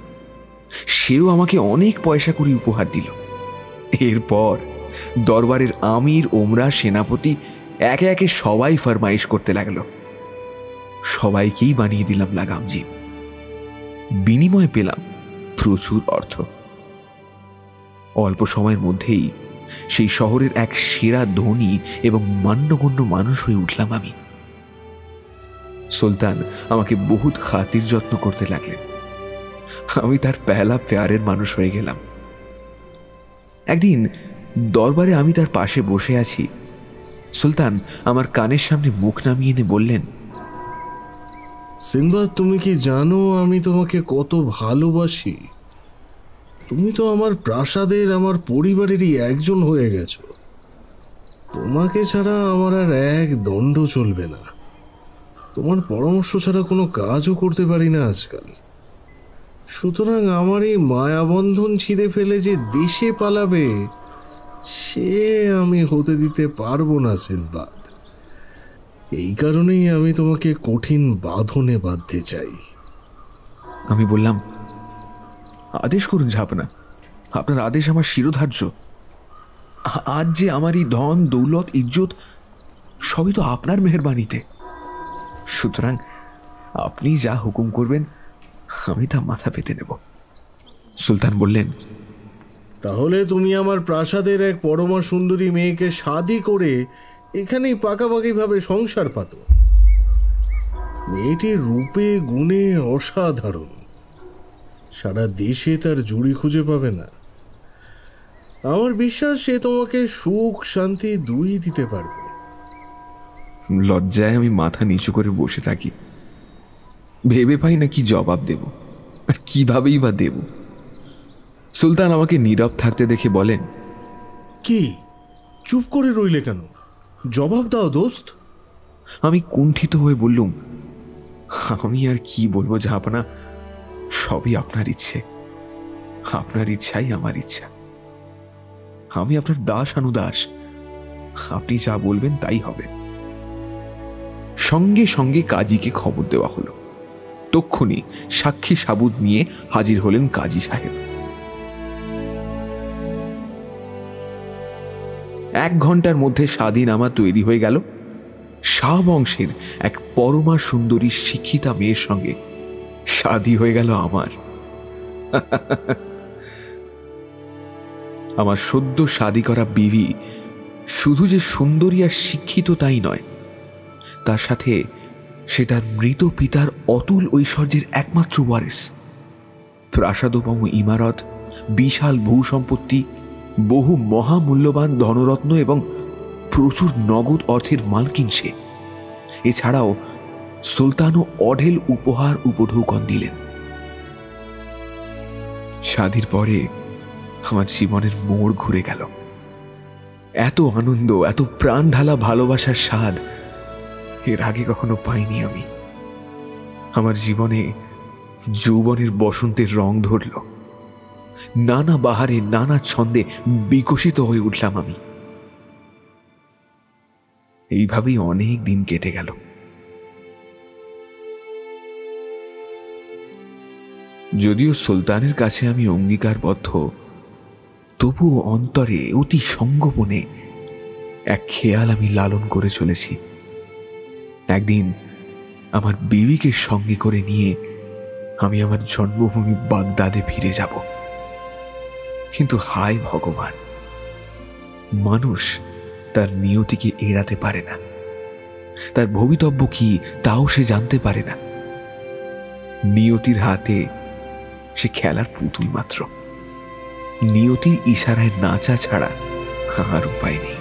সেও আমাকে অনেক পয়সা করে উপহার দিল। এরপর দরবারের আমির ওমরা সেনাপতি একে একে সবাই ফরমাইশ করতে লাগল। সবাইকেই বানিয়ে দিলাম লাগাম জিন বিনিময়ে পেলাম প্রচুর অর্থ। অল্প সময়ের মধ্যেই সেই শহরের এক সেরা ধনী এবং মান্যগণ্য মানুষ হয়ে উঠলাম আমি। সুলতান আমাকে বহুত খাতির যত্ন করতে লাগলেন। আমি তার পেলা পেয়ারের মানুষ হয়ে গেলাম। একদিন দরবারে আমি তার পাশে বসে আছি। সুলতান আমার কানের সামনে মুখ নামিয়ে এনে বললেন সিনবাদ তুমি কি জানো আমি তোমাকে কত ভালোবাসি? তুমি তো আমার প্রাসাদের, আমার পরিবারেরই একজন হয়ে গেছো। তোমাকে ছাড়া আমার আর এক দণ্ড চলবে না। তোমার পরামর্শ ছাড়া কোনো কাজও করতে পারি না আজকাল। সুতরাং আমার এই মায়াবন্ধন ছিঁড়ে ফেলে যে দেশে পালাবে, সে আমি হতে দিতে পারব না, সিনবাদ। এই কারণেই আমি তোমাকে কঠিন বাঁধনে বাঁধতে চাই। আমি বললাম, আদেশ করুন ঝাপনা। আপনার আদেশ আমার শিরোধার্য। আজ যে আমার এই ধন, দৌলত, ইজ্জত, সবই তো আপনার মেহরবানিতে। সুতরাং আপনি যা হুকুম করবেন আমি তা মাথা পেতে নেব। সুলতান বললেন তাহলে তুমি আমার প্রাসাদের এক পরমা সুন্দরী মেয়েকে শাদি করে এখানেই পাকাপাকিভাবে সংসার পাতো। মেয়েটির রূপে গুণে অসাধারণ। সারা দেশে তার জুড়ি খুঁজে পাবে না। আমার বিশ্বাস সে তোমাকে সুখ শান্তি দুই দিতে পারবে। লজ্জায় আমি মাথা নিচু করে বসে থাকি। ভেবে পাই না কি জবাব দেব আর কিভাবেই বা দেব। সুলতান আমাকে নীরব থাকতে দেখে বলেন কি? চুপ করে রইলে কেন? জবাব দাও দোস্ত। আমি কুণ্ঠিত হয়ে বললুম আমি আর কি বলব জাহাপনা সবই আপনার ইচ্ছে। আপনার ইচ্ছাই আমার ইচ্ছা। আমি আপনার দাস অনুদাস আপনি যা বলবেন তাই হবে। সঙ্গে সঙ্গে কাজীকে খবর দেওয়া হলো। তক্ষুনি সাক্ষী সাবুদ নিয়ে হাজির হলেন কাজী সাহেব। এক ঘণ্টার মধ্যে স্বাধীন আমার তৈরি হয়ে গেল। শাহ বংশের এক পরমা সুন্দরী শিক্ষিতা মেয়ের সঙ্গে শাদি হয়ে গেল আমার। আমার সদ্য শাদি করা বিবি শুধু যে সুন্দরী আর শিক্ষিত তাই নয়, তার সাথে সে তার মৃত পিতার অতুল ঐশ্বর্যের একমাত্র ওয়ারিস। প্রাসাদোপম ইমারত, বিশাল ভূসম্পত্তি, বহু মহামূল্যবান ধনরত্ন এবং প্রচুর নগদ অর্থের মালকিন সে। এছাড়াও সুলতানও অঢেল উপহার উপঢৌকন দিলেন। স্বাধীর পরে আমার জীবনের মোড় ঘুরে গেল। এত আনন্দ, এত প্রাণ ঢালা ভালোবাসার স্বাদ এর আগে কখনো পাইনি আমি। আমার জীবনে যৌবনের বসন্তের রং ধরল। নানা বাহারে, নানা ছন্দে বিকশিত হয়ে উঠলাম আমি। এইভাবেই অনেক দিন কেটে গেল। যদিও সুলতানের কাছে আমি অঙ্গীকারবদ্ধ, তবুও অন্তরে অতি সঙ্গোপনে এক খেয়াল আমি লালন করে চলেছি। একদিন আমার বিবিকে সঙ্গে করে নিয়ে আমি আমার জন্মভূমি বাগদাদে ফিরে যাব। কিন্তু হায় ভগবান, মানুষ তার নিয়তিকে এড়াতে পারে না। তার ভবিতব্য কি তাও সে জানতে পারে না। নিয়তির হাতে সে খেলার পুতুল মাত্র। নিয়তির ইশারায় নাচা ছাড়া আর উপায় নেই।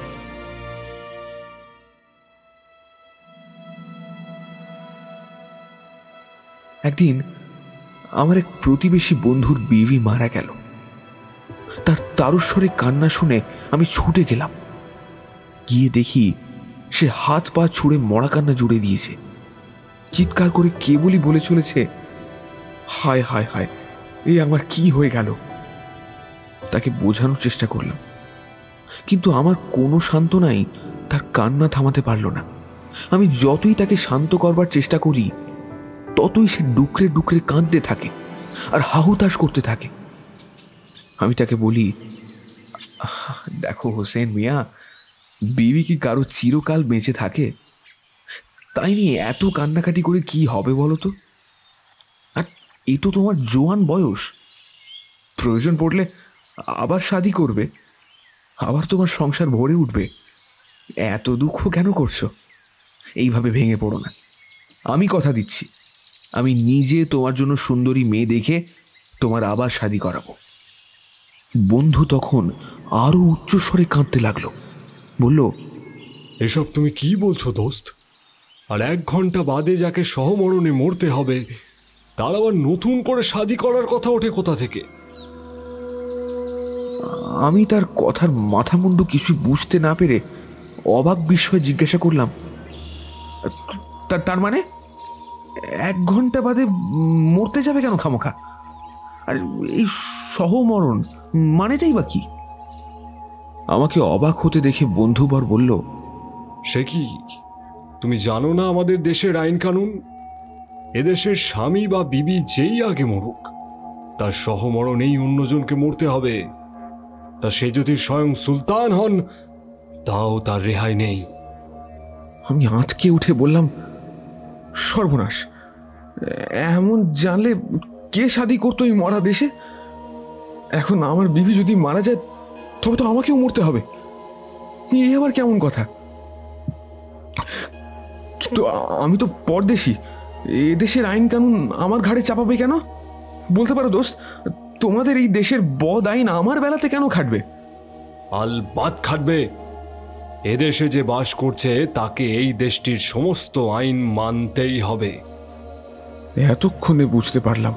একদিন আমার এক প্রতিবেশী বন্ধুর বিবি মারা গেল। তার তারস্বরে কান্না শুনে আমি ছুটে গেলাম। গিয়ে দেখি সে হাত পা ছুঁড়ে মরা কান্না জুড়ে দিয়েছে। চিৎকার করে কেবলই বলে চলেছে, হায় হায় হায় এই আমার কি হয়ে গেল? তাকে বোঝানোর চেষ্টা করলাম। কিন্তু আমার কোনো সান্ত্বনাই তার কান্না থামাতে পারল না। আমি যতই তাকে শান্ত করবার চেষ্টা করি ততই সে ডুকরে ডুকরে কাঁদতে থাকে আর হাহুতাশ করতে থাকে। আমি তাকে বলি, দেখো হোসেন মিয়া, বিবি কি কারও চিরকাল বেঁচে থাকে? তাই নিয়ে এত কান্নাকাটি করে কি হবে বলো তো? আর এ তো তোমার জোয়ান বয়স। প্রয়োজন পড়লে আবার শাদি করবে, আবার তোমার সংসার ভরে উঠবে। এত দুঃখ কেন করছ? এইভাবে ভেঙে পড়ো না। আমি কথা দিচ্ছি। আমি নিজে তোমার জন্য সুন্দরী মেয়ে দেখে তোমার আবার শাদি করাবো। বন্ধু তখন আরও উচ্চস্বরে কাঁদতে লাগল। বলল এসব তুমি কি বলছো দোস্ত? আর এক ঘণ্টা বাদে যাকে সহমরণে মরতে হবে তার আবার নতুন করে শাদি করার কথা ওঠে কোথা থেকে? আমি তার কথার মাথা মুন্ডু কিছুই বুঝতে না পেরে অবাক বিস্ময়ে জিজ্ঞাসা করলাম "তা- তার মানে? এক ঘণ্টা বাদে মরতে যাবে কেন খামোখা? আর এই সহমরণ মানেটাই বা কি? আমাকে অবাক হতে দেখে বন্ধুবর বলল সে কি? তুমি জানো না আমাদের দেশের আইন কানুন? এদেশের স্বামী বা বিবি যেই আগে মরুক তার সহমরণেই অন্যজনকে মরতে হবে। তা সে যদি স্বয়ং সুলতান হন তাও তার রেহাই নেই। আমি আঁতকে উঠে বললাম সর্বনাশ। এমন জানলে কে শাদি করতো এই মরা দেশে? এখন আমার বিবি যদি মারা যায়, তবে তো আমাকেও মরতে হবে। এই আবার কেমন কথা? কিন্তু আমি তো পরদেশি। এদেশের আইন কানুন আমার ঘাড়ে চাপাবে কেন? বলতে পারো দোস্ত, তোমাদের এই দেশের বদ আইন আমার বেলাতে কেন খাটবে? আল বাদ খাটবে। এদেশে যে বাস করছে, তাকে এই দেশটির সমস্ত আইন মানতেই হবে। এতক্ষণে বুঝতে পারলাম।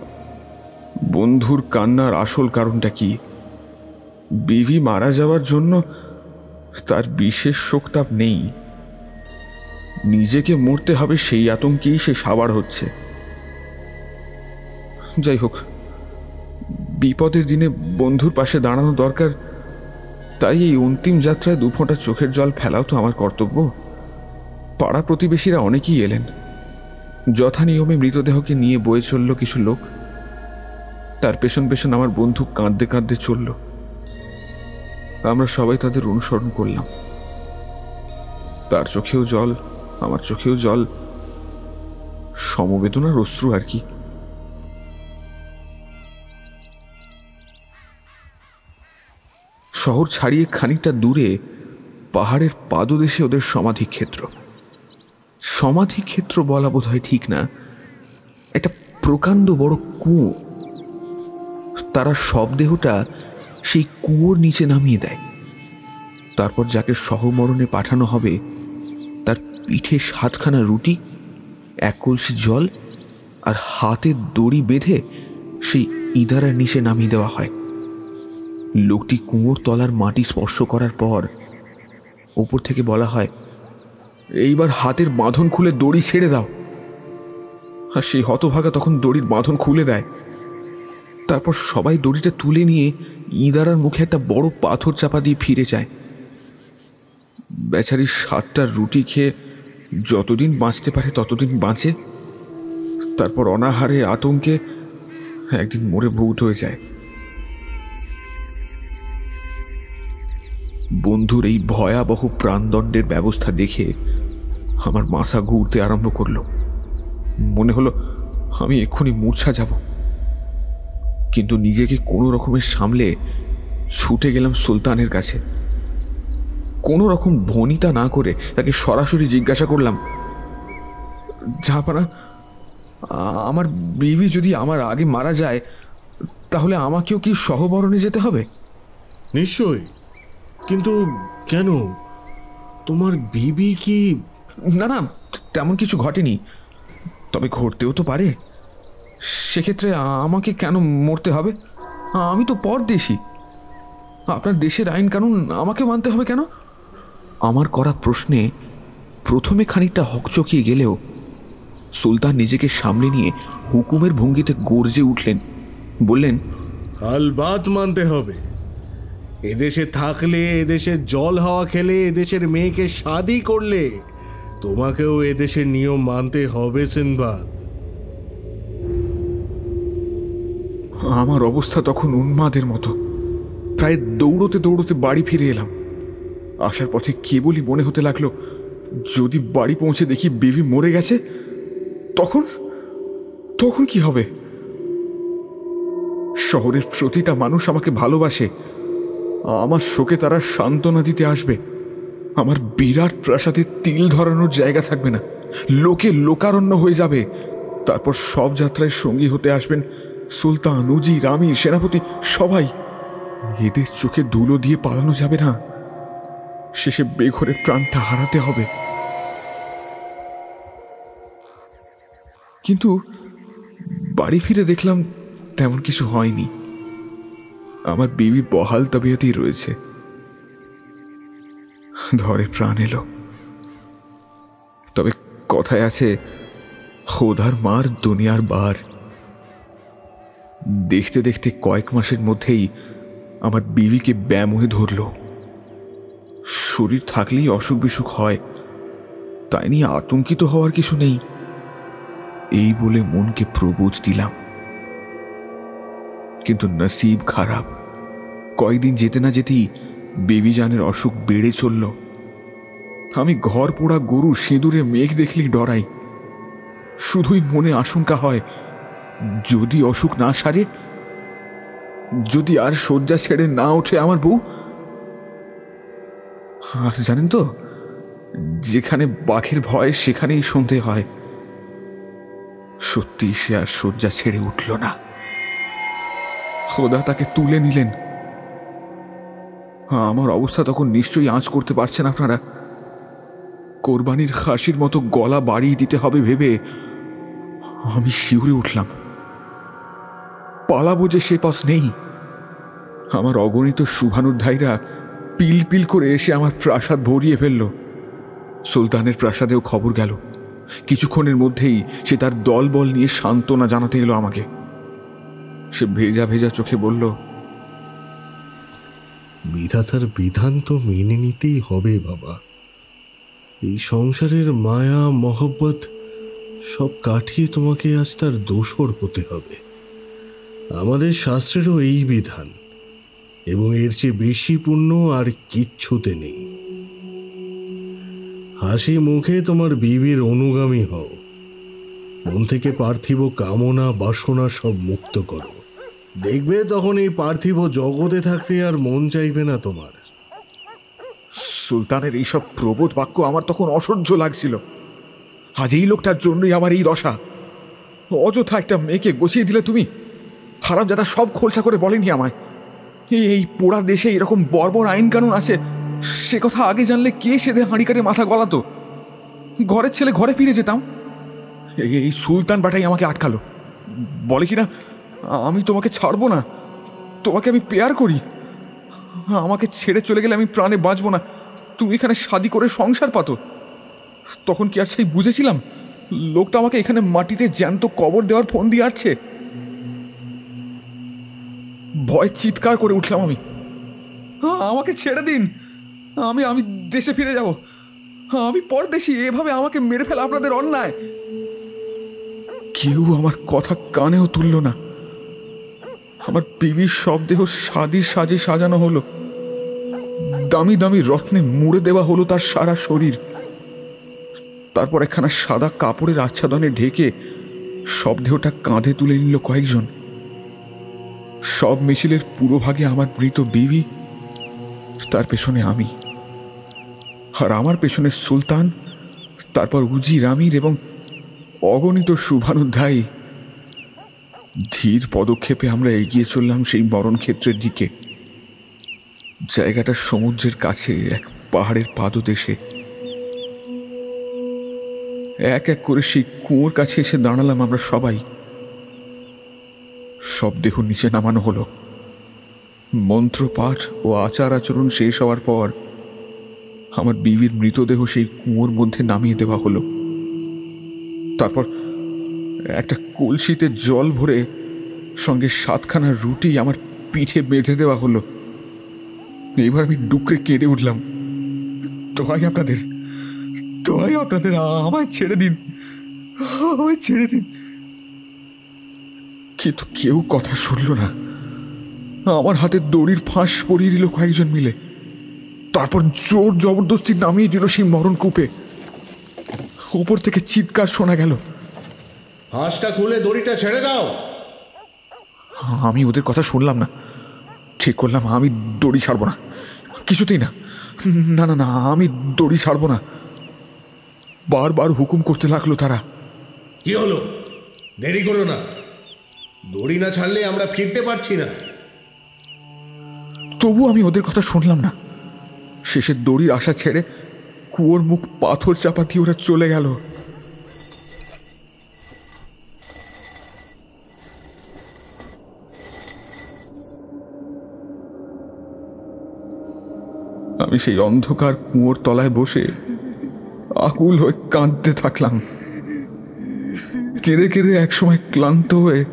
বন্ধুর কান্নার আসল কারণটা কি? বিভি মারা যাওয়ার জন্য তার বিশেষ শোকতাপ নেই। নিজেকে মরতে হবে সেই আতঙ্কেই সে সাবার হচ্ছে। যাই হোক, বিপদের দিনে বন্ধুর পাশে দাঁড়ানো দরকার তাই এই অন্তিম যাত্রায় দুফোঁটা চোখের জল ফেলাও তো আমার কর্তব্য। পাড়া প্রতিবেশীরা অনেকেই এলেন। যথা নিয়মে মৃতদেহকে নিয়ে বয়ে চলল কিছু লোক। তার পেছন পেছন আমার বন্ধু কাঁদতে কাঁদতে চলল। আমরা সবাই তাদের অনুসরণ করলাম। তার চোখেও জল, আমার চোখেও জল। সমবেদনার অশ্রু আর কি। শহর ছাড়িয়ে খানিকটা দূরে পাহাড়ের পাদদেশে ওদের সমাধিক্ষেত্র। সমাধিক্ষেত্র বলা বোধ হয় ঠিক না। একটা প্রকাণ্ড বড় কুয়ো। তারা সব দেহটা সেই কুয়োর নিচে নামিয়ে দেয়। তারপর যাকে সহমরণে পাঠানো হবে, তার পিঠে সাতখানা রুটি, এক কলসি জল আর হাতে দড়ি বেঁধে সেই ইদারার নিচে নামিয়ে দেওয়া হয়। লোকটি কুয়োর তলার মাটি স্পর্শ করার পর ওপর থেকে বলা হয়, এইবার হাতের বাঁধন খুলে দড়ি ছেড়ে দাও। আর সেই হতভাগা তখন দড়ির বাঁধন খুলে দেয়। তারপর সবাই দড়িটা তুলে নিয়ে ইঁদারার মুখে একটা বড় পাথর চাপা দিয়ে ফিরে যায়। বেচারি সাতটা রুটি খেয়ে যতদিন বাঁচতে পারে ততদিন বাঁচে। তারপর অনাহারে আতঙ্কে একদিন মরে ভূত হয়ে যায়। বন্ধুর এই ভয়াবহ প্রাণদণ্ডের ব্যবস্থা দেখে আমার মাথা ঘুরতে আরম্ভ করল। মনে হলো আমি এক্ষুনি মূর্ছা যাব। কিন্তু নিজেকে কোনো রকমের সামলে ছুটে গেলাম সুলতানের কাছে। কোনো রকম ভনিতা না করে তাকে সরাসরি জিজ্ঞাসা করলাম, ঝাঁপানা, আমার বিবি যদি আমার আগে মারা যায়, তাহলে আমাকেও কি সহবরণে যেতে হবে? নিশ্চয়ই। কিন্তু কেন? তোমার বিবি কি না না তেমন কিছু ঘটেনি। তবে ঘটতেও তো পারে। সেক্ষেত্রে আমাকে কেন মরতে হবে? আমি তো পরদেশি আপনার দেশের আইন কানুন আমাকে মানতে হবে কেন? আমার করা প্রশ্নে প্রথমে খানিকটা হকচকিয়ে গেলেও সুলতান নিজেকে সামলে নিয়ে হুকুমের ভঙ্গিতে গর্জে উঠলেন। বললেন আলবাত মানতে হবে। এদেশে থাকলে এদেশের জল হাওয়া খেলে, এদেশের মেয়েকে শাদি করলে, তোমাকেও এদেশের নিয়ম মানতে হবে, সিনবাদ। আমার অবস্থা তখন উন্মাদের মতো। প্রায় দৌড়তে দৌড়তে বাড়ি ফিরে এলাম। আসার পথে কেবলই মনে হতে লাগল, যদি বাড়ি পৌঁছে দেখি বেবি মরে গেছে, তখন তখন কি হবে? শহরের প্রতিটা মানুষ আমাকে ভালোবাসে। আমার শোকে তারা সান্ত্বনা দিতে আসবে। আমার বিরাট প্রাসাদে তিল ধরানোর জায়গা থাকবে না। লোকে লোকারণ্য হয়ে যাবে। তারপর সব যাত্রায় সঙ্গী হতে আসবেন সুলতান উজি রামি সেনাপতি, সবাই। এদের চোখে ধুলো দিয়ে পালানো যাবে না। শেষে বেঘরে প্রাণটা হারাতে হবে। কিন্তু বাড়ি ফিরে দেখলাম তেমন কিছু হয়নি। আমার বিবি বহাল তবিয়তেই রয়েছে। ধরে প্রাণ এলো। তবে কথায় আছে, খোদার মার দুনিয়ার বার। দেখতে দেখতে কয়েক মাসের মধ্যেই আমার বিবিকে ব্যায়াম হয়ে ধরল। শরীর থাকলেই অসুখ বিসুখ হয়, তাই নিয়ে আতঙ্কিত হওয়ার কিছু নেই। এই বলে মনকে প্রবোধ দিলাম। কিন্তু নসিব খারাপ। কয়েকদিন যেতে না যেতেই বেবিজানের অসুখ বেড়ে চলল। আমি ঘর পোড়া গরু সিঁদুরে মেঘ দেখলেই ডরাই। শুধুই মনে আশঙ্কা হয়, যদি অসুখ না সারে, যদি আর শয্যা ছেড়ে না ওঠে আমার বউ? আর জানেন তো, যেখানে বাঘের ভয় সেখানেই সন্ধে হয়। সত্যি সে আর শয্যা ছেড়ে উঠল না। খোদা তাকে তুলে নিলেন। আমার অবস্থা তখন নিশ্চয়ই আঁচ করতে পারছেন আপনারা। কোরবানির খাসির মতো গলা বাড়িয়ে দিতে হবে ভেবে আমি শিউরে উঠলাম। পালাবো যে সে পথ নেই। আমার অগণিত শুভানুধ্যায়ীরা পিল পিল করে এসে আমার প্রাসাদ ভরিয়ে ফেলল। সুলতানের প্রাসাদেও খবর গেল। কিছুক্ষণের মধ্যেই সে তার দল বল নিয়ে সান্ত্বনা জানাতে এলো আমাকে। সে ভেজা ভেজা চোখে বলল বিধাতার বিধান তো মেনে নিতেই হবে, বাবা। এই সংসারের মায়া, মহব্বত সব কাটিয়ে তোমাকে আজ তার দোষর হতে হবে। আমাদের শাস্ত্রেরও এই বিধান, এবং এর চেয়ে বেশি পুণ্য আর কিচ্ছুতে নেই। হাসি মুখে তোমার বিবির অনুগামী হও। মন থেকে পার্থিব কামনা বাসনা সব মুক্ত করো। দেখবে তখন এই পার্থিব জগতে থাকতে আর মন চাইবে না তোমার। সুলতানের এইসব প্রবোধ বাক্য আমার তখন অসহ্য লাগছিল। আজ এই লোকটার জন্যই আমার এই দশা। অযথা একটা মেয়েকে গছিয়ে দিলে তুমি? হারাম যারা সব খোলসা করে বলেনি আমায়। এই পোড়া দেশে এরকম বর্বর আইন কানুন আছে, সে কথা আগে জানলে কে সেদে হাঁড়ি কাটে মাথা গলাতো? ঘরের ছেলে ঘরে ফিরে যেতাম। এই সুলতান বাটাই আমাকে আটকালো। বলে কিনা আমি তোমাকে ছাড়বো না। তোমাকে আমি পেয়ার করি। আমাকে ছেড়ে চলে গেলে আমি প্রাণে বাঁচবো না। তুমি এখানে শাদি করে সংসার পাতো। তখন কি আর সেই বুঝেছিলাম? লোকটা আমাকে এখানে মাটিতে জ্যান্ত কবর দেওয়ার ফোন দিয়ে আসছে। ভয় চিৎকার করে উঠলাম আমি। আমাকে ছেড়ে দিন। আমি আমি দেশে ফিরে যাব। আমি পরদেশি, এভাবে আমাকে মেরে ফেলা আপনাদের অন্যায়। কেউ আমার কথা কানেও তুলল না। আমার বিবির সব দেহ সাদি সাজে সাজানো হলো। দামি দামি রত্নে মুড়ে দেওয়া হলো তার সারা শরীর। তারপর একখানা সাদা কাপড়ের আচ্ছাদনে ঢেকে সব দেহটা কাঁধে তুলে নিল কয়েকজন। সব মিছিলের পুরোভাগে আমার মৃত বিবি, তার পেছনে আমি। আর আমার পেছনে সুলতান, তারপর উজি রামির এবং অগণিত শুভানুধ্যায়ী ধীর পদক্ষেপে আমরা এগিয়ে চললাম সেই মরণ ক্ষেত্রের দিকে। জায়গাটা সমুদ্রের কাছে, এক পাহাড়ের পাদদেশে। এক এক করে সেই কুয়োর কাছে এসে দাঁড়ালাম আমরা সবাই। সব দেহ নিচে নামানো হলো। মন্ত্রপাঠ ও আচার আচরণ শেষ হওয়ার পর আমার বিবির মৃতদেহ সেই কুয়োর মধ্যে নামিয়ে দেওয়া হলো। তারপর একটা কলসিতে জল ভরে সঙ্গে সাতখানা রুটি আমার পিঠে বেঁধে দেওয়া হলো। এবার আমি ডুকরে কেঁদে উঠলাম। দোহাই আপনাদের দোহাই আপনাদের, আমায় ছেড়ে দিন, আমায় ছেড়ে দিন। কিন্তু কেউ কথা শুনল না। আমার হাতে দড়ির ফাঁস পরিয়ে দিল কয়েকজন মিলে। তারপর জোর জবরদস্তি নামিয়ে দিল সেই মরণ কূপে উপর থেকে চিৎকার শোনা গেল। হাঁসটা খুলে দড়িটা ছেড়ে দাও। আমি ওদের কথা শুনলাম না। ঠিক করলাম আমি দড়ি ছাড়বো না। কিছুতেই না। না না না আমি দড়ি ছাড়বো না। বারবার হুকুম করতে লাগল তারা। কি হলো? দেরি করো না। দড়ি না ছাড়লে আমরা ফিরতে পারছি না। তবু আমি ওদের কথা শুনলাম না। শেষে দড়ির আশা ছেড়ে কুয়োর মুখ পাথর চাপা দিয়ে ওরা চলে গেল। আমি সেই অন্ধকার কুয়োর তলায় বসে আকুল হয়ে কাঁদতে থাকলাম। কেঁদে কেঁদে একসময় ক্লান্ত হয়ে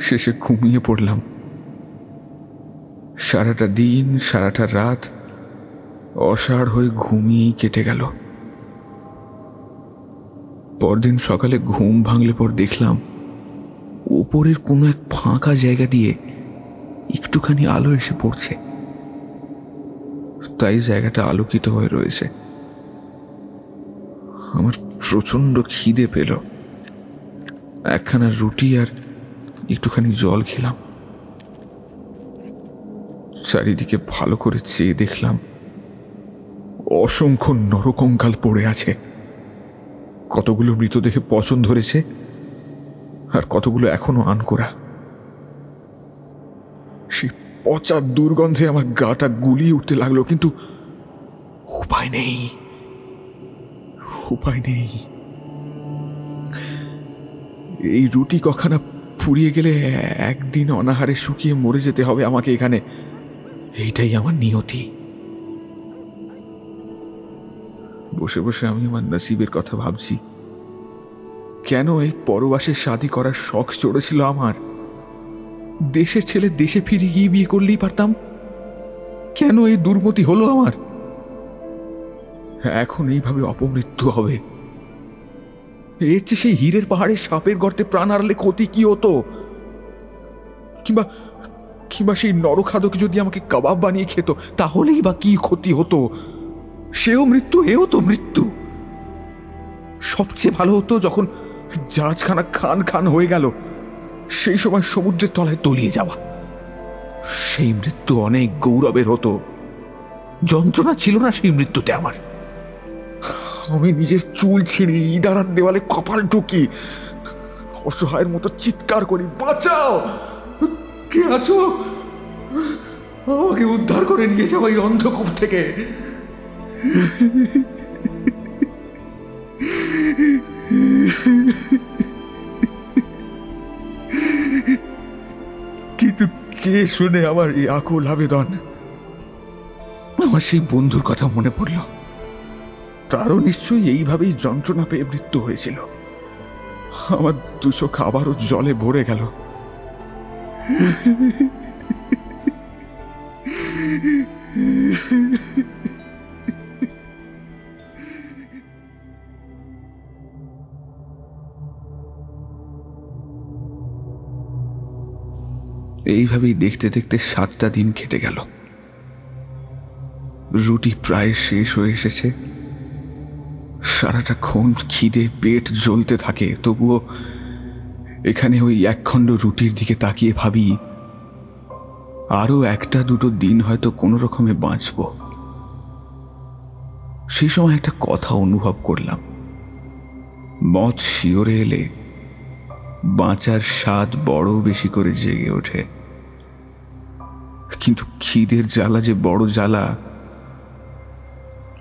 শেষে ঘুমিয়ে পড়লাম। সারাটা দিন, সারাটা রাত অসাড় হয়ে ঘুমিয়েই কেটে গেল। পরদিন সকালে ঘুম ভাঙলে পর দেখলাম ওপরের কোনো এক ফাঁকা জায়গা দিয়ে একটুখানি আলো এসে পড়ছে। তাই জায়গাটা আলোকিত হয়ে রয়েছে। আমার প্রচণ্ড খিদে পেল। একখানা রুটি আর একটুখানি জল খেলাম। চারিদিকে ভালো করে চেয়ে দেখলাম, অসংখ্য নরকঙ্কাল পড়ে আছে। কতগুলো মৃতদেহে পচন ধরেছে আর কতগুলো এখনও আনকোরা। সেই পচা দুর্গন্ধে আমার গাটা গুলিয়ে উঠতে লাগল, কিন্তু উপায় নেই। উপায় নেই। এই রুটি কখানা ফুরিয়ে গেলে একদিন অনাহারে শুকিয়ে মরে যেতে হবে আমাকে এখানে। এইটাই আমার নিয়তি। বসে বসে আমি আমার নসিবের কথা ভাবছি। কেন এই পরবাসে শাদি করার শখ চড়েছিল আমার? দেশের ছেলে দেশে ফিরে গিয়ে বিয়ে করলেই পারতাম? কেন এই দুর্মতি হলো আমার? এখন এইভাবে অপমৃত্যু হবে। এর চেয়ে সেই হীরের পাহাড়ের সাপের গর্তে প্রাণ হারালে ক্ষতি কি হতো? কিংবা কিংবা সেই নরখাদকে যদি আমাকে কাবাব বানিয়ে খেত, তাহলেই বা কি ক্ষতি হতো? সেও মৃত্যু, এও তো মৃত্যু। সবচেয়ে ভালো হতো যখন জাহাজখানা খান খান হয়ে গেল। সেই সময় সমুদ্রের তলায় তলিয়ে যাওয়া। সেই মৃত্যু অনেক গৌরবের হতো। যন্ত্রণা ছিল না সেই মৃত্যুতে আমার। আমি নিজের চুল ছিঁড়ি ইদারার দেওয়ালে কপাল ঢুকি। অসহায়ের মতো চিৎকার করি, বাঁচাও! কে আছো? আমাকে উদ্ধার করে নিয়ে যাও এই অন্ধকূপ থেকে। কে শুনে আমার এই আকুল আবেদন? আমার সেই বন্ধুর কথা মনে পড়ল। তারও নিশ্চয়ই এইভাবেই যন্ত্রণা পেয়ে মৃত্যু হয়েছিল। আমার দুশো খাবারও জলে ভরে গেল। এইভাবেই দেখতে দেখতে সাতটা দিন কেটে গেল। রুটি প্রায় শেষ হয়ে এসেছে। সারাটা ক্ষণ খিদে পেট জ্বলতে থাকে, তবুও এখানে ওই একখণ্ড রুটির দিকে তাকিয়ে ভাবি, আরও একটা দুটো দিন হয়তো কোনো রকমে বাঁচব। সেই সময় একটা কথা অনুভব করলাম। মদ শিওরে এলে বাঁচার স্বাদ বড় বেশি করে জেগে ওঠে। কিন্তু খিদের জ্বালা যে বড় জ্বালা,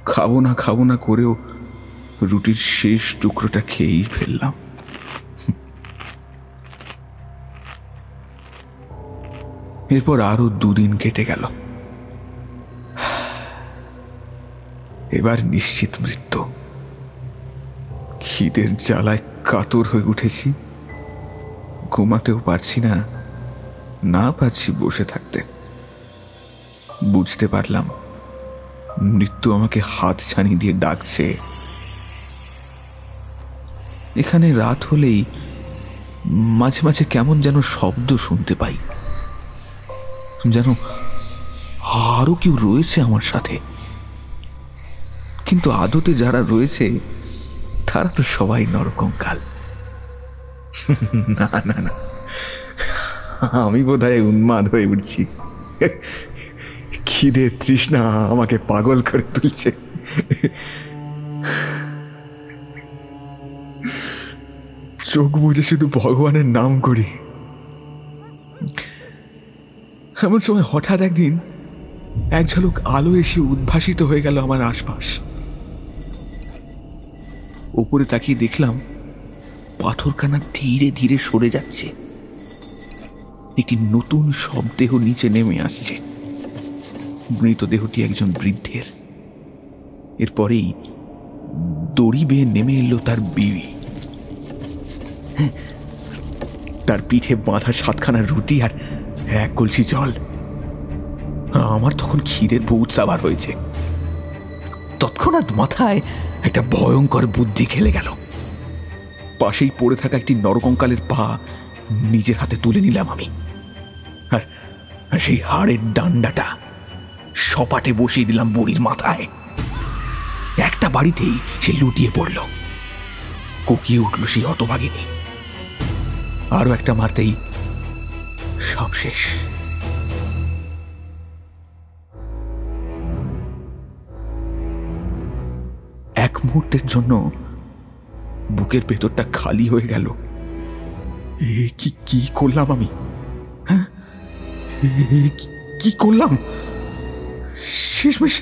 খাব না খাব না করেও রুটির শেষ টুকরোটা খেয়েই ফেললাম। এরপর আরও দুদিন কেটে গেল। এবার নিশ্চিত মৃত্যু। খিদের জ্বালায় কাতর হয়ে উঠেছি। ঘুমাতেও পারছি না না পারছি বসে থাকতে। বুঝতে পারলাম। মৃত্যু আমাকে হাত ছানি দিয়ে ডাকছে। এখানে রাত হলেই মাঝে মাঝে কেমন যেন শব্দ শুনতে পাই। যেন আরও কেউ রয়েছে আমার সাথে। কিন্তু আদতে যারা রয়েছে, তারা তো সবাই নরকঙ্কাল। না না না। আমি বোধহয় উন্মাদ হয়ে উঠছি। খিদে তৃষ্ণা আমাকে পাগল করে তুলছে। চোখ বুঝে শুধু ভগবানের নাম করি। এমন সময় হঠাৎ একদিন এক ঝলক আলো এসে উদ্ভাসিত হয়ে গেল আমার আশপাশ। উপরে তাকিয়ে দেখলাম পাথরখানা ধীরে ধীরে সরে যাচ্ছে। একটি নতুন শব্দেহ নিচে নেমে আসছে। মৃতদেহটি একজন বৃদ্ধের। এরপরেই দড়ি বেয়ে নেমে এলো তার বিবি। হ্যাঁ, তার পিঠে বাঁধা সাতখানা রুটি আর এক কলসি জল। আমার তখন খিদের বহুত সাবার হয়েছে। তৎক্ষণাৎ মাথায় একটা ভয়ঙ্কর বুদ্ধি খেলে গেল। পাশেই পড়ে থাকা একটি নরকঙ্কালের পা নিজের হাতে তুলে নিলাম আমি। আর সেই হাড়ের ডান্ডাটা। সপাটে বসিয়ে দিলাম বুড়ির মাথায়। একটা বাড়িতেই সে লুটিয়ে পড়ল। কোকিয়ে উঠল সেই হতভাগিনী। আরও একটা মারতেই সব শেষ। এক মুহূর্তের জন্য বুকের ভেতরটা খালি হয়ে গেল। এ কি কি করলাম আমি? হ্যাঁ? কি করলাম? শেষমেশ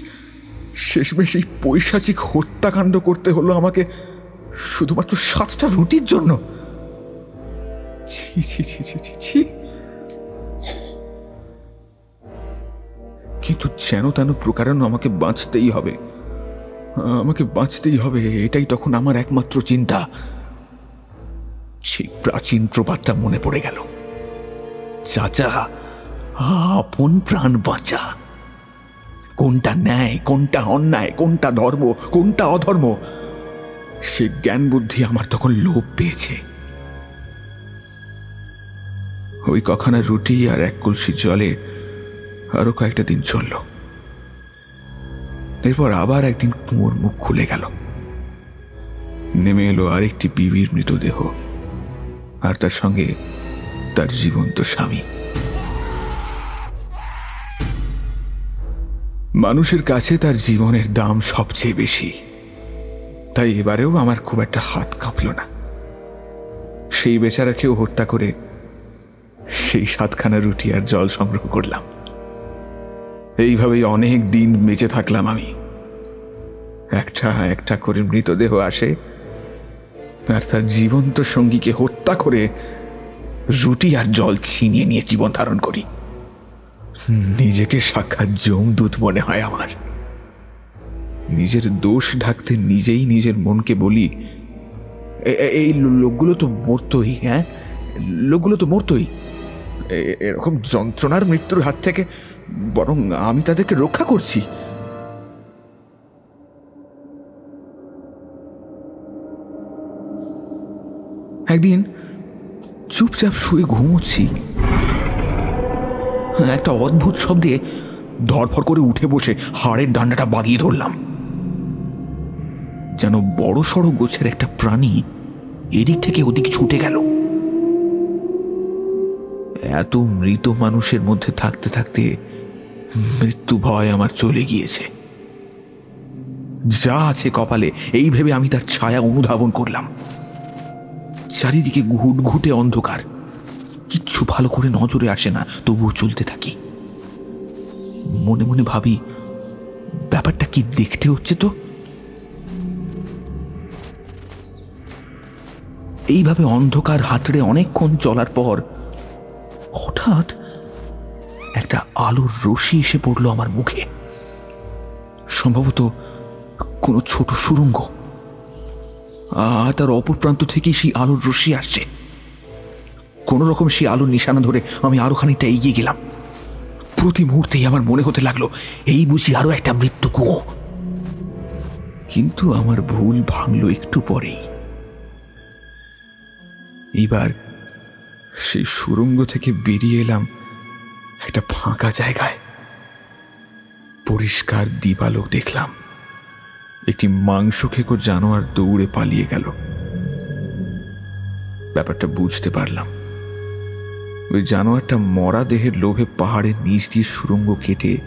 শেষমেশ এই পৈশাচিক হত্যাকাণ্ড করতে হলো আমাকে শুধুমাত্র সাতটা রুটির জন্য। ছি ছি ছি ছি কিন্তু যেন তেন প্রকারণ আমাকে বাঁচতেই হবে। আমাকে বাঁচতেই হবে, এটাই তখন আমার একমাত্র চিন্তা। সেই প্রাচীন প্রবাদটা মনে পড়ে গেল। চাচা, আপন প্রাণ বাঁচা। কোনটা ন্যায়, কোনটা অন্যায়, কোনটা ধর্ম, কোনটা অধর্ম? সে জ্ঞান বুদ্ধি আমার তখন লোভ পেয়েছে। ওই কখানা রুটি আর এক কলসি জলে আরও কয়েকটা দিন চলল। এরপর আবার একদিন কুঁয়োর মুখ খুলে গেল। নেমে এলো আরেকটি বিবির মৃতদেহ আর তার সঙ্গে তার জীবন্ত স্বামী। মানুষের কাছে তার জীবনের দাম সবচেয়ে বেশি। তাই এবারেও আমার খুব একটা হাত কাঁপল না। সেই বেচারাকেও হত্যা করে সেই সাতখানা রুটি আর জল সংগ্রহ করলাম। এইভাবেই অনেক দিন বেঁচে থাকলাম আমি। একটা একটা করে মৃতদেহ আসে আর তার জীবন্ত সঙ্গীকে হত্যা করে রুটি আর জল ছিনিয়ে নিয়ে জীবন ধারণ করি। নিজেকে সাক্ষাৎ জমদূত মনে হয় আমার। নিজের দোষ ঢাকতে নিজেই নিজের মনকে বলি, "এ- এ- এই লোকগুলো তো মরতই হ্যাঁ? লোকগুলো তো মরতই। এরকম যন্ত্রণার মৃত্যুর হাত থেকে বরং আমি তাদেরকে রক্ষা করছি। একদিন চুপচাপ শুয়ে ঘুমোচ্ছি। একটা অদ্ভুত শব্দে ধরফর করে উঠে বসে হাড়ের ডান্ডাটা বাগিয়ে ধরলাম। যেন বড় সড়ো গোছের একটা প্রাণী এদিক থেকে ওদিক ছুটে গেল। এত মৃত মানুষের মধ্যে থাকতে থাকতে মৃত্যু ভয় আমার চলে গিয়েছে। যা আছে কপালে, এই ভেবে আমি তার ছায়া অনুধাবন করলাম। চারিদিকে ঘুট ঘুটঘুটে অন্ধকার। কিচ্ছু ভালো করে নজরে আসে না, তবুও চলতে থাকি। মনে মনে ভাবি, ব্যাপারটা কি দেখতে হচ্ছে তো? এইভাবে অন্ধকার হাতড়ে অনেকক্ষণ চলার পর, হঠাৎ একটা আলোর রশি এসে পড়ল আমার মুখে। সম্ভবত কোনো ছোট সুরঙ্গ। আর তার অপর প্রান্ত থেকেই সেই আলোর রশ্মি আসছে। কোনো রকম সেই আলোর নিশানা ধরে আমি আরও খানিকটা এগিয়ে গেলাম। প্রতি মুহূর্তেই আমার মনে হতে লাগল, এই বুঝি আরও একটা মৃত্যু কুয়ো। কিন্তু আমার ভুল ভাঙলো একটু পরেই। এইবার সেই সুরঙ্গ থেকে বেরিয়ে এলাম একটা ফাঁকা জায়গায়। পরিষ্কার দিবালোক দেখলাম। একটি মাংস খেকো জানোয়ার দৌড়ে পালিয়ে গেল। ব্যাপারটা বুঝতে পারলাম। ওই জানোয়ারটা মরা দেহের লোভে পাহাড়ের নিচ দিয়ে সুরঙ্গ কেটে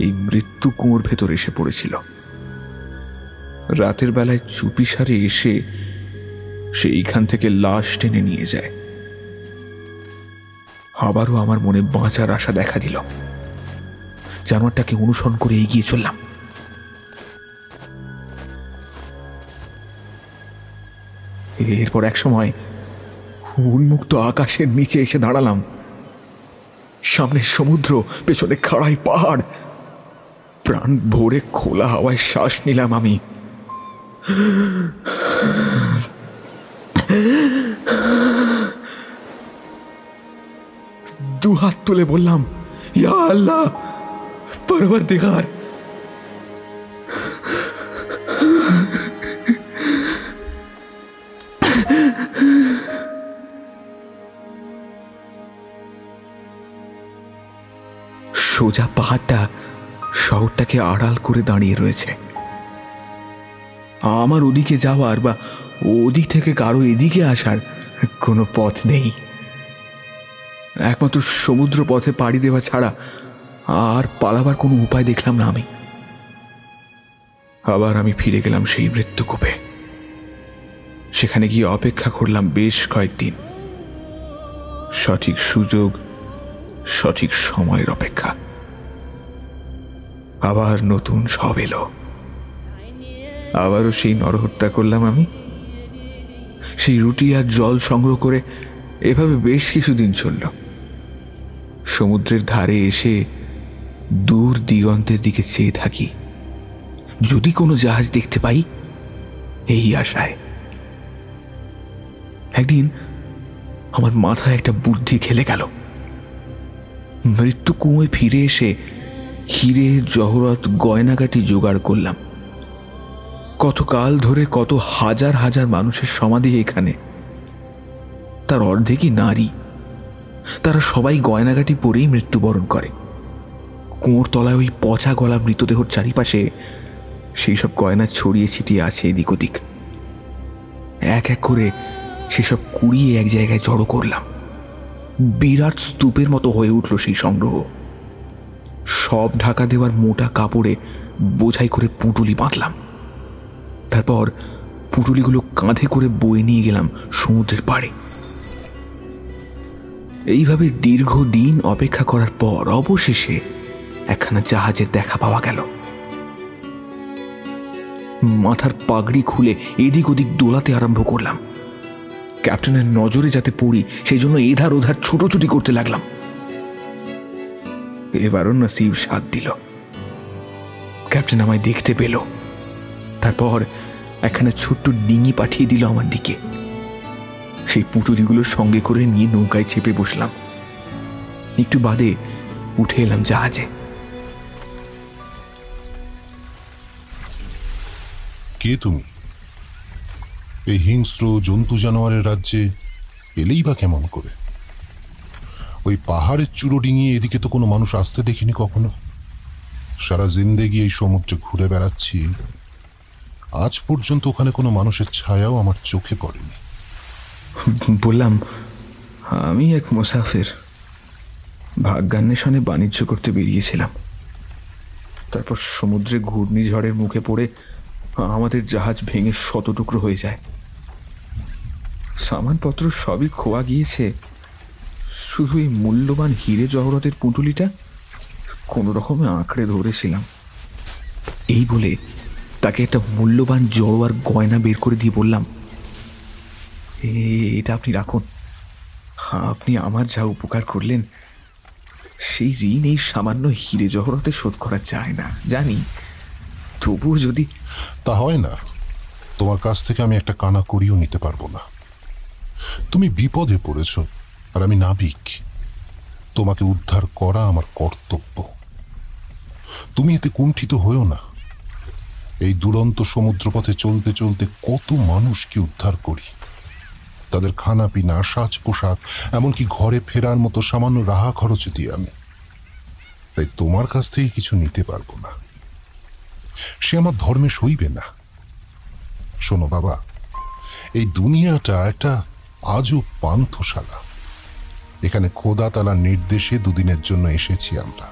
এই মৃত্যু কুয়োর ভেতর এসে পড়েছিল। রাতের বেলায় চুপি সারে এসে সে এইখান থেকে লাশ টেনে নিয়ে যায়। আবারও আমার মনে বাঁচার আশা দেখা দিল। জানোয়ারটাকে অনুসরণ করে এগিয়ে চললাম। এরপর এক সময় উন্মুক্ত আকাশের নিচে এসে দাঁড়ালাম। সামনে সমুদ্র, পেছনে খাড়াই পাহাড়। প্রাণ ভরে খোলা হাওয়ায় শ্বাস নিলাম আমি। দু হাত তুলে বললাম, ইয়া আল্লাহ পরবর দিগার সোজা পাহাড়টা শহরটাকে আড়াল করে দাঁড়িয়ে রয়েছে। আমার ওদিকে যাওয়ার বা ওদিক থেকে কারও এদিকে আসার কোনো পথ নেই। একমাত্র সমুদ্র পথে পাড়ি দেওয়া ছাড়া আর পালাবার কোনো উপায় দেখলাম না আমি। আবার আমি ফিরে গেলাম সেই মৃত্যুকূপে। সেখানে গিয়ে অপেক্ষা করলাম বেশ কয়েকদিন। সঠিক সুযোগ, সঠিক সময়ের অপেক্ষা। আবার নতুন সব এলো। আবারও সেই নরহত্যা করলাম আমি। সেই রুটি আর জল সংগ্রহ করে এভাবে বেশ কিছুদিন চলল। সমুদ্রের ধারে এসে দূর দিগন্তের দিকে চেয়ে থাকি। যদি কোনো জাহাজ দেখতে পাই, এই আশায়। একদিন আমার মাথায় একটা বুদ্ধি খেলে গেল। মৃত্যু কুঁয়ে ফিরে এসে হিরে, জহরত, গয়নাগাটি জোগাড় করলাম। কতকাল ধরে কত হাজার হাজার মানুষের সমাধি এখানে। তার অর্ধেকই নারী। তারা সবাই গয়নাগাটি পরেই মৃত্যুবরণ করে। কুঁয়োর তলায় ওই পচা গলা মৃতদেহর চারিপাশে সেই সব গয়না ছড়িয়ে ছিটিয়ে আছে এদিক ওদিক। এক এক করে সেসব কুড়িয়ে এক জায়গায় জড়ো করলাম। বিরাট স্তূপের মতো হয়ে উঠল সেই সংগ্রহ। সব ঢাকা দেওয়ার মোটা কাপড়ে বোঝাই করে পুঁটুলি বাঁধলাম। তারপর পুঁটুলিগুলো কাঁধে করে বয়ে নিয়ে গেলাম সমুদ্রের পাড়ে। এইভাবে দীর্ঘদিন অপেক্ষা করার পর অবশেষে একখানা জাহাজের দেখা পাওয়া গেল। মাথার পাগড়ি খুলে এদিক ওদিক দোলাতে আরম্ভ করলাম। ক্যাপ্টেনের নজরে যাতে পড়ি, সেই জন্য এধার ওধার ছুটোছুটি করতে লাগলাম। এবারও নসিব সাথ দিল। ক্যাপ্টেন আমায় দেখতে পেল। তারপর একখানা ছোট্ট ডিঙি পাঠিয়ে দিল আমার দিকে। সেই পুটুলিগুলো সঙ্গে করে নিয়ে নৌকায় চেপে বসলাম। একটু বাদে উঠে এলাম জাহাজে। কে তুমি? এই হিংস্র জন্তু জানোয়ারের রাজ্যে এলেই বা কেমন করে? ওই পাহাড়ের চূড়ো ডিঙিয়ে এদিকে তো কোনো মানুষ আসতে দেখিনি কখনো। সারা জিন্দেগি এই সমুদ্রে ঘুরে বেড়াচ্ছি। আজ পর্যন্ত ওখানে কোনো মানুষের ছায়াও আমার চোখে পড়েনি। বললাম, আমি এক মুসাফির। ভাগ্যান্বেষণে বাণিজ্য করতে বেরিয়েছিলাম। তারপর সমুদ্রে ঘূর্ণিঝড়ের মুখে পড়ে আমাদের জাহাজ ভেঙে শত টুকরো হয়ে যায়। সামানপত্র সবই খোয়া গিয়েছে। শুধু এই মূল্যবান হিরে জহরতের পুঁটুলিটা কোনো রকমে আঁকড়ে ধরেছিলাম। এই বলে তাকে একটা মূল্যবান জড়ো আর গয়না বের করে দিয়ে বললাম, "এ- এটা আপনি রাখুন। আপনি আমার যা উপকার করলেন, সেই ঋণ এই সামান্য হিরে জহরতে শোধ করা যায় না, জানি। তবুও যদি তা হয় না। তোমার কাছ থেকে আমি একটা কানা করিও নিতে পারব না। তুমি বিপদে পড়েছ। আর আমি নাবিক। তোমাকে উদ্ধার করা আমার কর্তব্য। তুমি এতে কুণ্ঠিত হয়েও না। এই দুরন্ত সমুদ্রপথে চলতে চলতে কত মানুষকে উদ্ধার করি। তাদের খানা পিনা সাজ পোশাক এমনকি ঘরে ফেরার মতো সামান্য রাহা খরচ দিই আমি। তাই তোমার কাছ থেকে কিছু নিতে পারব না। সে আমার ধর্মে সইবে না। শোনো বাবা, এই দুনিয়াটা একটা আজও পান্থশালা। এখানে খোদা তালার নির্দেশে দুদিনের জন্য এসেছি আমরা।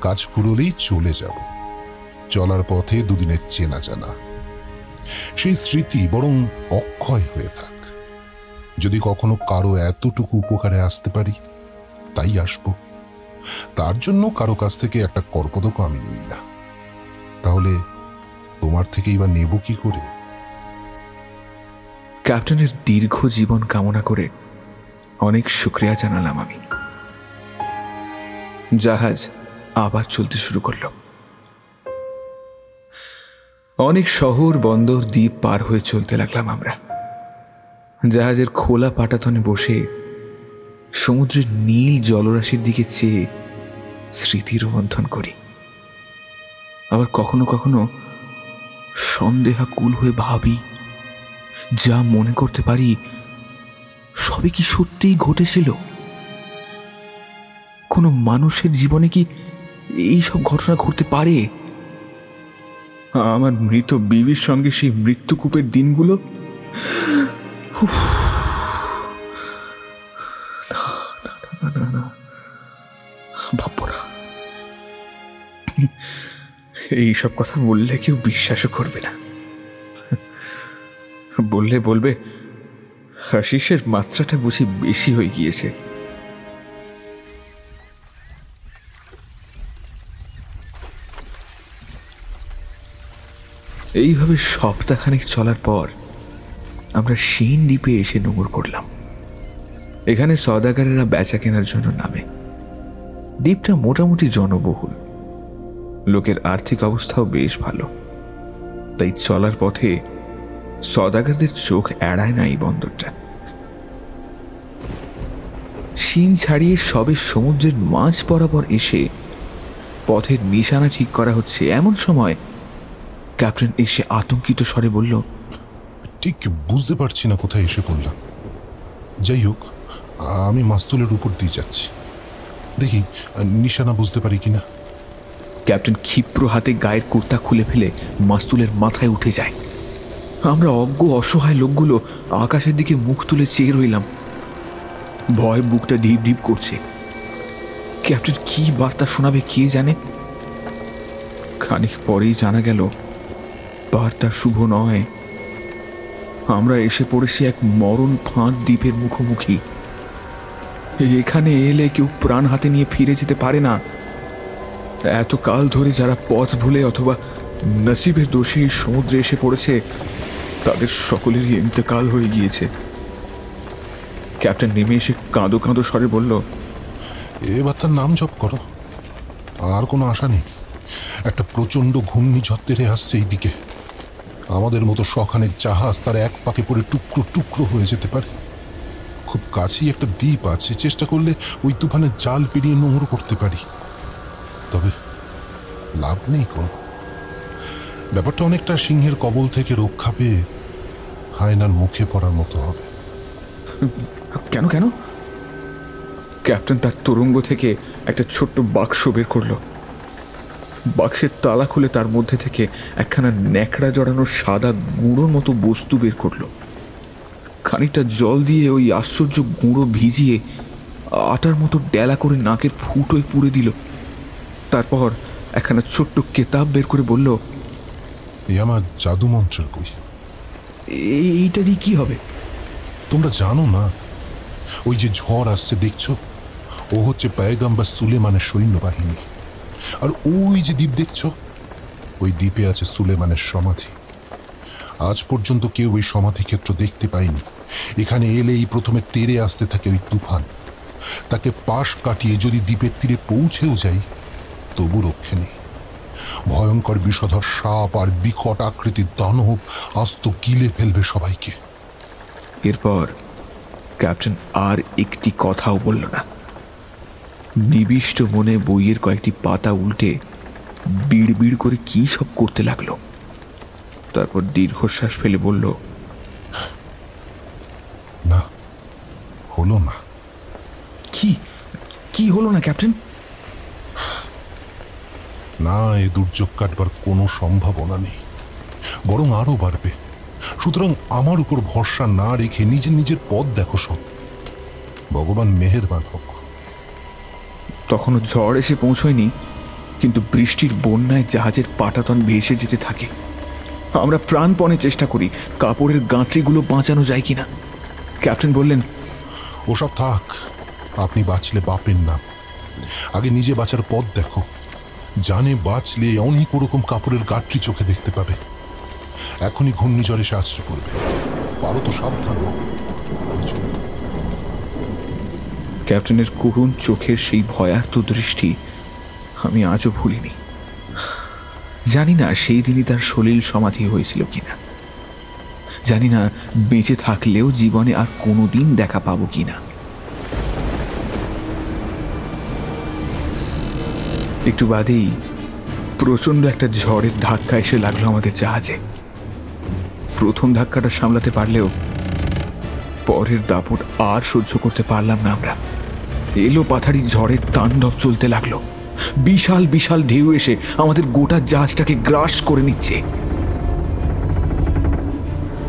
কাজ ফুরলেই চলে যাব। চলার পথে দুদিনের চেনা জানা। সেই স্মৃতি বরং অক্ষয় হয়ে থাক। যদি কখনো কারও এতটুকু উপকারে আসতে পারি, তাই আসব। তার জন্য কারও কাছ থেকে একটা করপদক আমি নিই না। তাহলে তোমার থেকেই বা নেব কি করে? ক্যাপ্টেনের দীর্ঘ জীবন কামনা করে অনেক শুক্রিয়া জানালাম আমি। জাহাজ আবার চলতে শুরু করল। অনেক শহর বন্দর দ্বীপ পার হয়ে চলতে লাগলাম আমরা। জাহাজের খোলা পাটাতনে বসে সমুদ্রের নীল জলরাশির দিকে চেয়ে স্মৃতির রোমন্থন করি। আবার কখনো কখনো সন্দেহাকুল হয়ে ভাবি, যা মনে করতে পারি সবই কি সত্যিই ঘটেছিল? কোনো মানুষের জীবনে কি এই সব ঘটনা ঘটতে পারে? আমার মৃত বিবির সঙ্গে সেই মৃত্যুকূপের দিনগুলো? এইসব কথা বললে কেউ বিশ্বাসও করবে না। বললে বলবে আশিসের মাত্রাটা বুঝি বেশি হয়ে গিয়েছে। এইভাবে সপ্তাহখানেক চলার পর আমরা সেন দ্বীপে এসে নোঙর করলাম। এখানে সদাগারেরা বেচা কেনার জন্য নামে। দ্বীপটা মোটামুটি জনবহুল। লোকের আর্থিক অবস্থাও বেশ ভালো। তাই চলার পথে সদাগারদের চোখ এড়ায় না এই বন্দরটা। শিন ছাড়িয়ে সবে সমুদ্রের মাঝ বরাবর এসে পথের নিশানা ঠিক করা হচ্ছে। এমন সময় ক্যাপ্টেন এসে আতঙ্কিত স্বরে বলল ঠিক বুঝতে পারছি না কোথায় এসে পড়লাম। যাই হোক আমি মাস্তুলের উপর দিয়ে যাচ্ছি। দেখি নিশানা বুঝতে পারি কিনা। ক্যাপ্টেন ক্ষিপ্র হাতে গায়ের কুর্তা খুলে ফেলে মাস্তুলের মাথায় উঠে যায়। আমরা অজ্ঞ অসহায় লোকগুলো আকাশের দিকে মুখ তুলে চেয়ে রইলাম। ভয় বুকটা ডিপ ডিপ করছে। ক্যাপ্টেন কি বার্তা শোনাবে কে জানে? খানিক পরেই জানা গেল, বার্তা শুভ নয়। আমরা এসে পড়েছি এক মরণ ফাঁদ দ্বীপের মুখোমুখি। এখানে এলে কেউ প্রাণ হাতে নিয়ে ফিরে যেতে পারে না। এত কাল ধরে যারা পথ ভুলে অথবা নসিবের দোষে সমুদ্রে এসে পড়েছে তাদের সকলেরই ইন্তেকাল হয়ে গিয়েছে। ক্যাপ্টেন নেমে এসে কাঁদো কাঁদো স্বরে বলল এবার তার নাম জপ করো। আর কোনো আশা নেই। একটা প্রচণ্ড ঘূর্ণিঝড় তেড়ে আসছে এই দিকে আমাদের মতো শখানেক জাহাজ তার এক পাকে পড়ে টুকরো টুকরো হয়ে যেতে পারে। খুব কাছেই একটা দ্বীপ আছে, চেষ্টা করলে ওই তুফানের জাল পেরিয়ে নোংর করতে পারি। তবে লাভ নেই কোনো। ব্যাপারটা অনেকটা সিংহের কবল থেকে রক্ষা পেয়ে হায়নার মুখে পড়ার মতো হবে। কেন কেন? ক্যাপ্টেন তার তরঙ্গ থেকে একটা ছোট্ট বাক্স বের করল। বাক্সের তালা খুলে তার মধ্যে থেকে একখানা ন্যাকড়া জড়ানো সাদা গুঁড়োর মতো বস্তু বের করল। খানিকটা জল দিয়ে ওই আশ্চর্য গুঁড়ো ভিজিয়ে আটার মতো ডেলা করে নাকের ফুটোয় পুড়ে দিল। তারপর একখানা ছোট্ট কেতাব বের করে বলল এই আমার জাদু মন্ত্রের বই। এইটা দিয়ে কি হবে? তোমরা জানো না ওই যে ঝড় আসছে দেখছ? ও হচ্ছে পায়গাম্বার সুলেমানের সৈন্যবাহিনী। আর ওই যে দ্বীপ দেখছ? ওই দ্বীপে আছে সুলেমানের সমাধি। আজ পর্যন্ত কেউ ওই সমাধি ক্ষেত্র দেখতে পায়নি। এখানে এলেই প্রথমে তেরে আসতে থাকে ওই তুফান। তাকে পাশ কাটিয়ে যদি দ্বীপের তীরে পৌঁছেও যাই তবু রক্ষে নেই। ভয়ঙ্কর বিষধর সাপ আর বিকট আকৃতির দানব আস্ত গিলে ফেলবে সবাইকে। এরপর ক্যাপ্টেন আর একটি কথাও বলল না। নিবিষ্ট মনে বইয়ের কয়েকটি পাতা উল্টে বিড় বিড় করে কি সব করতে লাগল। তারপর দীর্ঘশ্বাস ফেলে বলল না হলো না। কি? কি হলো না ক্যাপ্টেন? না এ দুর্যোগ কাটবার কোনো সম্ভাবনা নেই। বরং আরও বাড়বে। সুতরাং আমার উপর ভরসা না রেখে নিজের নিজের পথ দেখো সব। ভগবান মেহেরবান হোক। তখনও ঝড় এসে পৌঁছয়নি কিন্তু বৃষ্টির বন্যায় জাহাজের পাটাতন ভেসে যেতে থাকে। আমরা প্রাণপণে চেষ্টা করি কাপড়ের গাঁটরিগুলো বাঁচানো যায় কিনা। ক্যাপ্টেন বললেন ওসব থাক আপনি বাঁচলে বাপের নাম। আগে নিজে বাঁচার পথ দেখো। জানে বাঁচলে অনেক ওরকম কাপড়ের গাঠরি চোখে দেখতে পাবে। এখনই ঘূর্ণিঝড় এসে আশ্রয় করবে। পারো তো সাবধান আমি ক্যাপ্টেনের করুণ চোখের সেই ভয়ার্ত দৃষ্টি আমি আজও ভুলিনি। জানি না সেই দিনই তার সলিল সমাধি হয়েছিল কিনা। জানি না বেঁচে থাকলেও জীবনে আর কোনোদিন দেখা পাবো কিনা। একটু বাদেই প্রচণ্ড একটা ঝড়ের ধাক্কা এসে লাগল আমাদের জাহাজে। প্রথম ধাক্কাটা সামলাতে পারলেও পরের দাপট আর সহ্য করতে পারলাম না আমরা। এলো পাথারি ঝড়ের তাণ্ডব চলতে লাগল। বিশাল বিশাল ঢেউ এসে আমাদের গোটা জাহাজটাকে গ্রাস করে নিচ্ছে।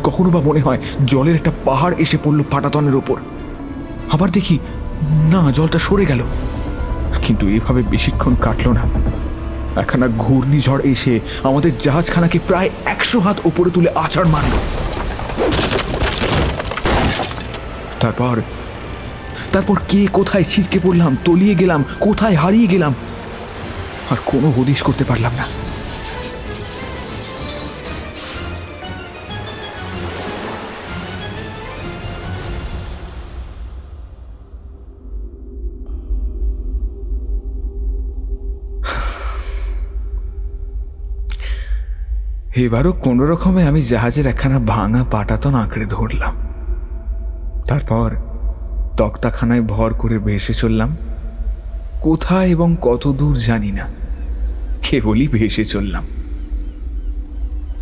কখনো বা মনে হয় জলের একটা পাহাড় এসে পড়ল পাটাতনের ওপর। আবার দেখি, না, জলটা সরে গেল। কিন্তু এভাবে বেশিক্ষণ কাটল না। একখানা ঘূর্ণিঝড় এসে আমাদের জাহাজখানাকে প্রায় একশো হাত উপরে তুলে আচার মারল। তারপর তারপর কে কোথায় ছিটকে পড়লাম, তলিয়ে গেলাম, কোথায় হারিয়ে গেলাম, আর কোনো হদিশ করতে পারলাম না। এবারও কোনো রকমে আমি জাহাজের একখানা ভাঙা পাটাতন আঁকড়ে ধরলাম। তারপর তক্তাখানায় ভর করে ভেসে চললাম। কোথায় এবং কত দূর জানি না, কেবলই ভেসে চললাম।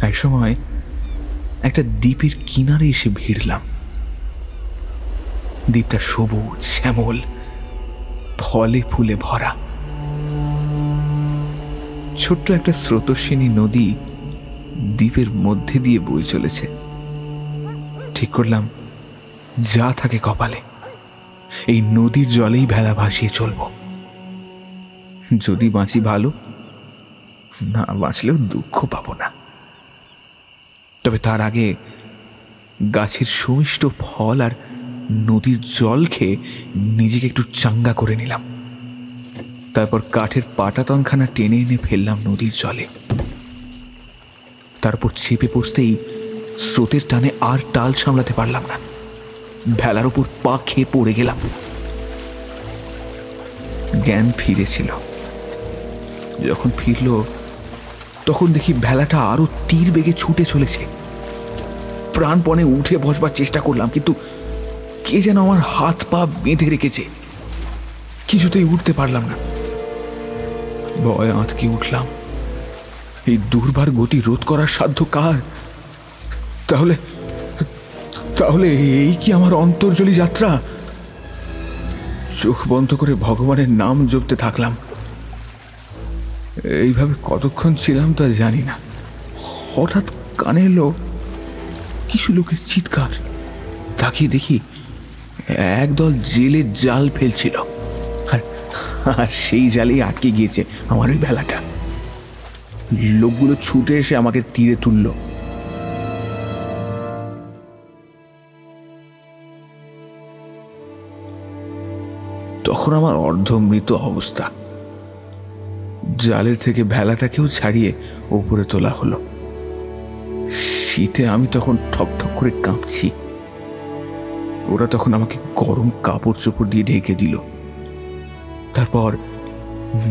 এক সময় একটা দ্বীপের কিনারে এসে ভিড়লাম। দ্বীপটা সবুজ, শ্যামল, ফলে ফুলে ভরা। ছোট্ট একটা স্রোতস্বিনী নদী দ্বীপের মধ্যে দিয়ে বই চলেছে। ঠিক করলাম, যা থাকে কপালে। এই নদীর জলেই ভেলা ভাসিয়ে চলব। যদি বাঁচি ভালো, না বাঁচলেও দুঃখ পাব না। তবে তার আগে গাছের সুমিষ্ট ফল আর নদীর জল খেয়ে নিজেকে একটু চাঙ্গা করে নিলাম। তারপর কাঠের পাটাতনখানা টেনে এনে ফেললাম নদীর জলে। তারপর চেপে বসতেই স্রোতের টানে আর টাল সামলাতে পারলাম না। ভেলার উপর পা খেয়ে পড়ে গেলাম। জ্ঞান ফিরেছিল। যখন ফিরল, তখন দেখি ভেলাটা আরও তীর বেগে ছুটে চলেছে। প্রাণপণে উঠে বসবার চেষ্টা করলাম, কিন্তু কে যেন আমার হাত পা বেঁধে রেখেছে। কিছুতেই উঠতে পারলাম না। ভয় আঁতকে উঠলাম। এই দুর্বার গতি রোধ করার সাধ্য কার? তাহলে তাহলে এই কি আমার অন্তর্জলি যাত্রা? চোখ বন্ধ করে ভগবানের নাম জপতে থাকলাম। এইভাবে কতক্ষণ ছিলাম তা জানি না। হঠাৎ কানে এলো কিছু লোকের চিৎকার। তাকিয়ে দেখি একদল জেলে জাল ফেলছিল। আর সেই জালেই আটকে গিয়েছে আমার ওই বেলাটা। লোকগুলো ছুটে এসে আমাকে তীরে তুলল। তখন আমার অর্ধমৃত অবস্থা। জালের থেকে ভেলাটাকেও ছাড়িয়ে ওপরে তোলা হলো। শীতে আমি তখন ঠকঠক করে কাঁপছি। ওরা তখন আমাকে গরম কাপড় চোপড় দিয়ে ঢেকে দিল। তারপর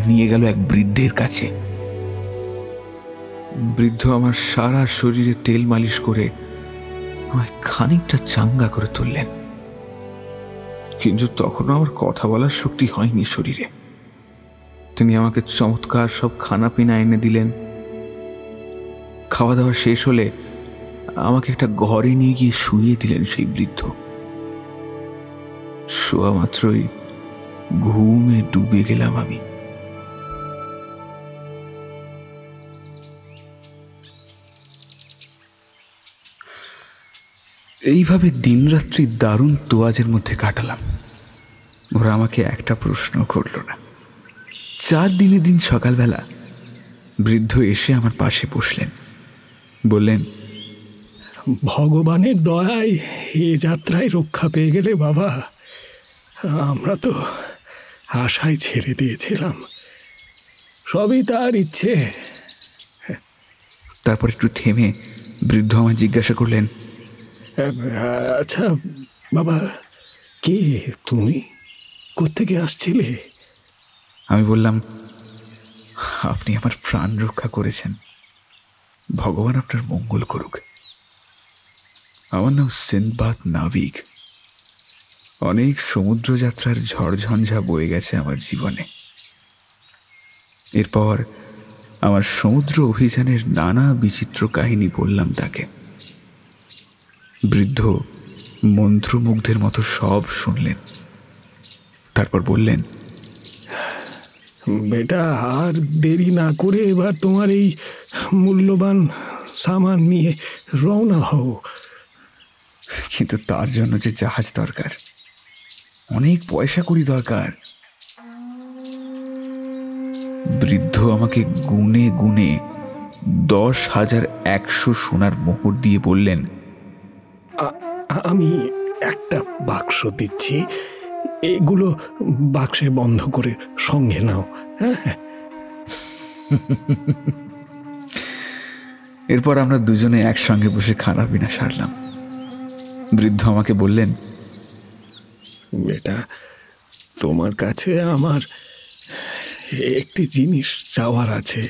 নিয়ে গেল এক বৃদ্ধের কাছে। বৃদ্ধ আমার সারা শরীরে তেল মালিশ করে আমায় খানিকটা চাঙ্গা করে তুললেন। কিন্তু তখনও আমার কথা বলার শক্তি হয়নি শরীরে। তিনি আমাকে চমৎকার সব খানা পিনা এনে দিলেন। খাওয়া দাওয়া শেষ হলে আমাকে একটা ঘরে নিয়ে গিয়ে শুয়ে দিলেন সেই বৃদ্ধ। শোয়া মাত্রই ঘুমে ডুবে গেলাম আমি। এইভাবে দিনরাত্রি দারুণ তোয়াজের মধ্যে কাটালাম। ওরা আমাকে একটা প্রশ্ন করল না। চার দিনে দিন সকালবেলা বৃদ্ধ এসে আমার পাশে বসলেন। বললেন ভগবানের দয়ায় এ যাত্রায় রক্ষা পেয়ে গেলে বাবা আমরা তো আশায় ছেড়ে দিয়েছিলাম। সবই তার ইচ্ছে। তারপর একটু থেমে বৃদ্ধ আমায় জিজ্ঞাসা করলেন আচ্ছা বাবা, কে তুমি? কোত্থেকে আসছিলে? আমি বললাম, আপনি আমার প্রাণ রক্ষা করেছেন। ভগবান আপনার মঙ্গল করুক। আমার নাম সিনবাদ নাবিক। অনেক সমুদ্রযাত্রার ঝড়ঝঞ্ঝা বয়ে গেছে আমার জীবনে। এরপর আমার সমুদ্র অভিযানের নানা বিচিত্র কাহিনী বললাম তাকে। বৃদ্ধ মন্ত্রমুগ্ধের মতো সব শুনলেন। তারপর বললেন বেটা আর দেরি না করে এবার তোমার এই মূল্যবান সামান নিয়ে রওনা হও। কিন্তু তার জন্য যে জাহাজ দরকার অনেক পয়সা করি দরকার। বৃদ্ধ আমাকে গুনে গুনে দশ হাজার একশো সোনার মোহর দিয়ে বললেন আমি একটা বাক্স দিচ্ছি। এগুলো বাক্সে বন্ধ করে সঙ্গে নাও হ্যাঁ? এরপর আমরা দুজনে একসঙ্গে বসে খানা পিনা সারলাম। বৃদ্ধ আমাকে বললেন বেটা তোমার কাছে আমার একটি জিনিস চাওয়ার আছে।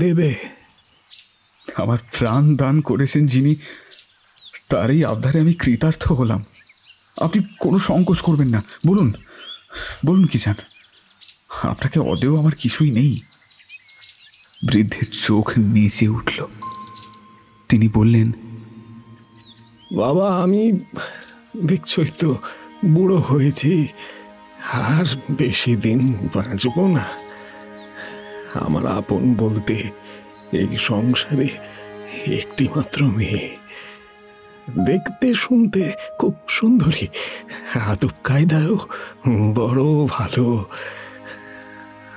দেবে? আমার প্রাণ দান করেছেন যিনি তারই আবদারে আমি কৃতার্থ হলাম। আপনি কোনো সংকোচ করবেন না। বলুন বলুন কি চান? আপনাকে অদেও আমার কিছুই নেই। বৃদ্ধের চোখ নেচে উঠল। তিনি বললেন, বাবা, আমি দেখছই তো বুড়ো হয়েছি। আর বেশি দিন বাঁচব না। আমার আপন বলতে এই সংসারে একটি মাত্র মেয়ে। দেখতে শুনতে খুব সুন্দরী। আদব কায়দাও বড় ভালো।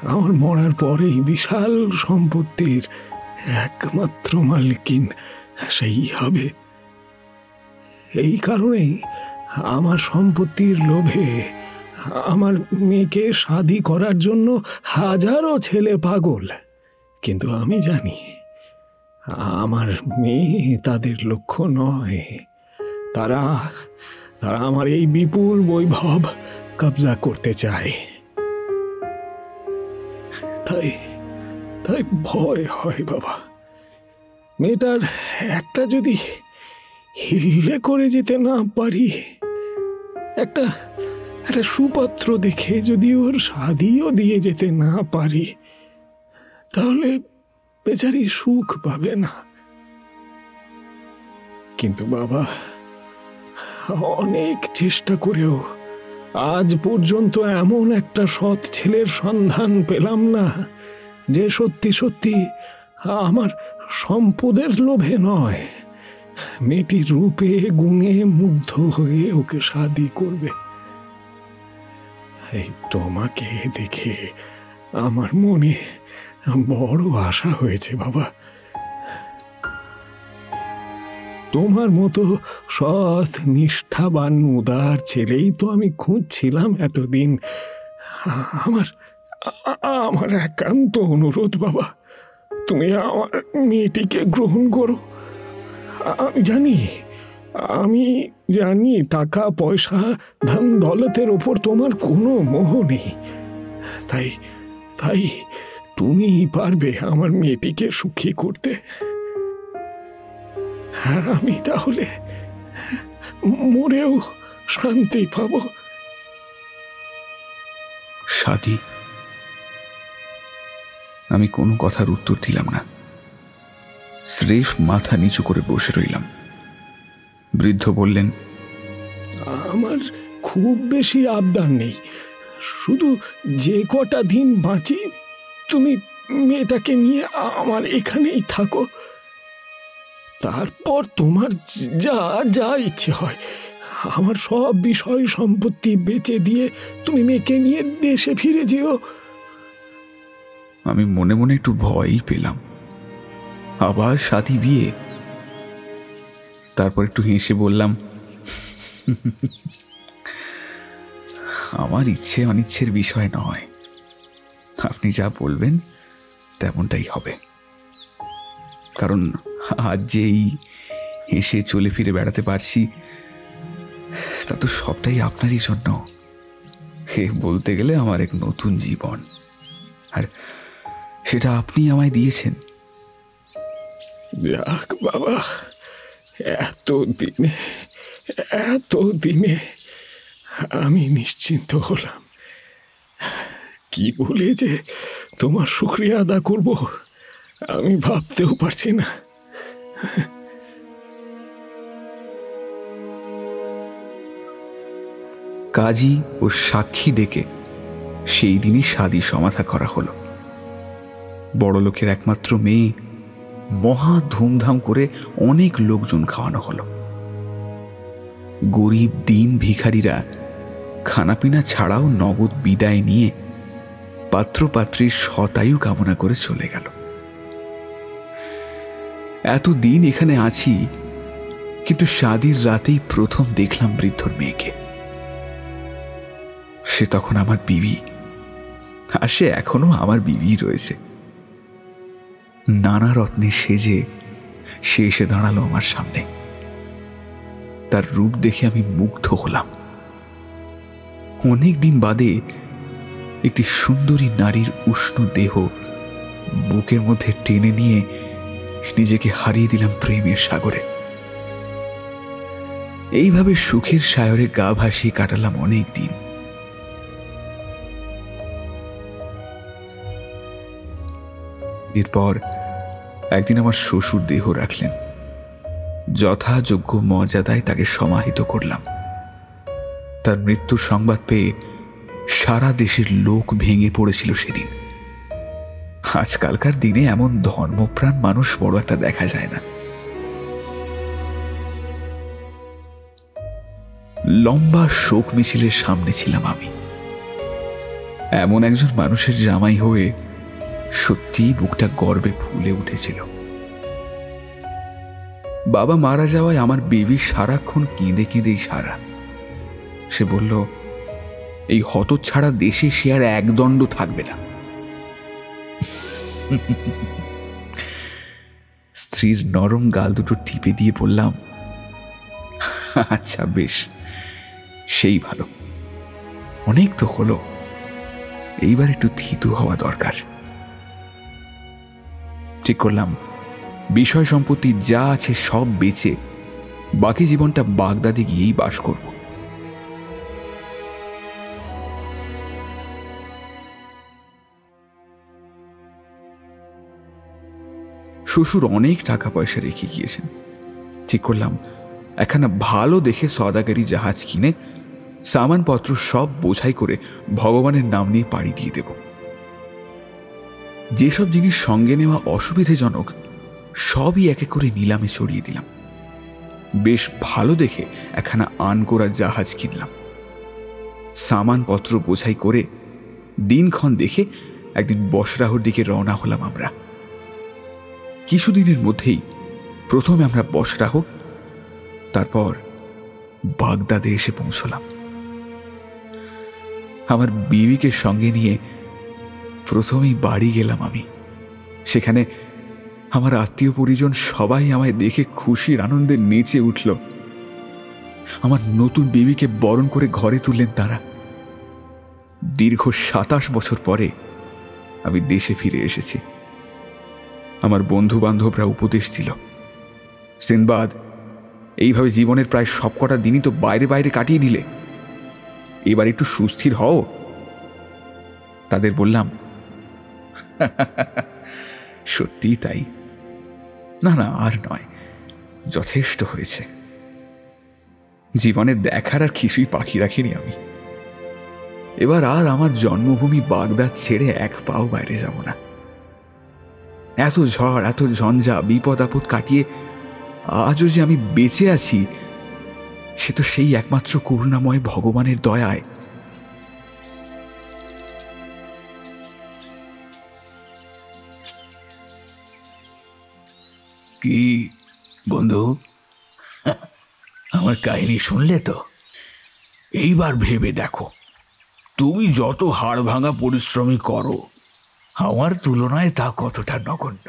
আমার মরার পরেই বিশাল সম্পত্তির একমাত্র মালিকিন, সেই হবে। এই কারণেই আমার সম্পত্তির লোভে আমার মেয়েকে শাদি করার জন্য হাজারো ছেলে পাগল। কিন্তু আমি জানি আমার মেয়ে তাদের লক্ষ্য নয়। তারা তারা আমার এই বিপুল বৈভব কবজা করতে চায়। তাই তাই ভয় হয় বাবা। মেয়েটার একটা যদি হিল্লে করে যেতে না পারি, একটা একটা সুপাত্র দেখে যদি ওর শাদিও দিয়ে যেতে না পারি, তাহলে বেচারি সুখ পাবে না। কিন্তু বাবা, অনেক চেষ্টা করেও আজ পর্যন্ত এমন একটা সৎ ছেলের সন্ধান পেলাম না যে সত্যি সত্যি আমার সম্পদের লোভে নয়। মেয়েটির রূপে, গুণে মুগ্ধ হয়ে ওকে শাদি করবে। এই তোমাকে দেখে আমার মনে বড় আশা হয়েছে, বাবা। তোমার মতো সৎ, নিষ্ঠাবান, উদার ছেলেই তো আমি খুঁজছিলাম এতদিন। আমার আমার একান্ত অনুরোধ, বাবা। তুমি আমার মেয়েটিকে গ্রহণ করো। আমি জানি আমি জানি টাকা, পয়সা, ধন, দৌলতের ওপর তোমার কোনো মোহ নেই। তাই তাই তুমি পারবে আমার মেয়েটিকে সুখী করতে। আর আমি তাহলে মরেও শান্তি পাবো। সাদি আমি কোনো কথার উত্তর দিলাম না। স্রেফ মাথা নিচু করে বসে রইলাম। বৃদ্ধ বললেন আমার খুব বেশি আবদার নেই। শুধু যে কটা দিন বাঁচি তুমি মেয়েটাকে নিয়ে আমার এখানেই থাকো। তারপর তোমার যা যা ইচ্ছে হয়। আমার সব বিষয় সম্পত্তি বেচে দিয়ে তুমি মেয়েকে নিয়ে দেশে ফিরে যেও। আমি মনে মনে একটু ভয়ই পেলাম। আবার সাথী বিয়ে। তারপর একটু হেসে বললাম, আমার ইচ্ছে অনিচ্ছের বিষয় নয়। আপনি যা বলবেন তেমনটাই হবে। কারণ আজ যেই এসে চলে ফিরে বেড়াতে পারছি, তা তো সবটাই আপনারই জন্য। হে বলতে গেলে আমার এক নতুন জীবন। আর সেটা আপনি আমায় দিয়েছেন। যাক বাবা এত দিনে এত দিনে আমি নিশ্চিন্ত হলাম। কি বলে যে তোমার শুক্রিয়া আদা করব, আমি ভাবতেও পারছি না। কাজী ও সাক্ষী ডেকে সেই দিনই সাদি সমাধা করা হলো। বড় লোকের একমাত্র মেয়ে মহা ধুমধাম করে অনেক লোকজন খাওয়ানো হলো। গরিব দিন ভিখারিরা খানাপিনা ছাড়াও নগদ বিদায় নিয়ে পাত্রপাত্রীর শতায়ু কামনা করে চলে গেল। এত দিন এখানে আছি, কিন্তু শাদির রাতেই প্রথম দেখলাম বৃদ্ধর মেয়েকে। সে তখন আমার বিবি, আর সে এখনও আমার বিবি রয়েছে। নানা রত্নে সেজে সে এসে দাঁড়াল আমার সামনে। তার রূপ দেখে আমি মুগ্ধ হলাম। অনেক দিন বাদে একটি সুন্দরী নারীর উষ্ণ দেহ বুকের মধ্যে টেনে নিয়ে নিজেকে হারিয়ে দিলাম প্রেমের সাগরে। এইভাবে সুখের সায়রে গা ভাসিয়ে কাটালাম অনেক দিন। এরপর একদিন আমার শ্বশুর দেহ রাখলেন। যথাযোগ্য মর্যাদায় তাকে সমাহিত করলাম। তার মৃত্যুর সংবাদ পেয়ে সারা দেশের লোক ভেঙে পড়েছিল সেদিন। আজকালকার দিনে এমন ধর্মপ্রাণ মানুষ বড় একটা দেখা যায় না। লম্বা শোক মিছিলের সামনে ছিলাম আমি। এমন একজন মানুষের জামাই হয়ে সত্যি বুকটা গর্বে ফুলে উঠেছিল। বাবা মারা যাওয়ায় আমার বেবি সারাক্ষণ কেঁদে কেঁদেই সারা। সে বলল এই হতছাড়া দেশে সে আর একদণ্ড থাকবে না। স্ত্রীর নরম গাল দুটো টিপে দিয়ে বললাম আচ্ছা বেশ, সেই ভালো। অনেক তো হলো। এইবার একটু থিতু হওয়া দরকার। ঠিক করলাম। বিষয় সম্পত্তি যা আছে সব বেচে বাকি জীবনটা বাগদাদে গিয়েই বাস করব। শ্বশুর অনেক টাকা পয়সা রেখে গিয়েছেন। ঠিক করলাম, একখানা ভালো দেখে সদাগারি জাহাজ কিনে সামানপত্র সব বোঝাই করে ভগবানের নাম নিয়ে পাড়ি দিয়ে দেব। যেসব জিনিস সঙ্গে নেওয়া অসুবিধাজনক, সবই একে করে নিলামে ছড়িয়ে দিলাম। বেশ ভালো দেখে একখানা আন করা জাহাজ কিনলাম। সামানপত্র বোঝাই করে দিনক্ষণ দেখে একদিন বসরাহর দিকে রওনা হলাম আমরা। কিছুদিনের মধ্যেই প্রথমে আমরা বসরাহ তারপর বাগদাদে এসে পৌঁছলাম। আমার বিবিকে সঙ্গে নিয়ে প্রথমেই বাড়ি গেলাম আমি। সেখানে আমার আত্মীয় পরিজন সবাই আমায় দেখে খুশির আনন্দে নেচে উঠল। আমার নতুন বিবিকে বরণ করে ঘরে তুললেন তারা। দীর্ঘ সাতাশ বছর পরে আমি দেশে ফিরে এসেছি। আমার বন্ধু বান্ধবরা উপদেশ দিল। সিনবাদ, এইভাবে জীবনের প্রায় সবকটা দিনই তো বাইরে বাইরে কাটিয়ে দিলে। এবার একটু সুস্থির হও। তাদের বললাম, সত্যিই তাই। না না, আর নয়, যথেষ্ট হয়েছে। জীবনের দেখার আর কিছুই পাখি রাখিনি আমি। এবার আর আমার জন্মভূমি বাগদাদ ছেড়ে এক পাও বাইরে যাব না। এত ঝড়, এত ঝঞ্ঝা, বিপদ, আপদ কাটিয়ে আজও যে আমি বেঁচে আছি, সে তো সেই একমাত্র করুণাময় ভগবানের দয়ায়। কি বন্ধু? আমার কাহিনী শুনলে তো? এইবার ভেবে দেখো। তুমি যত হাড় ভাঙা পরিশ্রমী করো আমার তুলনায় তা কতটা নগণ্য।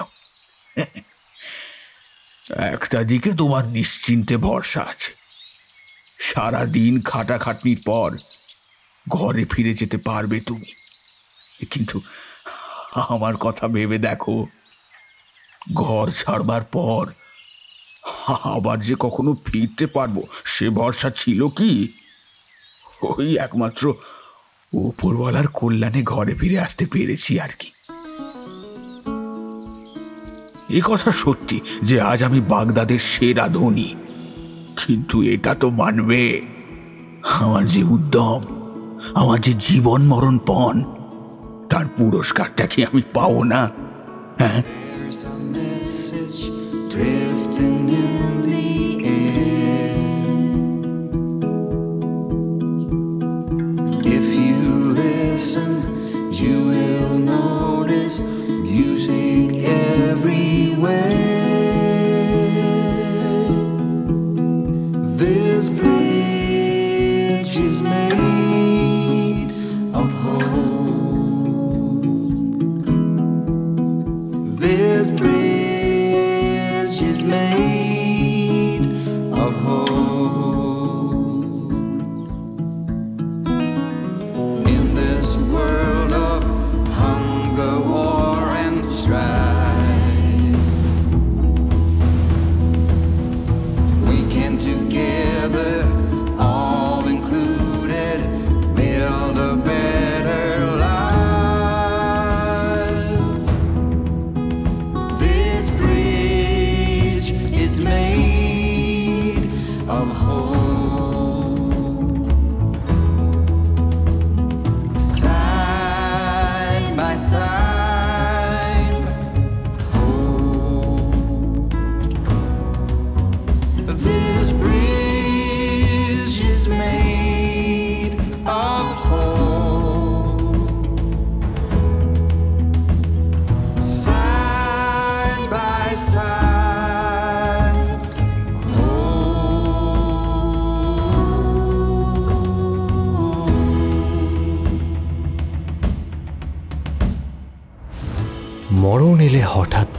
একটা দিকে তোমার নিশ্চিন্তে ভরসা আছে। সারা দিন খাটাখাটনির পর ঘরে ফিরে যেতে পারবে তুমি। কিন্তু আমার কথা ভেবে দেখো, ঘর ছাড়বার পর আবার যে কখনো ফিরতে পারব, সে ভরসা ছিল কি? ওই একমাত্র উপরওয়ালার কল্যাণে ঘরে ফিরে আসতে পেরেছি আর কি। এ কথা সত্যি যে আজ আমি বাগদাদের সেরা ধনী। কিন্তু এটা তো মানবে। আমার যে উদ্যম, আমার যে জীবন মরণ পণ, তার পুরস্কারটা কি আমি পাবো না? হ্যাঁ?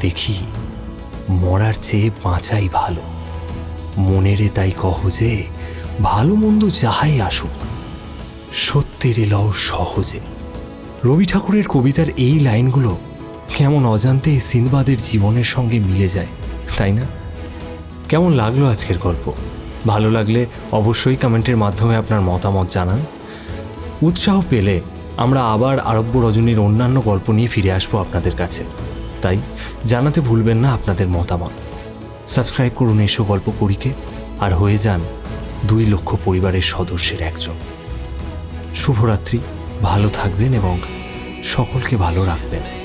দেখি মরার চেয়ে বাঁচাই ভালো। মনেরে তাই কহ যে ভালো মন্দ যাহাই আসুক, সত্যের এলাও সহজে। রবি ঠাকুরের কবিতার এই লাইনগুলো কেমন অজান্তে সিনবাদের জীবনের সঙ্গে মিলে যায়, তাই না? কেমন লাগল আজকের গল্প? ভালো লাগলে অবশ্যই কমেন্টের মাধ্যমে আপনার মতামত জানান। উৎসাহ পেলে আমরা আবার আরব্য রজনীর অন্যান্য গল্প নিয়ে ফিরে আসব আপনাদের কাছে। তাই জানাতে ভুলবেন না আপনাদের মতামত। সাবস্ক্রাইব করুন এসো গল্প করিকে আর হয়ে যান দুই লক্ষ পরিবারের সদস্যের একজন। শুভরাত্রি, ভালো থাকবেন এবং সকলকে ভালো রাখবেন।